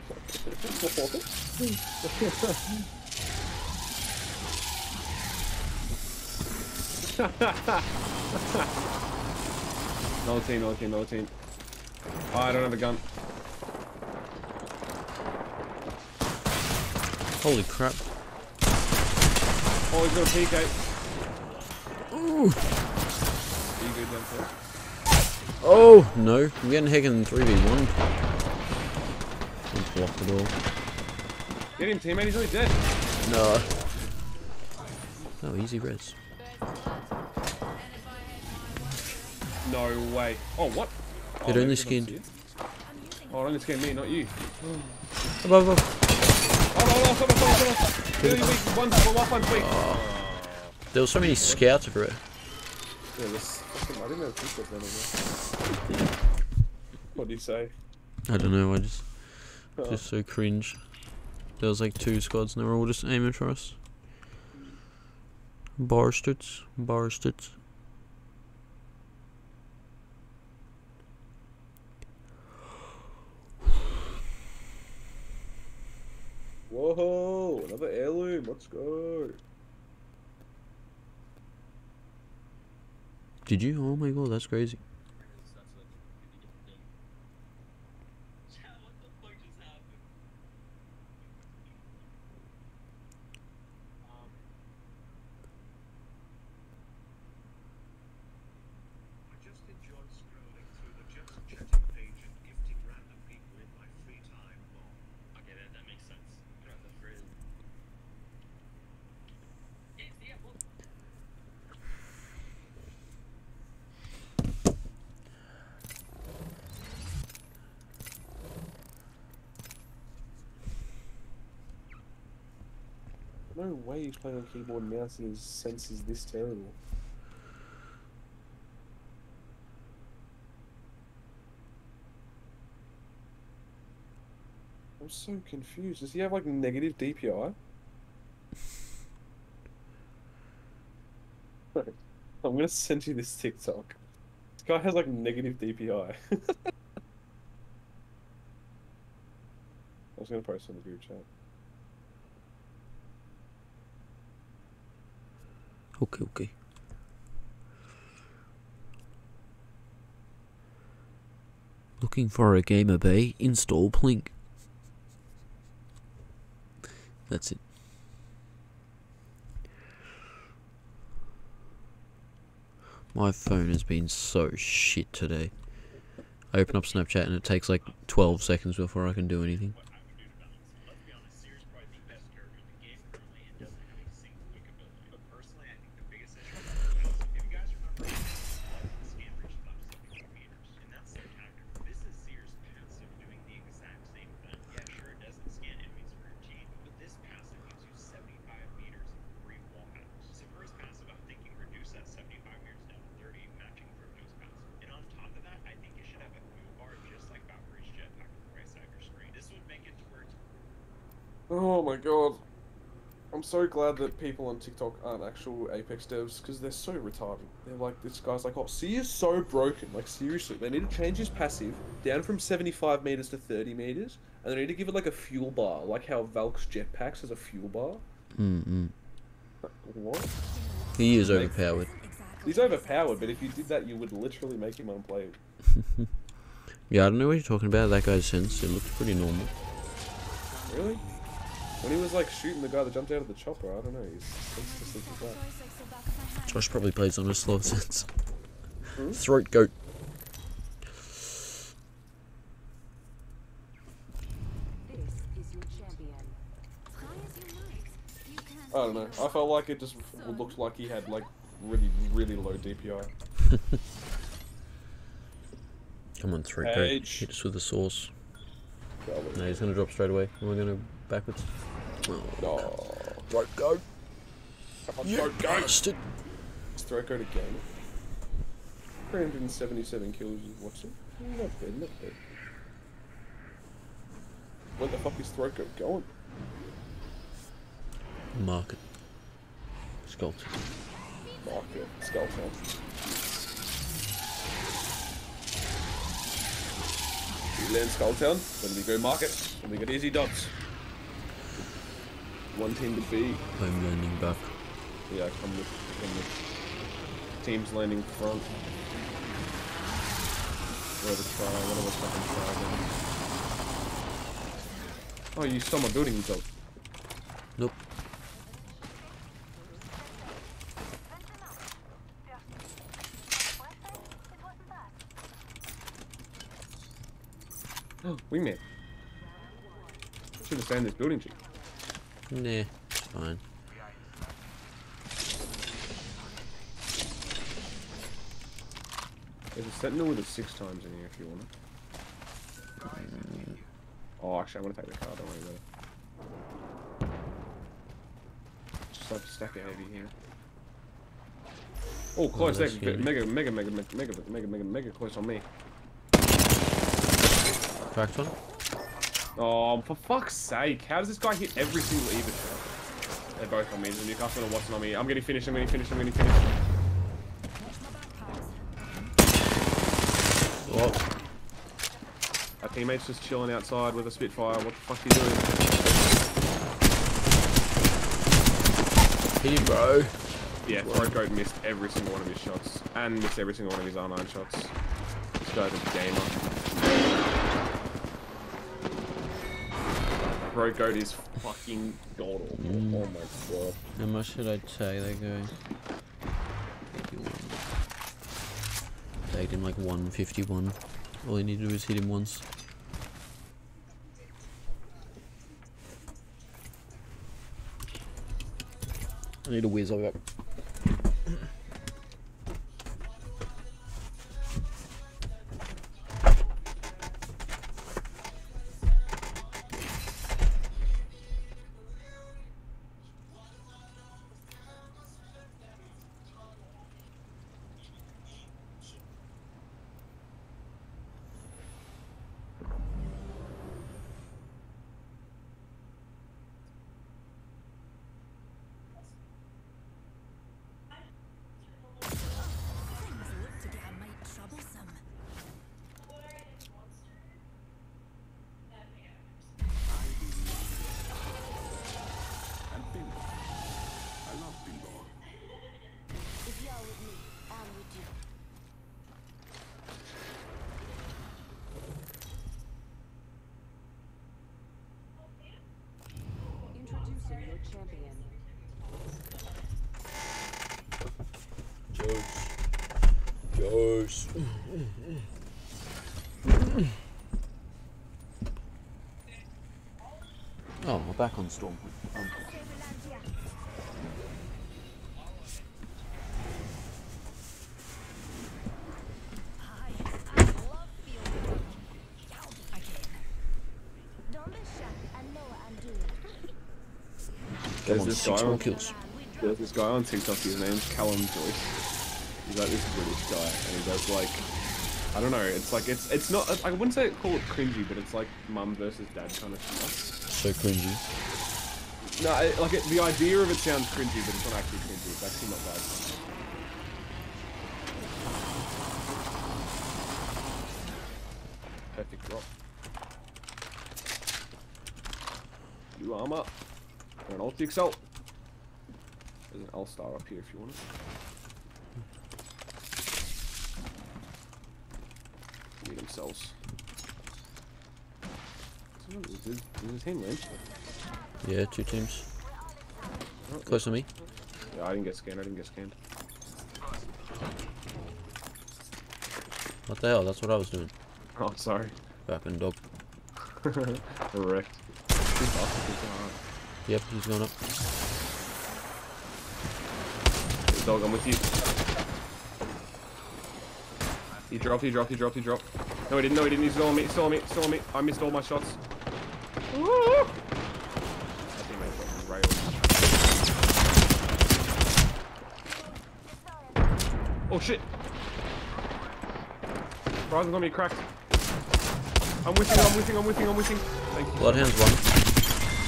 no team, no team, no team. Oh, I don't have a gun. Holy crap! Oh, he's got a PK. Ooh. Are you good then. Oh no! I'm getting hit in three v one. Block it all. Get him, teammate. He's only dead. No. Oh, easy res. No way. Oh, what? Oh, it oh, only maybe skinned. it's Oh, it only skinned me, not you. Above, above. Oh, no, no, stop, stop, stop, stop. Really weak. One, one, one, one, weak. Oh. There were so many scouts everywhere. Yeah, this fucking, I didn't know if this was anywhere. What do you say? I don't know. I just Oh. just so cringe. There was like two squads and they were all just aiming for us. Barstits, barstits. Whoa, another heirloom. Let's go. Did you? Oh my god, that's crazy. he's playing on keyboard and mouse and his sense is this terrible. I'm so confused. Does he have like negative DPI? I'm gonna send you this TikTok. This guy has like negative DPI. I was gonna post on the group chat. Okay, okay. Looking for a gamer bay? Install Plink. That's it. My phone has been so shit today. I open up Snapchat and it takes like 12 seconds before I can do anything. Oh my god. I'm so glad that people on TikTok aren't actual Apex devs because they're so retarded. They're like, this guy's like, oh, Seer is so broken. Like, seriously, they need to change his passive down from 75 meters to 30 meters, and they need to give it like a fuel bar, like how Valk's jetpacks has a fuel bar. Mm-mm. What? He is overpowered. He's overpowered, but if you did that, you would literally make him unplayable. Yeah, I don't know what you're talking about. That guy's sense, it looks pretty normal. Really? When he was like shooting the guy that jumped out of the chopper, I don't know. He's. Josh probably plays on a slow sense. Hmm? Throat goat. I don't know. I felt like it just looked like he had like really, really low DPI. Come on, throat goat. Hit us with the sauce. No, he's gonna drop straight away. We're gonna backwards. No. Throat goat. Come on, You throat goat. bastard. It's throat goat again. 377 kills. What's it? Not bad, not bad. Where the fuck is throat goat going? Market. Sculpted. Market. Skeleton. We land Skulltown, then we go market, and we get easy dots. One team to beat. I'm landing back. Yeah, come with, come with. Teams landing front. Where the try, one of us fucking try. Oh, you saw my building, you dog. Nope. Oh, wingman. Should have stayed in this building, chick. Nah, fine. There's a sentinel with a six times in here if you want it. Oh, actually, I'm gonna take the car. Don't worry about it. Just have to stack it heavy here. Oh, close. that, handy. mega, mega, mega, mega, mega, mega, mega, mega close on me. Cracked one? Oh, for fuck's sake! How does this guy hit every single even shot? They're both on me. There's a Newcastle and a Wattson on me. I'm getting finished. I'm getting finished. I'm getting finished. Oh, Our teammate's just chilling outside with a Spitfire. What the fuck are you doing? him, bro. Yeah, Throat Goat missed every single one of his shots. And missed every single one of his R9 shots. This guy's a gamer. Throat Goat is fucking god awful. Mm. Oh my god. How much should I take that guy? Tagged him like 151. All you need to do is hit him once. I need a whiz, I'll go. champion. We're back on Storm. Um, There's on, this six more on, kills. There's this guy on TikTok. His name's Callum Joyce. He's like this British guy, and he does like I don't know. It's like it's it's not. I wouldn't say call it cringy, but it's like mum versus dad kind of stuff. So cringy. No, I, like it, the idea of it sounds cringy, but it's not actually cringy. It's actually not bad. Perfect drop. New armor. And an ulti. There's an L-STAR up here if you want it. Need themselves. Is his, team lynched? Yeah, two teams. Close to me. Yeah, I didn't get scanned. I didn't get scanned. What the hell? That's what I was doing. Oh, sorry. Fucking dog. Wrecked. He's up, he's alright. Yep, he's going up. Hey, Dog, I'm with you. He dropped, he dropped, he dropped, he dropped. No, he didn't, no, he didn't. He's still on me, still on me, still on me. I missed all my shots. Woo! I think I fucking railed. Oh shit! Horizon got me cracked. I'm wishing, I'm wishing, I'm wishing, I'm wishing. Thank you. Bloodhound's one.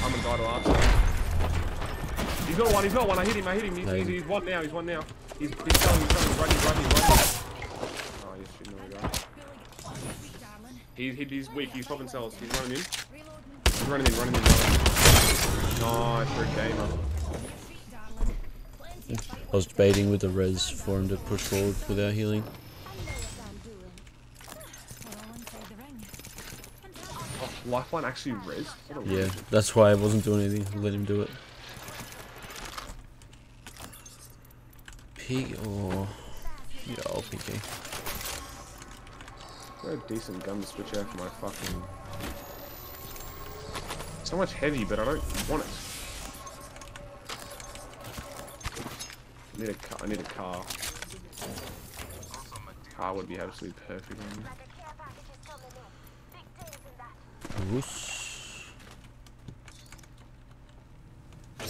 I'm gonna die to last. He's got one, he's got one. I hit him, I hit him. He's, he's, he's one now, he's one now. He's, he's telling, he's telling, running, running, running. Oh, you should know the guy. He, he, he's weak, he's popping cells. He's running in. He's running in, running in, running in. Nice for a gamer. I was debating with the res for him to push forward without healing. Lifeline actually res? Yeah, that's why I wasn't doing anything. Let him do it. P or yeah, I'll PK. Got a decent gun to switch out for my fucking. So much heavy, but I don't want it. I need a car. I need a car. Car would be absolutely perfect. on me. Whoosh. Got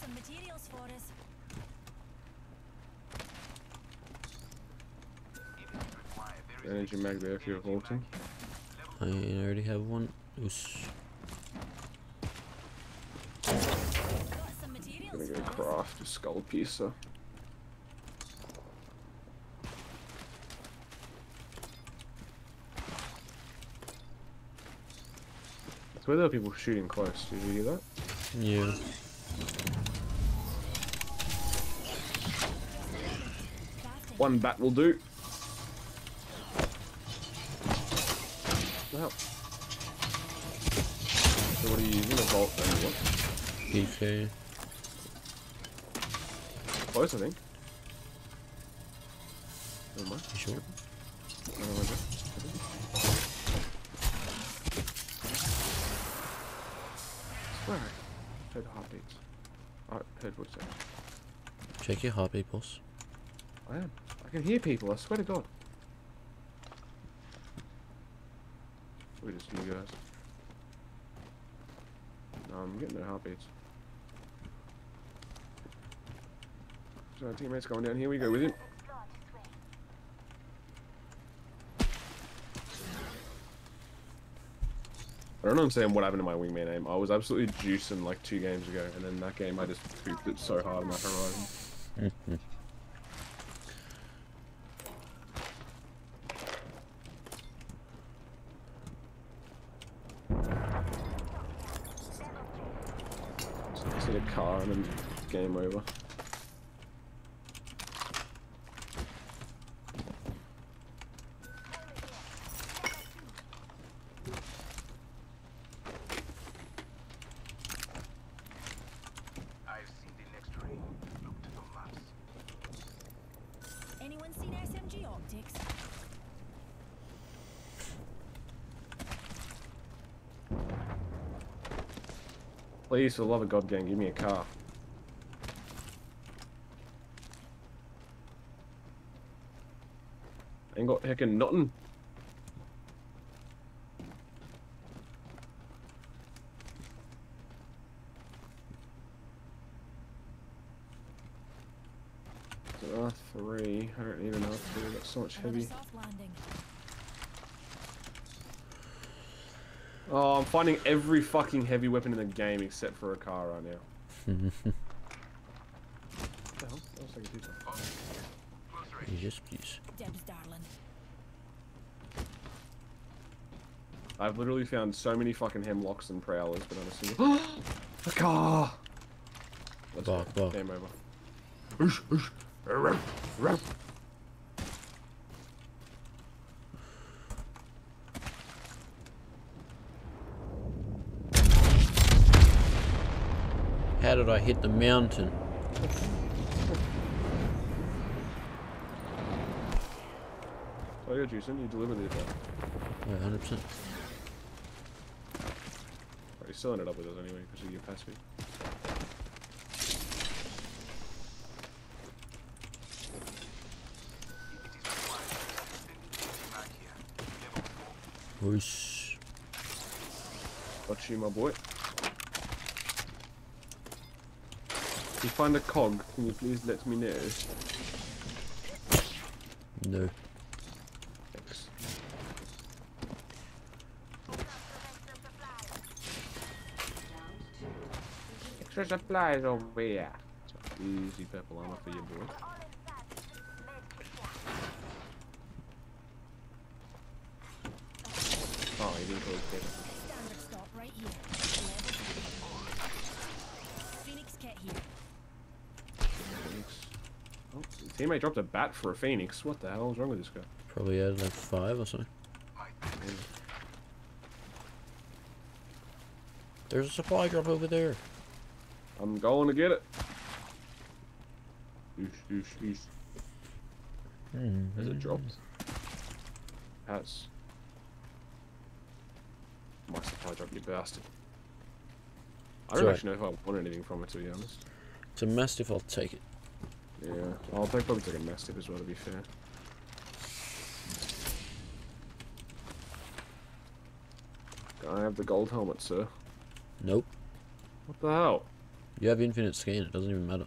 some materials for us. Energy mag there if you're vaulting. I already have one. Whoosh. Gonna go craft a skull piercer. It's where there are people shooting close. Did you hear that? Yeah. One bat will do. The hell? So what are you using? A bolt and what? PK. Close, I think. Never mind. You sure? No, no, no. Swear I heard heartbeats. I heard footsteps. Your heartbeat pulse. I am. I can hear people, I swear to God. We just you guys. No, I'm getting no heartbeats. So our teammates going down here, we go with him. I don't understand what happened to my wingman aim. I was absolutely juicing like two games ago, and then that game I just pooped it so hard on that horizon. So I need a car and game over. Please, for the love of God, gang, give me a car. Ain't got heckin' nothing. R three. I don't need an R three. That's so much heavy. soft landing. Oh, I'm finding every fucking heavy weapon in the game except for a car right now. What the hell? That was like a people. yes, please. I've literally found so many fucking Hemloks and prowlers, but not a single. a car. Let's Bark, go. bark. Game over. Oosh, oosh. Ruff, ruff. How did I hit the mountain? Oh yeah, Jason, you deliver the attack. Wait, 100%. Oh, you're still ended up with us anyway because you your pass speed. Whoosh. Got you, my boy. You find a cog, can you please let me know? No. Thanks. Extra supplies over here. Easy purple armor for you, boy. Oh, he didn't call it better. Standard stock right here. Phoenix kit here. Phoenix. Oh, teammate dropped a bat for a phoenix. What the hell is wrong with this guy? Probably had like five or something. There's a supply drop over there. I'm going to get it. Oosh, oosh, oosh. Has hmm, it hmm. dropped? Has. My supply drop, you bastard. I don't Sorry. actually know if I want anything from it, to be honest. It's a mess if I'll take it. Yeah, I'll take probably take a mastiff as well, to be fair. Can I have the gold helmet, sir? Nope. What the hell? You have infinite scan, it doesn't even matter.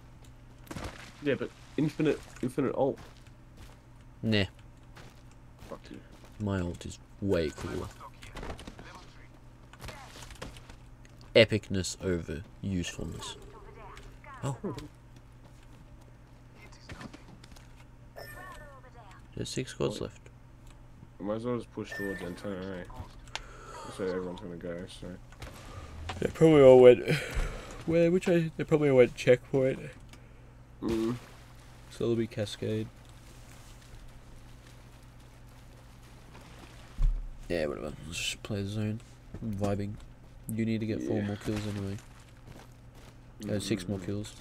Yeah, but infinite, infinite ult. Nah, Fuck you. my ult is way cooler. Epicness over usefulness. Oh. There's six squads left. I might as well just push towards Antonio, right? That's where everyone's gonna go, so. They probably all went. Where? Which I? They probably all went checkpoint. Mm. So it'll be Cascade. Yeah, whatever. Let's just play the zone. I'm vibing. You need to get four more kills anyway. Uh, six more Mm. kills.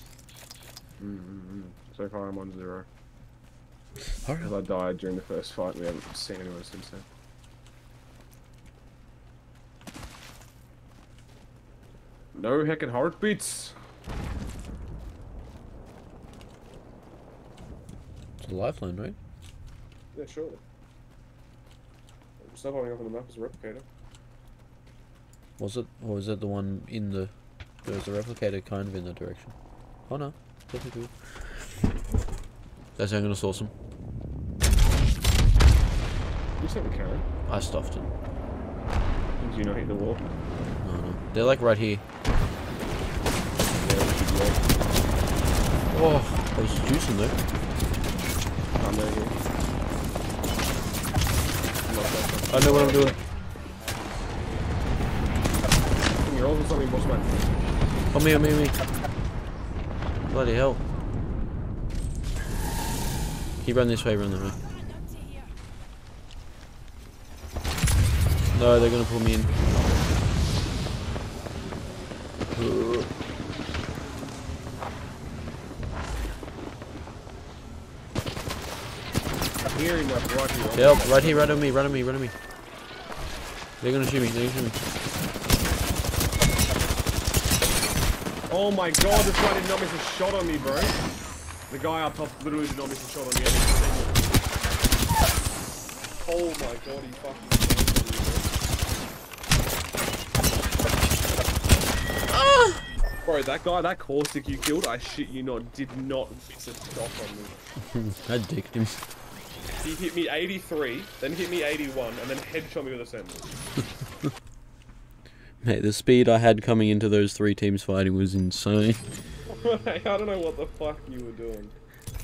Mm-hmm. So far, I'm on zero. Alright. Because I died during the first fight, we haven't seen anyone since then. No heckin' heartbeats! It's a lifeline, right? Yeah, surely. Stuff popping up on the map as a replicator. Was it, or was it the one in the? There was a replicator kind of in that direction. Oh no. That's how I'm gonna source them. You sent the Karen. I stuffed it. Did you not hit the wall? No, no, they're like right here. Oh, there's juice in there. I'm there here. I know what I'm doing. Can you roll for something, boss man? Oh me, oh me, oh me. Bloody hell. Keep running this way, run that way. No, they're gonna pull me in. Ugh. hear him like right here. Help! Right here, right on me, right on me, right on me. They're gonna shoot me. They're gonna shoot me. Oh my god, this guy did not miss a shot on me, bro. The guy up top literally did not miss a shot on me. I didn't see him. Oh my god, he fucking Ah! Bro, that guy, that caustic you killed, I shit you not, did not miss a shot on me. I dicked him. He hit me 83, then hit me 81, and then headshot me with a sentence. Mate, the speed I had coming into those three teams fighting was insane. I don't know what the fuck you were doing.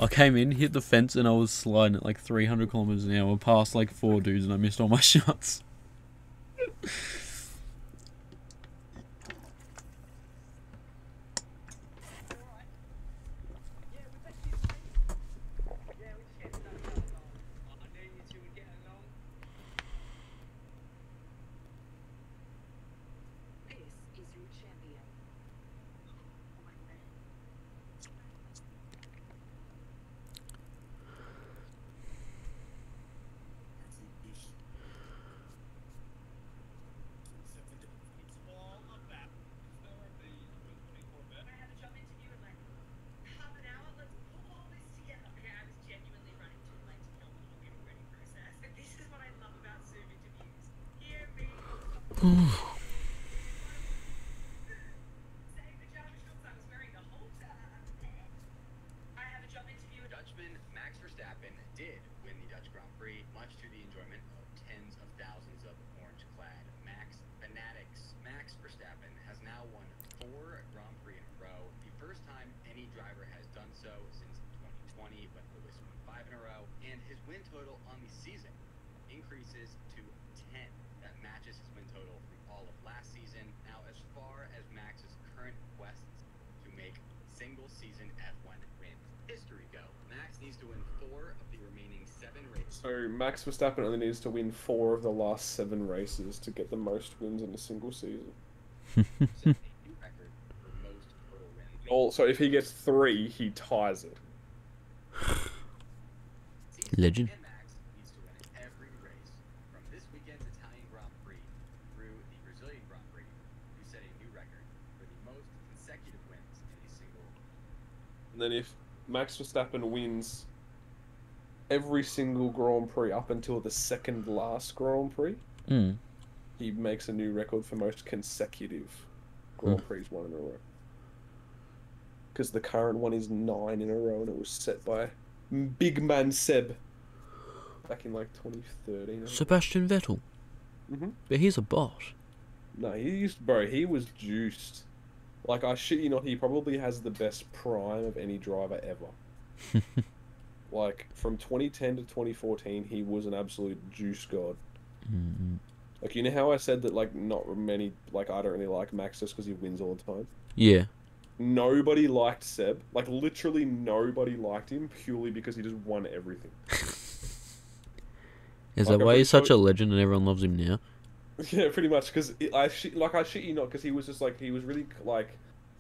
I came in, hit the fence, and I was sliding at like 300 kilometers an hour past like four dudes, and I missed all my shots. Dutchman Max Verstappen did win the Dutch Grand Prix, much to the enjoyment of tens of thousands of orange-clad Max fanatics. Max Verstappen has now won four Grand Prix in a row, the first time any driver has done so since 2020 when Lewis won five in a row, and his win total on the season increases to 10. That matches his win total from all of last season. Now, as far as Max's current quests to make single season F1 win history go, Max needs to win four of the remaining seven races. So Max Verstappen only needs to win four of the last seven races to get the most wins in a single season. All, so if he gets three, he ties it. Legend. needs to win every race from this weekend's Italian Grand Prix through the Brazilian Grand Prix to set a new record for the most consecutive wins in a single And then if Max Verstappen wins every single Grand Prix up until the second last Grand Prix, Mm. he makes a new record for most consecutive Grand Prix won in a row. Because the current one is nine in a row, and it was set by Big Man Seb back in like 2013. Sebastian Vettel. Mhm. But he's a bot. No, he used, bro. He was juiced. Like I shit you not, he probably has the best prime of any driver ever. like from 2010 to 2014, he was an absolute juice god. Mm. Like you know how I said that like not many like I don't really like Max just because he wins all the time. Yeah. Nobody liked Seb. Like literally nobody liked him purely because he just won everything. Is Like, that why he's such a legend and everyone loves him now? Yeah, pretty much. Because I shit, like I shit you not, because he was just like he was really like.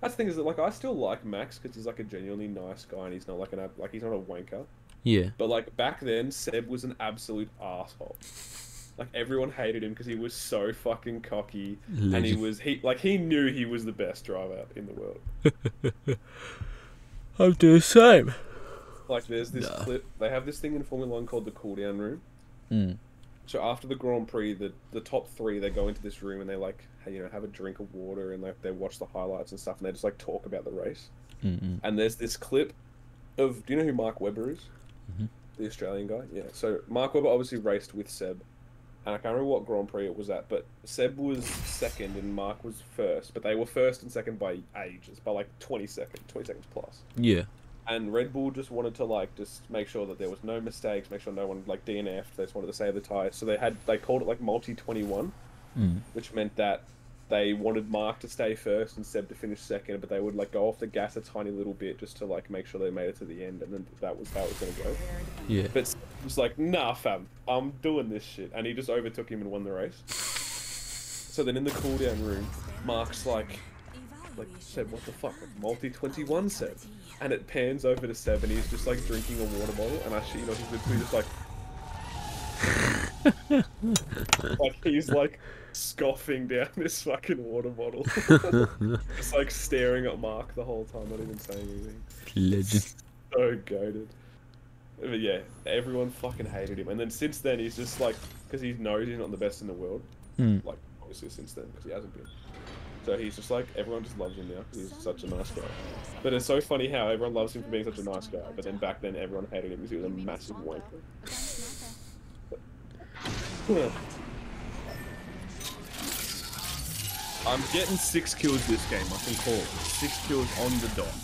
That's the thing is that like I still like Max because he's like a genuinely nice guy and he's not like an like he's not a wanker. Yeah. But like back then, Seb was an absolute asshole. Like everyone hated him because he was so fucking cocky, and he was he like he knew he was the best driver in the world. I'm doing the same. Like there's this Nah. clip. They have this thing in Formula One called the cooldown room. Mm. So after the Grand Prix, the the top three they go into this room and they like you know have a drink of water and like they watch the highlights and stuff and they just like talk about the race. Mm-mm. And there's this clip of do you know who Mark Webber is? The Australian guy. Yeah. So Mark Webber obviously raced with Seb, and I can't remember what Grand Prix it was at, but Seb was second and Mark was first, but they were first and second by ages, by like 20 seconds, 20 seconds plus. Yeah. And Red Bull just wanted to like just make sure that there was no mistakes, make sure no one like DNF'd. They just wanted to save the tires, so they had they called it like multi 21 Mm. which meant that they wanted Mark to stay first and Seb to finish second, but they would like go off the gas a tiny little bit just to like make sure they made it to the end, and then that was how it was gonna go. Yeah. But Seb was like, "Nah, fam, I'm doing this shit," and he just overtook him and won the race. So then in the cooldown room, Mark's like, like Seb, what the fuck, multi twenty one Seb, and it pans over to Seb and he's just like drinking a water bottle, and I shit you know he's literally just like, like he's like scoffing down this fucking water bottle, just like staring at Mark the whole time, not even saying anything. Legend. So goaded. But yeah, everyone fucking hated him, and then since then he's just like, because he knows he's not the best in the world. Hmm. Like obviously since then, because he hasn't been. So he's just like everyone just loves him now. 'cause He's such a nice guy. But it's so funny how everyone loves him for being such a nice guy, but then back then everyone hated him because he was a massive wanker. I'm getting six kills this game. I can call it. six kills on the dot.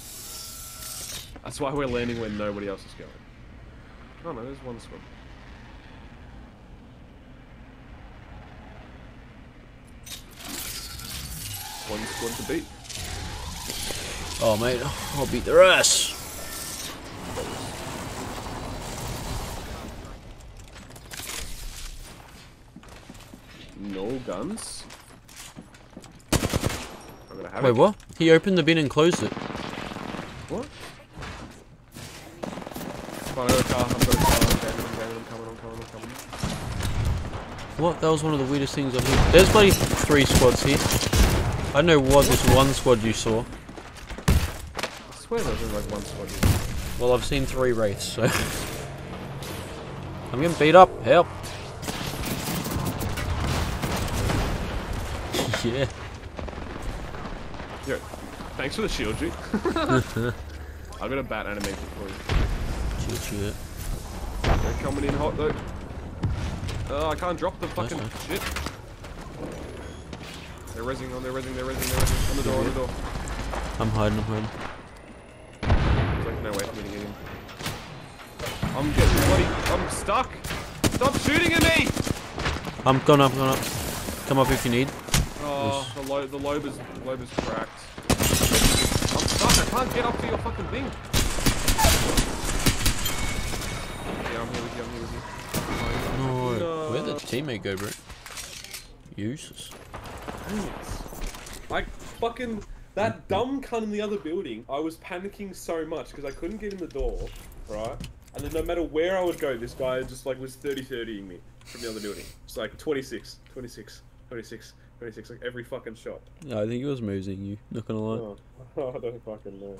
That's why we're landing when nobody else is going. Oh no, there's one swim. One squad to beat. Oh mate, I'll beat the ass. No guns. I'm gonna have Wait, it. what? He opened the bin and closed it. What? Come on, I got a car. I'm got a car. I'm coming. I'm coming. I'm coming. I'm coming. I'm coming. What? That was one of the weirdest things I've heard. There's bloody three squads here. I don't know what this one squad you saw. I swear there's only like one squad. Here. Well, I've seen three wraiths, so... I'm getting beat up. Help. yeah. Yo, thanks for the shield, dude. I've got a bat animation for you. Shoot, shoot. They're coming in hot though. Oh, I can't drop the fucking man. shit. They're rezzing on, they're rezzing, they're rezzing, they're rezzing. On the door, on the door. I'm hiding, I'm hiding. There's like no way for me to get in. I'm getting bloody, I'm stuck. Stop shooting at me! I'm gone up, gone up. Come up if you need. Oh, the lo the Loba is, the Loba is cracked. Oh, I'm stuck, I can't get up to your fucking thing. Yeah, I'm here with you, I'm here with you. No. No. Where'd the teammate go, bro? Useless. Dang it. Like, fucking, that dumb cunt in the other building, I was panicking so much because I couldn't get in the door, right? And then no matter where I would go, this guy just like was 30-30ing me from the other building. It's like 26, 26, 26, 26, like every fucking shot. Yeah, I think it was moseying you, not gonna lie. Oh, I don't fucking know.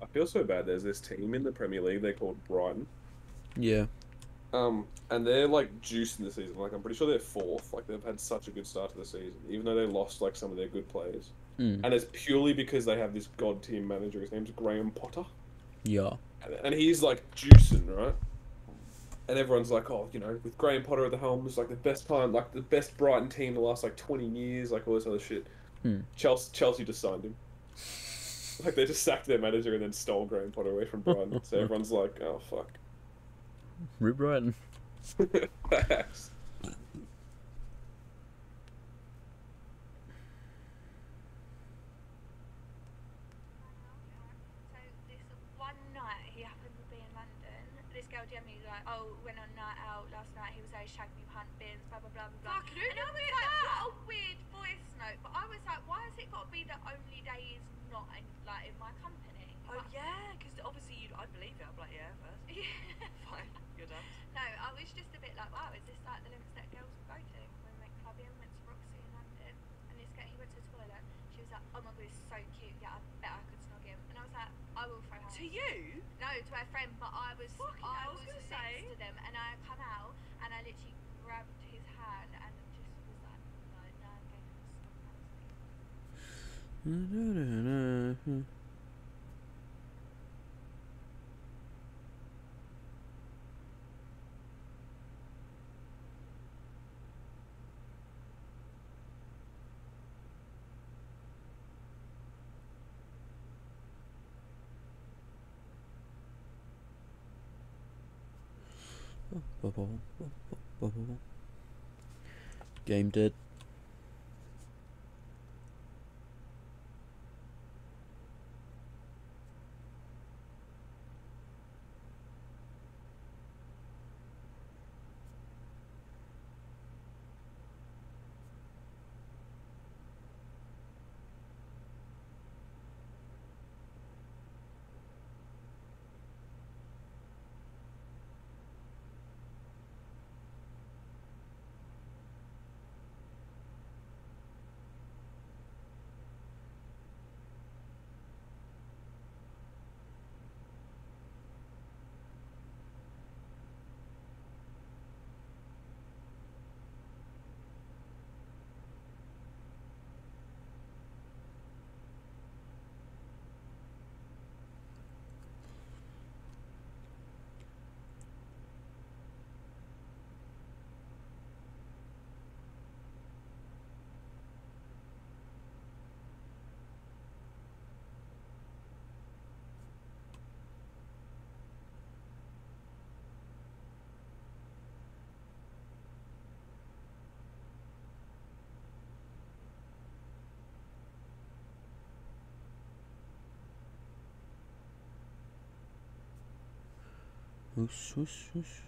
I feel so bad. There's this team in the Premier League. They're called Brighton. Yeah. Um, and they're like juicing the season. Like I'm pretty sure they're fourth. Like they've had such a good start to the season, even though they lost like some of their good players. Mm. And it's purely because they have this god team manager. His name's Graham Potter, Yeah. and, and he's like juicing, right? And everyone's like, oh, you know, with Graham Potter at the helm, it's like the best time, like the best Brighton team in the last like 20 years, like all this other shit. Hmm. Chelsea, Chelsea just signed him. Like they just sacked their manager and then stole Graham Potter away from Brighton. so everyone's like, oh fuck. Rip Brighton. Facts. One night he happened to be in London. This girl DM me like, oh, went on night out last night. He was there, shagged me, punt bins, blah blah blah blah blah. Fuck, who and I did was it like, that? what a weird voice note. But I was like, why has it got to be the only day he's not in, like in my company? Oh Like- yeah, because obviously you'd, I'd believe it. I'm like, yeah, first. Yeah. Fine, you're done. No, I was just a bit like, wow, is this like the limits that girls will go to? We went clubbing, went to Roxy in London, and this guy, he went to the toilet. She was like, oh my god, he's so cute. Yeah, I bet I could snog him. And I was like, I will throw hands. To you? No, to my friend, but I was, Fucking I hell, I was was gonna next say. to them, and I come out, and I literally grabbed his hand and just was like, no, no, I'm going to snog hands. Game dead. Whoosh, whoosh, whoosh.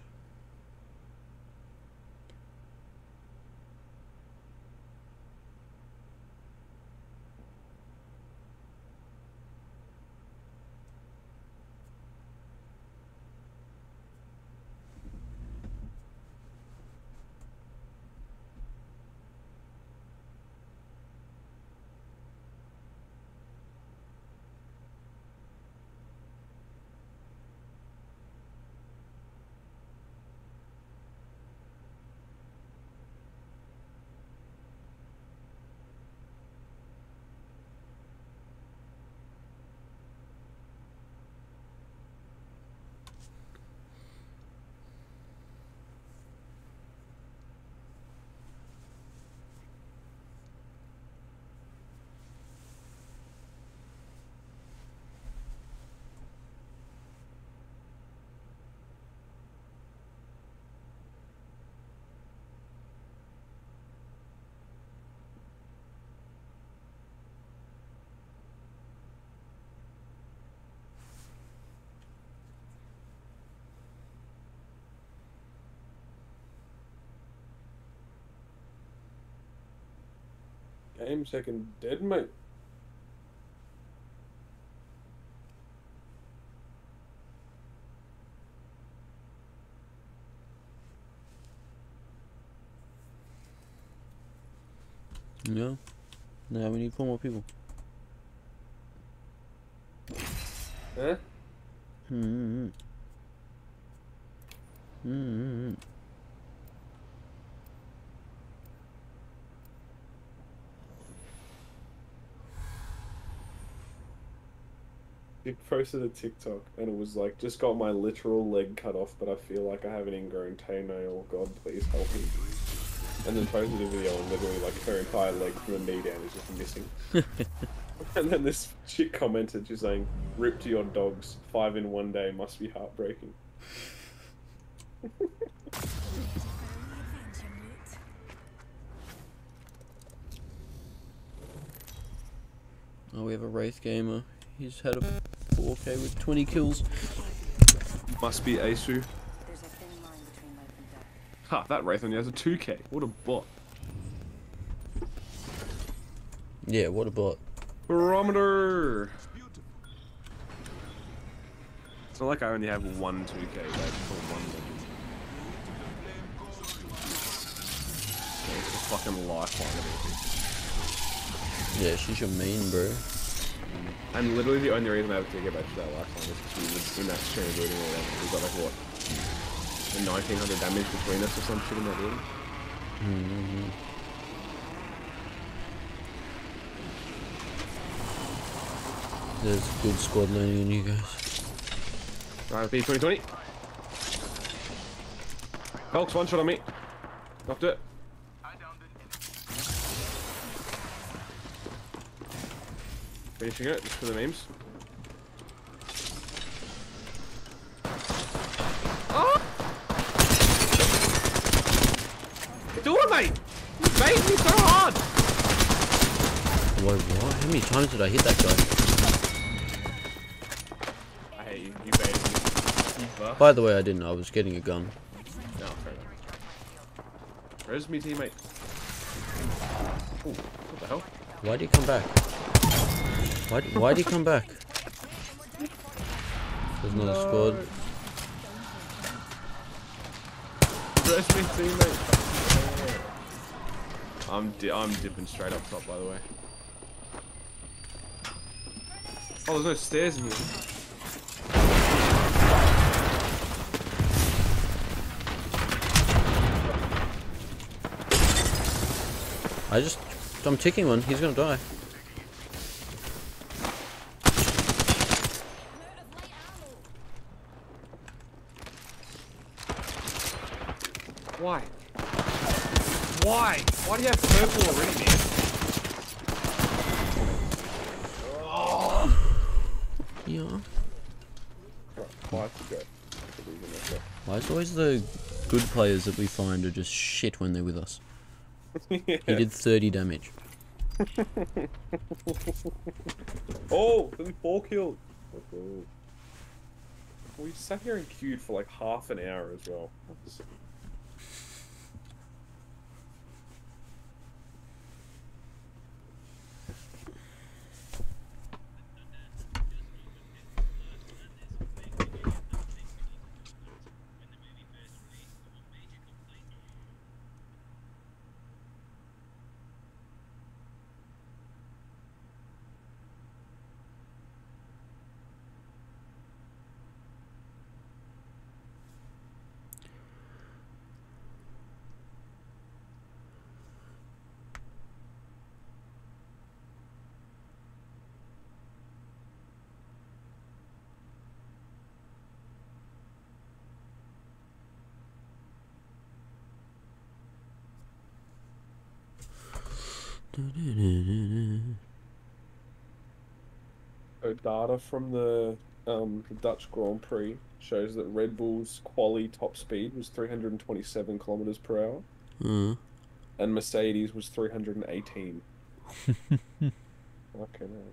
Game second dead, mate. No. No, we need four more people. Huh? Hmm. Hmm. He posted a TikTok and it was like, just got my literal leg cut off, but I feel like I have an ingrown toenail. God, please help me. And then posted a video and literally like her entire leg from the knee down is just missing. and then this chick commented, she's saying, "Rip to your dogs. Five in one day must be heartbreaking." Oh, we have a race gamer. He's had a 4K with 20 kills. Must be Asu. Ha, that Wraith only has a 2k. What a bot. Yeah, what a bot. Barometer! It's not like I only have one 2k, like for one legend. Yeah, it's a fucking lifeline of. Yeah, she's your main, bro. And literally the only reason I have to get back to that lifeline is because we were in that chain building or whatever. We got like what? 1900 damage between us or some shit in that building. Mm-hmm. There's good squad landing on you guys. Alright, B 2020. Hulk's one shot on me. Knocked it. Finishing it, just for the memes. Ah! Oh! Do it, mate! You made me so hard! Whoa, what? How many times did I hit that guy? I hate you. You baited me. By the way, I didn't. I was getting a gun. No, fair enough. Where's me teammate? Ooh, what the hell? Why'd he come back? Why? Why'd he come back? There's another squad. Where's me teammate? I'm di I'm dipping straight up top, by the way. Oh, there's no stairs in here. I just, I'm ticking one. He's gonna die. Why? Why? Why do you have purple already, man? Yeah. Why? Go. Why is always the good players that we find are just shit when they're with us? He did 30 damage. oh, only four killed. We sat here and queued for like half an hour as well. So data from the um, the Dutch Grand Prix shows that Red Bull's quali top speed was 327 kilometers per hour, Uh, and Mercedes was 318. Fucking hell.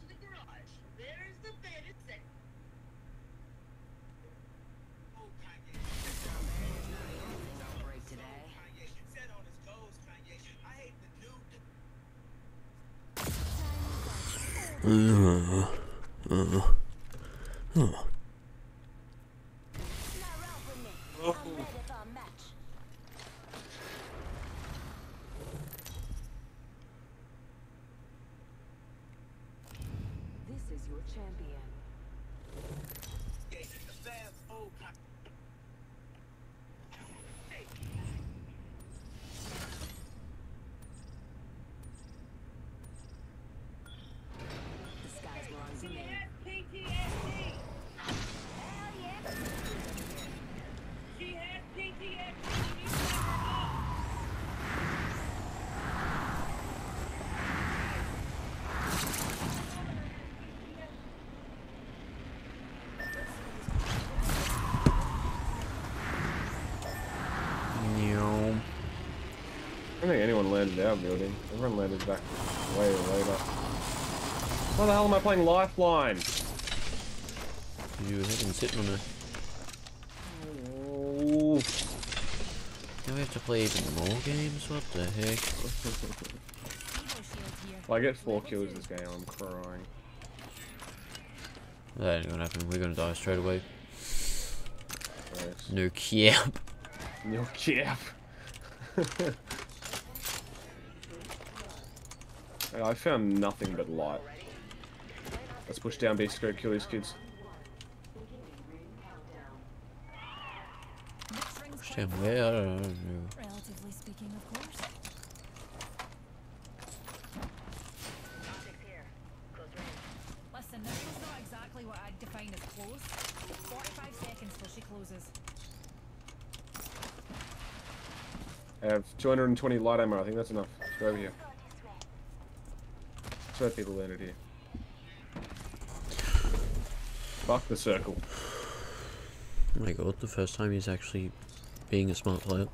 And to the garage. There's the bed it's set. Oh, Kanye. break today. Kanye, set on his goals, Kanye. I hate the new. uh, uh, uh. Think anyone landed our building. Everyone landed back way later. Why the hell am I playing Lifeline? You have been sitting on a. Oh. Now we have to play even more games? What the heck? If I get four kills this game, I'm crying. That ain't gonna happen. We're gonna die straight away. Nice. No cap. No cap. I found nothing but light. Let's push down B to go kill these kids. Damn, where? I don't know. Relatively speaking, of course. Listen, this is not exactly what I'd define as close. 45 seconds till she closes. I have 220 light ammo. I think that's enough. Go over here. So people landed here. Fuck the circle. Oh my god, the first time he's actually being a smart player.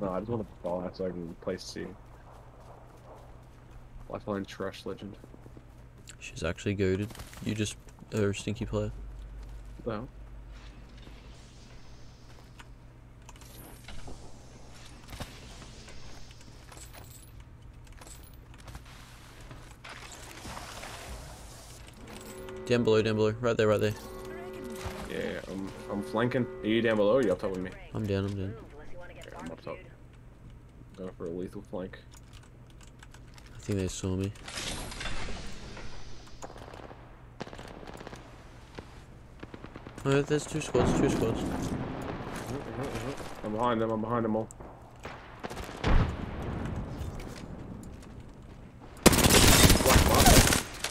No, I just want to buy so I can play C. Lifeline trash legend. She's actually goaded. You just are a stinky player. No. Down below, down below. Right there, right there. Yeah, I'm, I'm flanking. Are you down below or are you up top with me? I'm down, I'm down. Okay, I'm up top. Going for a lethal flank. I think they saw me. Oh, there's two squads, two squads. I'm behind them, I'm behind them all.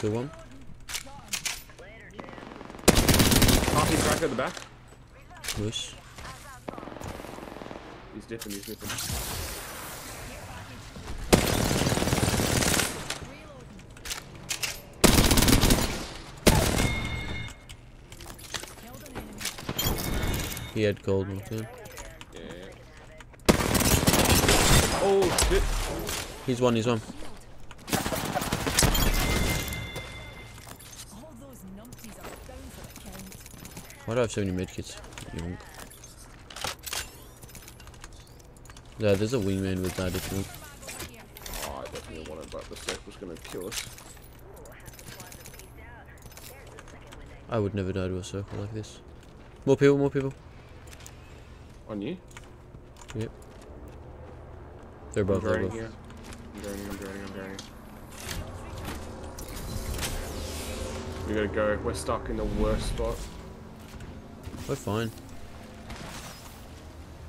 Good one. Cracked at the back. Wish. He's dipping, he's dipping. He had gold okay. Yeah. Oh shit. He's one, he's one. Why do I have so many medkits? Yonk. Yeah, there's a wingman with that if you want. Oh, I definitely want it, but the circle's gonna kill us. I would never die to a circle like this. More people, more people. On you? Yep. They're above, I'm they're draining above. here. I'm draining, I'm draining, I'm draining. We gotta go. We're stuck in the worst spot. We're fine.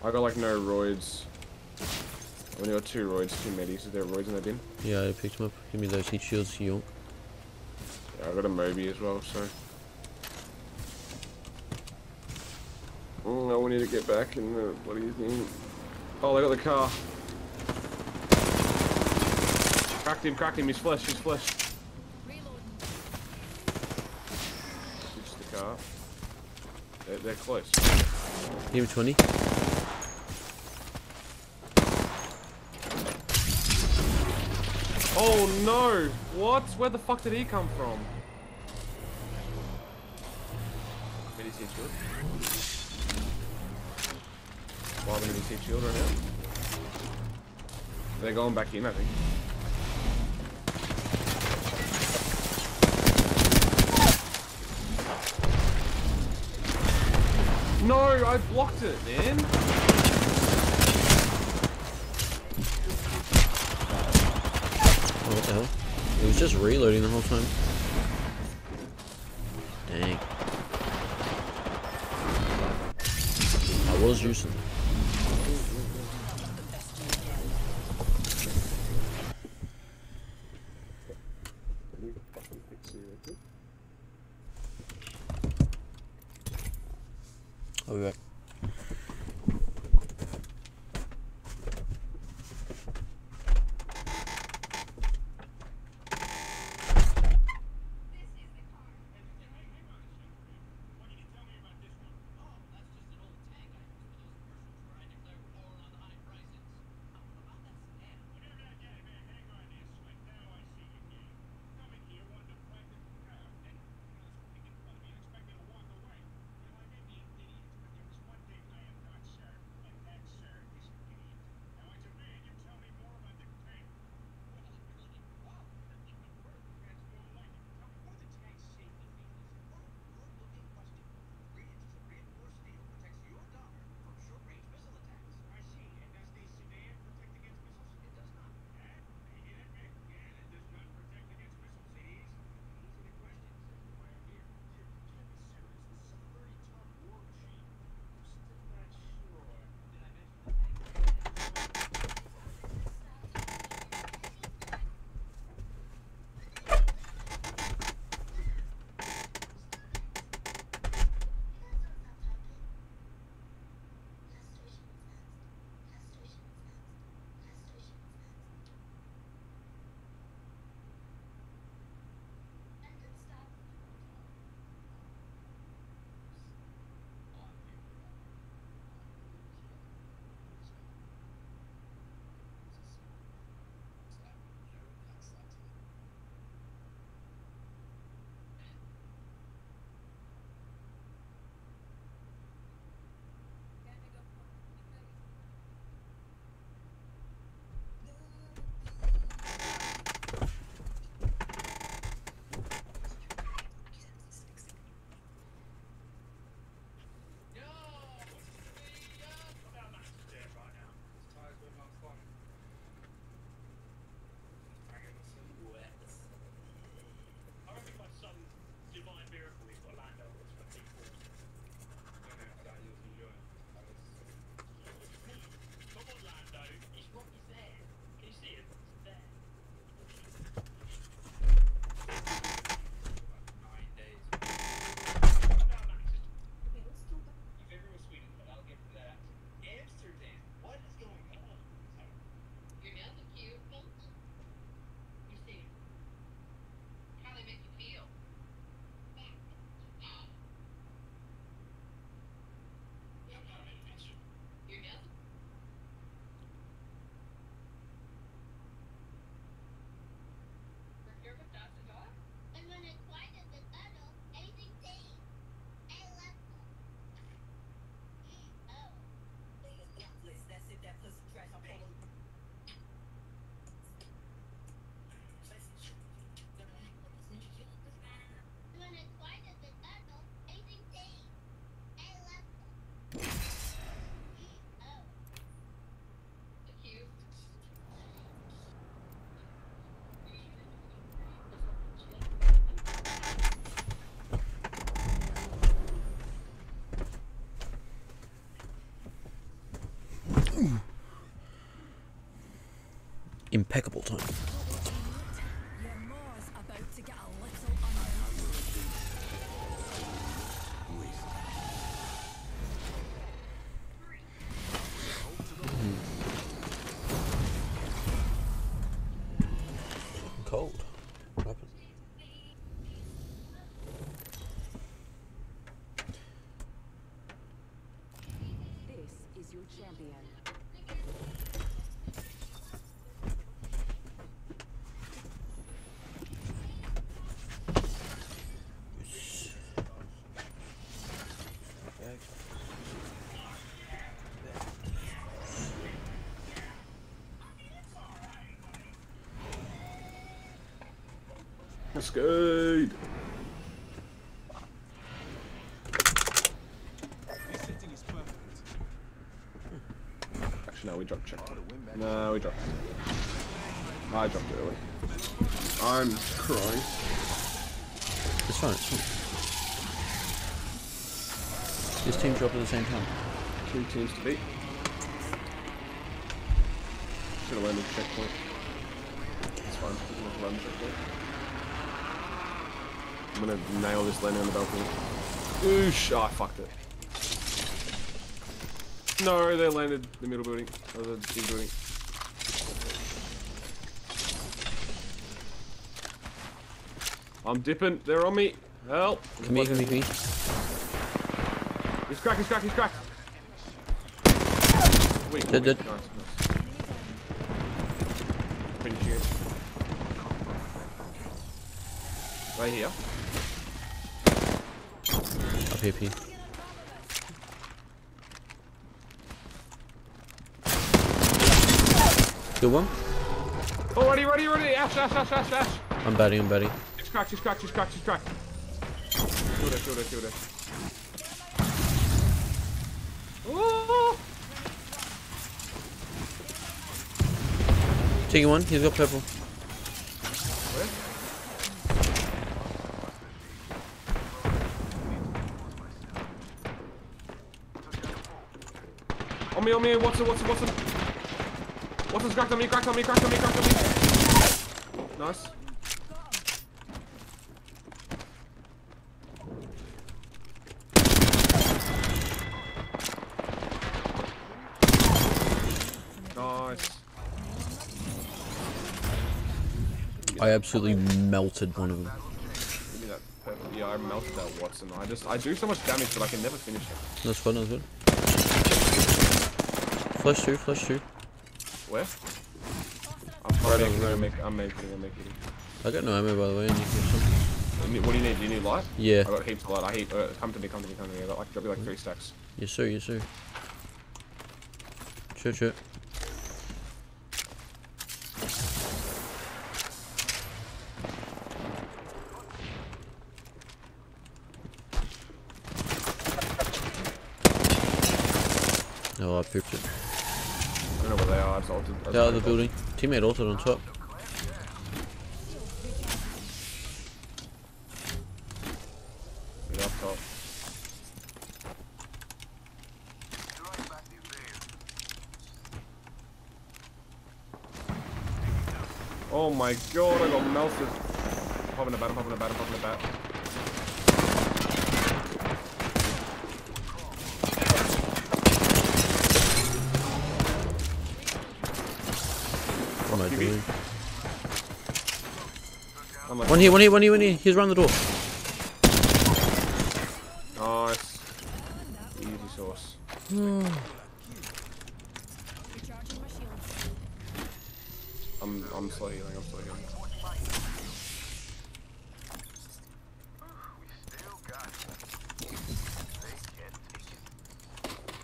I got like no roids. I only got two roids, two medis. Is there roids in that bin? Yeah, I picked him up. Give me those heat shields, yonk. Yeah, I got a Moby as well, so. Oh, no, we need to get back in the. What do you think? Oh, they got the car. Cracked him, cracked him. He's flesh, he's flesh. Switch the car. They're, they're close. Give me 20. Oh no! What? Where the fuck did he come from? Did he see shield? Why did he see shield right now? They're going back in, I think. I blocked it, man. Oh, what the hell? It was just reloading the whole time. Dang. I was juicing. Impeccable time. Let's. Actually, no, we dropped check. No, we dropped. I dropped it early. I'm crying. It's fine, it's fine. This team dropped at the same time. Two teams to beat. Should have landed checkpoint. It's fine. Doesn't have to land checkpoint. I'm gonna nail this landing on the balcony. Oosh! Oh, I fucked it. No, they landed the middle building. Or the big building. I'm dipping. They're on me. Help! Come here, come here, come here. He's cracked, he's cracked, he's cracked. Wait, Dead, dead. Nice, nice. Right here. Up here, P. Good one. Oh, ready, ready, ready! Ash, ash, ash, ash, ash! I'm batting, I'm batting. He's cracked, he's cracked, he's cracked, he's cracked. Kill that, kill that, kill that. Oh! Taking one, he's got purple. On me, on me, Wattson, Wattson, Wattson. Wattson's cracked on me, cracked on me, cracked on me, cracked on me. Nice. Nice. I absolutely melted one of them. Give me that. Yeah, I melted that Wattson. I just, I do so much damage, but I can never finish it. That's fun, that's good. Flush two, flush two. Where? I'm, Right I'm making, right I'm on. making, I'm making, I'm making. I got no ammo by the way, and you can have some. What do you need? Do you need light? Yeah. I got heaps of light. I hate. Uh, come to me, come to me, come to me. I got like, got me like three stacks. Yes sir, yes sir. Sure, sure. Oh, I pooped it. I don't know where they are. I just altered. I just The building. Teammate altered on top. Yeah, up top. Oh my god, I got melted. I'm popping a bat, I'm popping a bat, I'm popping a bat. One here, one here, one here, one here. He's around the door. Nice. Easy sauce. I'm, I'm slow healing, I'm slow healing.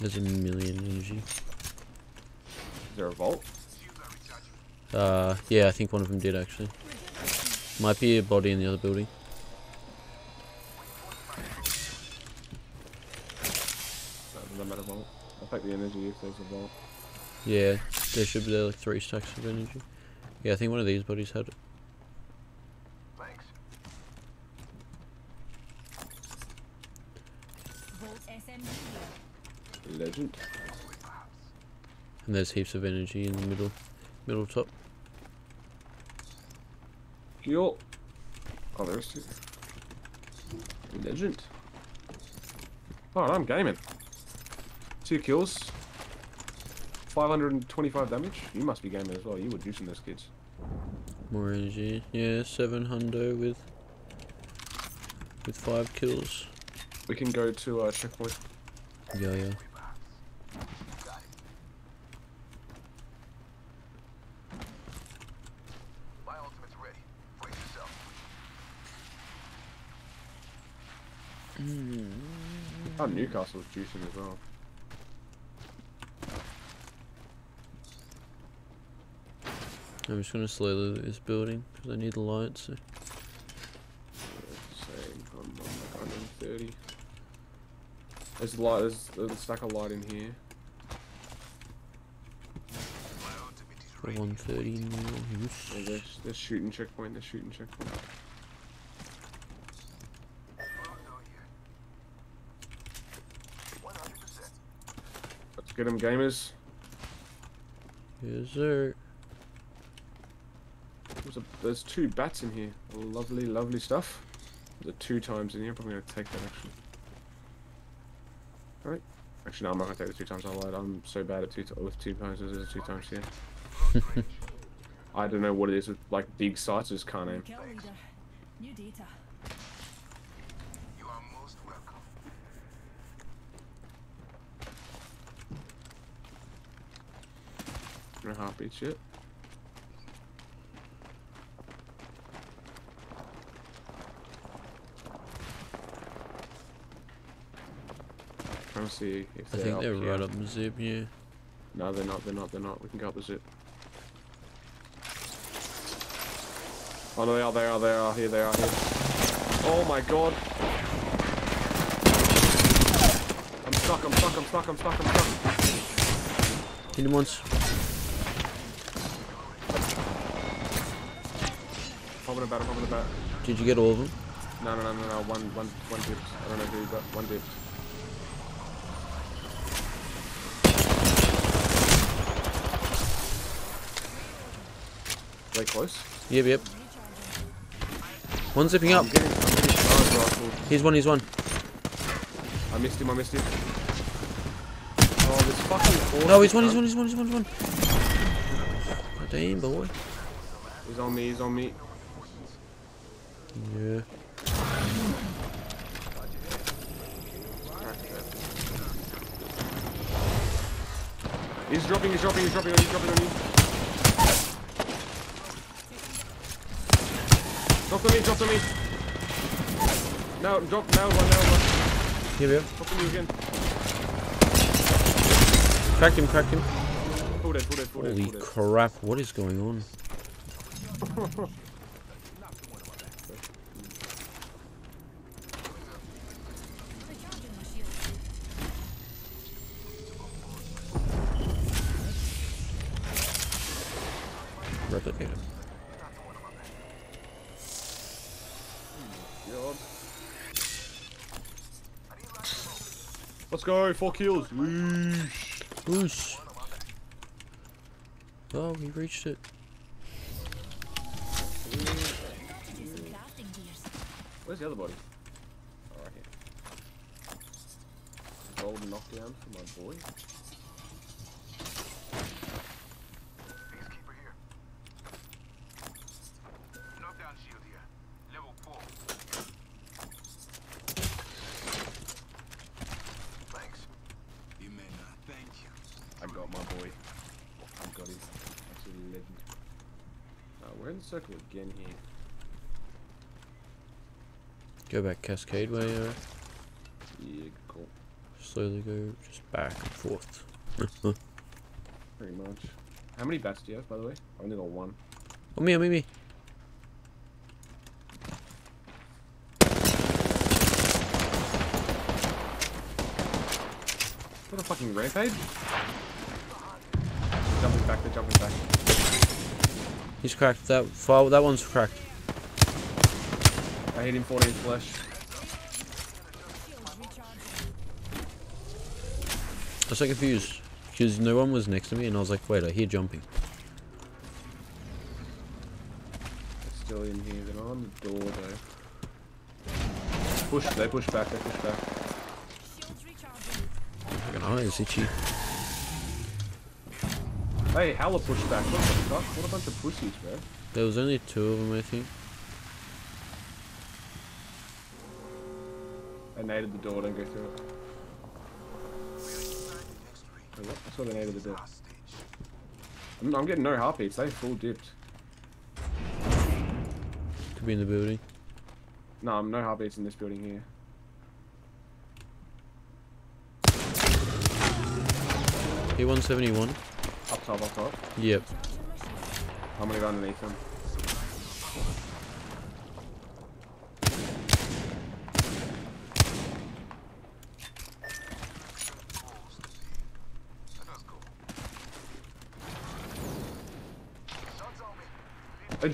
There's a million energy. Is there a vault? Uh, yeah, I think one of them did actually. Might be a body in the other building. No, it doesn't matter vault. I'll the energy if there's a vault. Yeah, there should be there like three stacks of energy. Yeah, I think one of these bodies had it. Here. Legend. And there's heaps of energy in the middle, middle top. Kill. Oh, there's two. Legend. Oh, I'm gaming. Two kills. 525 damage. You must be gaming as well. You were juicing those kids. More energy. Yeah, seven hundo with with five kills. We can go to uh, checkpoint. Yeah, yeah. My ultimate's ready. Brace yourself. Oh, Newcastle's juicing as well. I'm just gonna slowly loot this building because I need the light. So Same. I'm, I'm like 130. There's light. There's, there's a stack of light in here. for 130 now. Yes. Yeah, they're, they're shooting checkpoint. They're shooting checkpoint. Let's get them, gamers. Yes, sir. There's, a, there's two bats in here. Lovely, lovely stuff. There's a two times in here. Probably gonna take that actually. Alright. Actually, no, I'm not gonna take the two times. I lied. I'm so bad at two with two times. There's two times here. I don't know what it is with like big sites. I just can't aim. Kill leader. New data. You are most welcome. No heartbeat shit. Trying to see if I they're think they're here. right up the zip. Yeah. No, they're not. They're not. They're not. We can go up the zip. Oh no, they are. They are. They are here. They are here. Oh my god. I'm stuck. I'm stuck. I'm stuck. I'm stuck. I'm stuck. Hit him once. Popping about. I'm popping about. Did you get all of them? No, no, no, no, no. One, one, one dip. I don't know who, but one dip. Way close. Yep, yep. One zipping up. I'm getting, I'm getting. Here's one. Here's one. I missed him. I missed him. Oh, this fucking horse. No, he's one. He's one. He's one. He's one. He's one. Damn, boy. He's on me. He's on me. Yeah. He's dropping. He's dropping. He's dropping on you. Dropping on you. Dropped on me. Dropped on me. Now, drop. Now, one. Now, one. Yep, yep. Dropped on you again. Cracked him. Cracked him. Full dead. Full dead. Full dead. Holy full dead. crap! What is going on? Replicator. God. Let's go. Four kills. Whoosh. Whoosh. Oh, we reached it. Where's the other body? Oh, right here. Golden knockdown for my boy. Peacekeeper here. Knockdown shield here. Level 4. Thanks. You may not thank you. I got my boy. I got him. Absolutely legend. Uh, we're in the circle again here. Go back Cascade way. Uh, Yeah, cool. slowly go just back and forth. Pretty much. How many bats do you have, by the way? I only got one. oh me, oh me, me. What a fucking rampage? Jumping back, they're jumping back. He's cracked. That far. That one's cracked. I hit him 14 flesh. I was second confused Because no one was next to me, and I was like, wait, I hear jumping. They're still in here. They're on the door though. Push. They push back. They push back. Fucking eyes itchy. Hey, hella push back. What the fuck? What a bunch of pussies, bro. There was only two of them, I think. They naded the door. Don't go through it. Oh, Wait, what? I saw they naded the door. I'm, I'm getting no heartbeats. They full dipped. Could be in the building. No, I'm no heartbeats in this building here. E171. Up top, up top. Yep. I'm gonna go underneath them.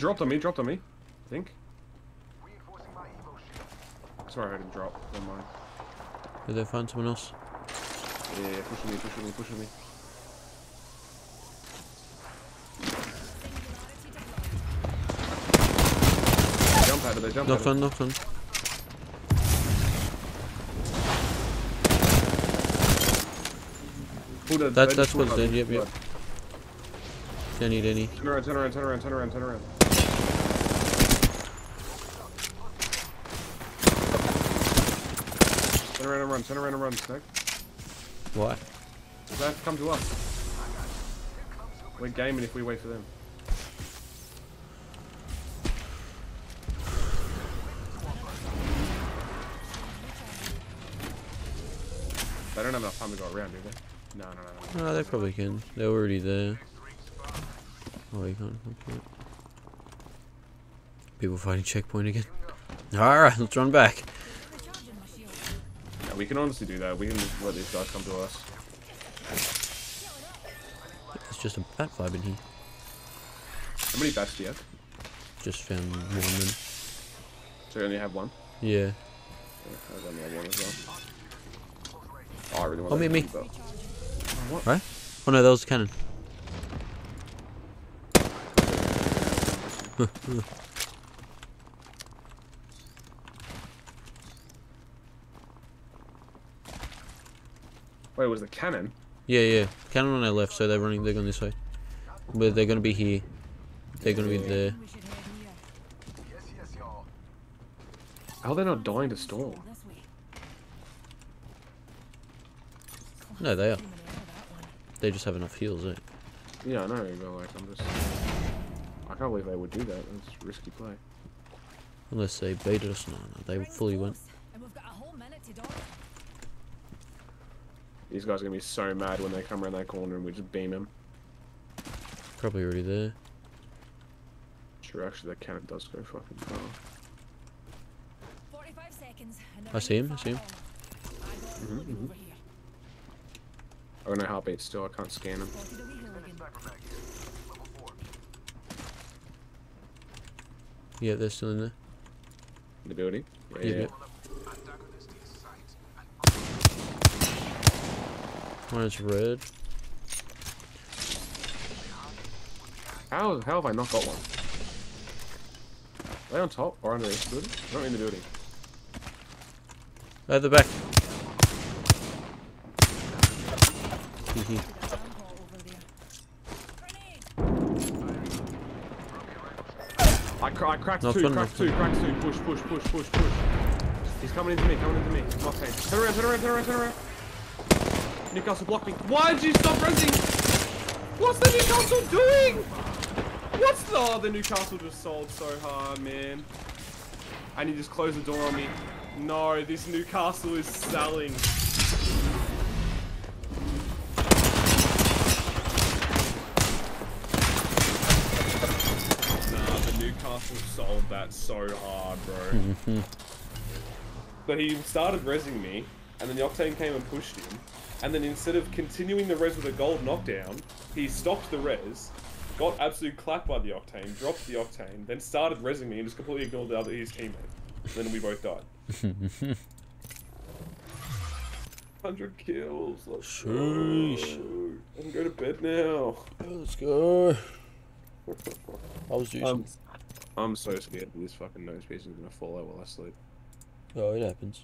Dropped on me, dropped on me. I think. Sorry, I heard him drop. Never mind. Did they find someone else? Yeah, yeah, pushing me, pushing me, pushing me. Jump at it, they jump Knocked at on, it. knocked on. Pull the- That, they that's what's dead, yep, yep. Don't need any. Turn around, turn around, turn around, turn around, turn around. Turn around and run, turn around and run, Snake. Why? They have to come to us. We're gaming if we wait for them. They don't have enough time to go around, do they? No, no, no, no. No, they probably can. They're already there. Oh, you can't. Okay. People fighting checkpoint again. Alright, let's run back. Yeah, we can honestly do that. We can just let these guys come to us. It's just a bat vibe in here. How many bats do you have? Just found one then. So you only have one? Yeah. Yeah, I only have one as well. Oh, I really want Oh, that me, me. but- Oh, what? Right? Oh no, that was the cannon. Wait, was the cannon? yeah, yeah. Cannon on our left, so they're running. They're going this way. But they're gonna be here. They're gonna be there. How are they not dying to storm? No, they are. They just have enough heals, eh? Yeah, I know, but like, I'm just. I can't believe they would do that. That's risky play. Unless they baited us. No, no, they fully went. And we've got a whole minute to dodge. These guys are gonna be so mad when they come around that corner and we just beam them. Probably already there. Sure, actually, that cannon does go fucking far. 45 seconds. I see him. I see him. Mm -hmm, mm -hmm. I got no heartbeat still. I can't scan him. Yeah, they're still in there. In the building? Yeah. Yeah, yeah. yeah. One is red. How, how have I not got one? Are they on top or under the building? Not in the building. At the back. Hee hee. I, cr I cracked Knocked two, one, cracked knocked two, one. cracked two. Push, push, push, push, push. He's coming into me, coming into me. Octane. Turn around, turn around, turn around, turn around. Newcastle blocked me. Why did you stop resing? What's the Newcastle doing? What's the... Oh, the Newcastle just sold so hard, man. And he just closed the door on me. No, this Newcastle is selling. Nah, the Newcastle sold that so hard, bro. But he started resing me, and then the Octane came and pushed him. And then instead of continuing the res with a gold knockdown, he stopped the res, got absolutely clapped by the Octane, dropped the Octane, then started resing me and just completely ignored the other his teammate. And then we both died. 100 kills. Let's Sheesh. go. I can go to bed now. Let's go. I was using. I'm, I'm so scared this fucking nose piece is gonna fall out while I sleep. Oh, it happens.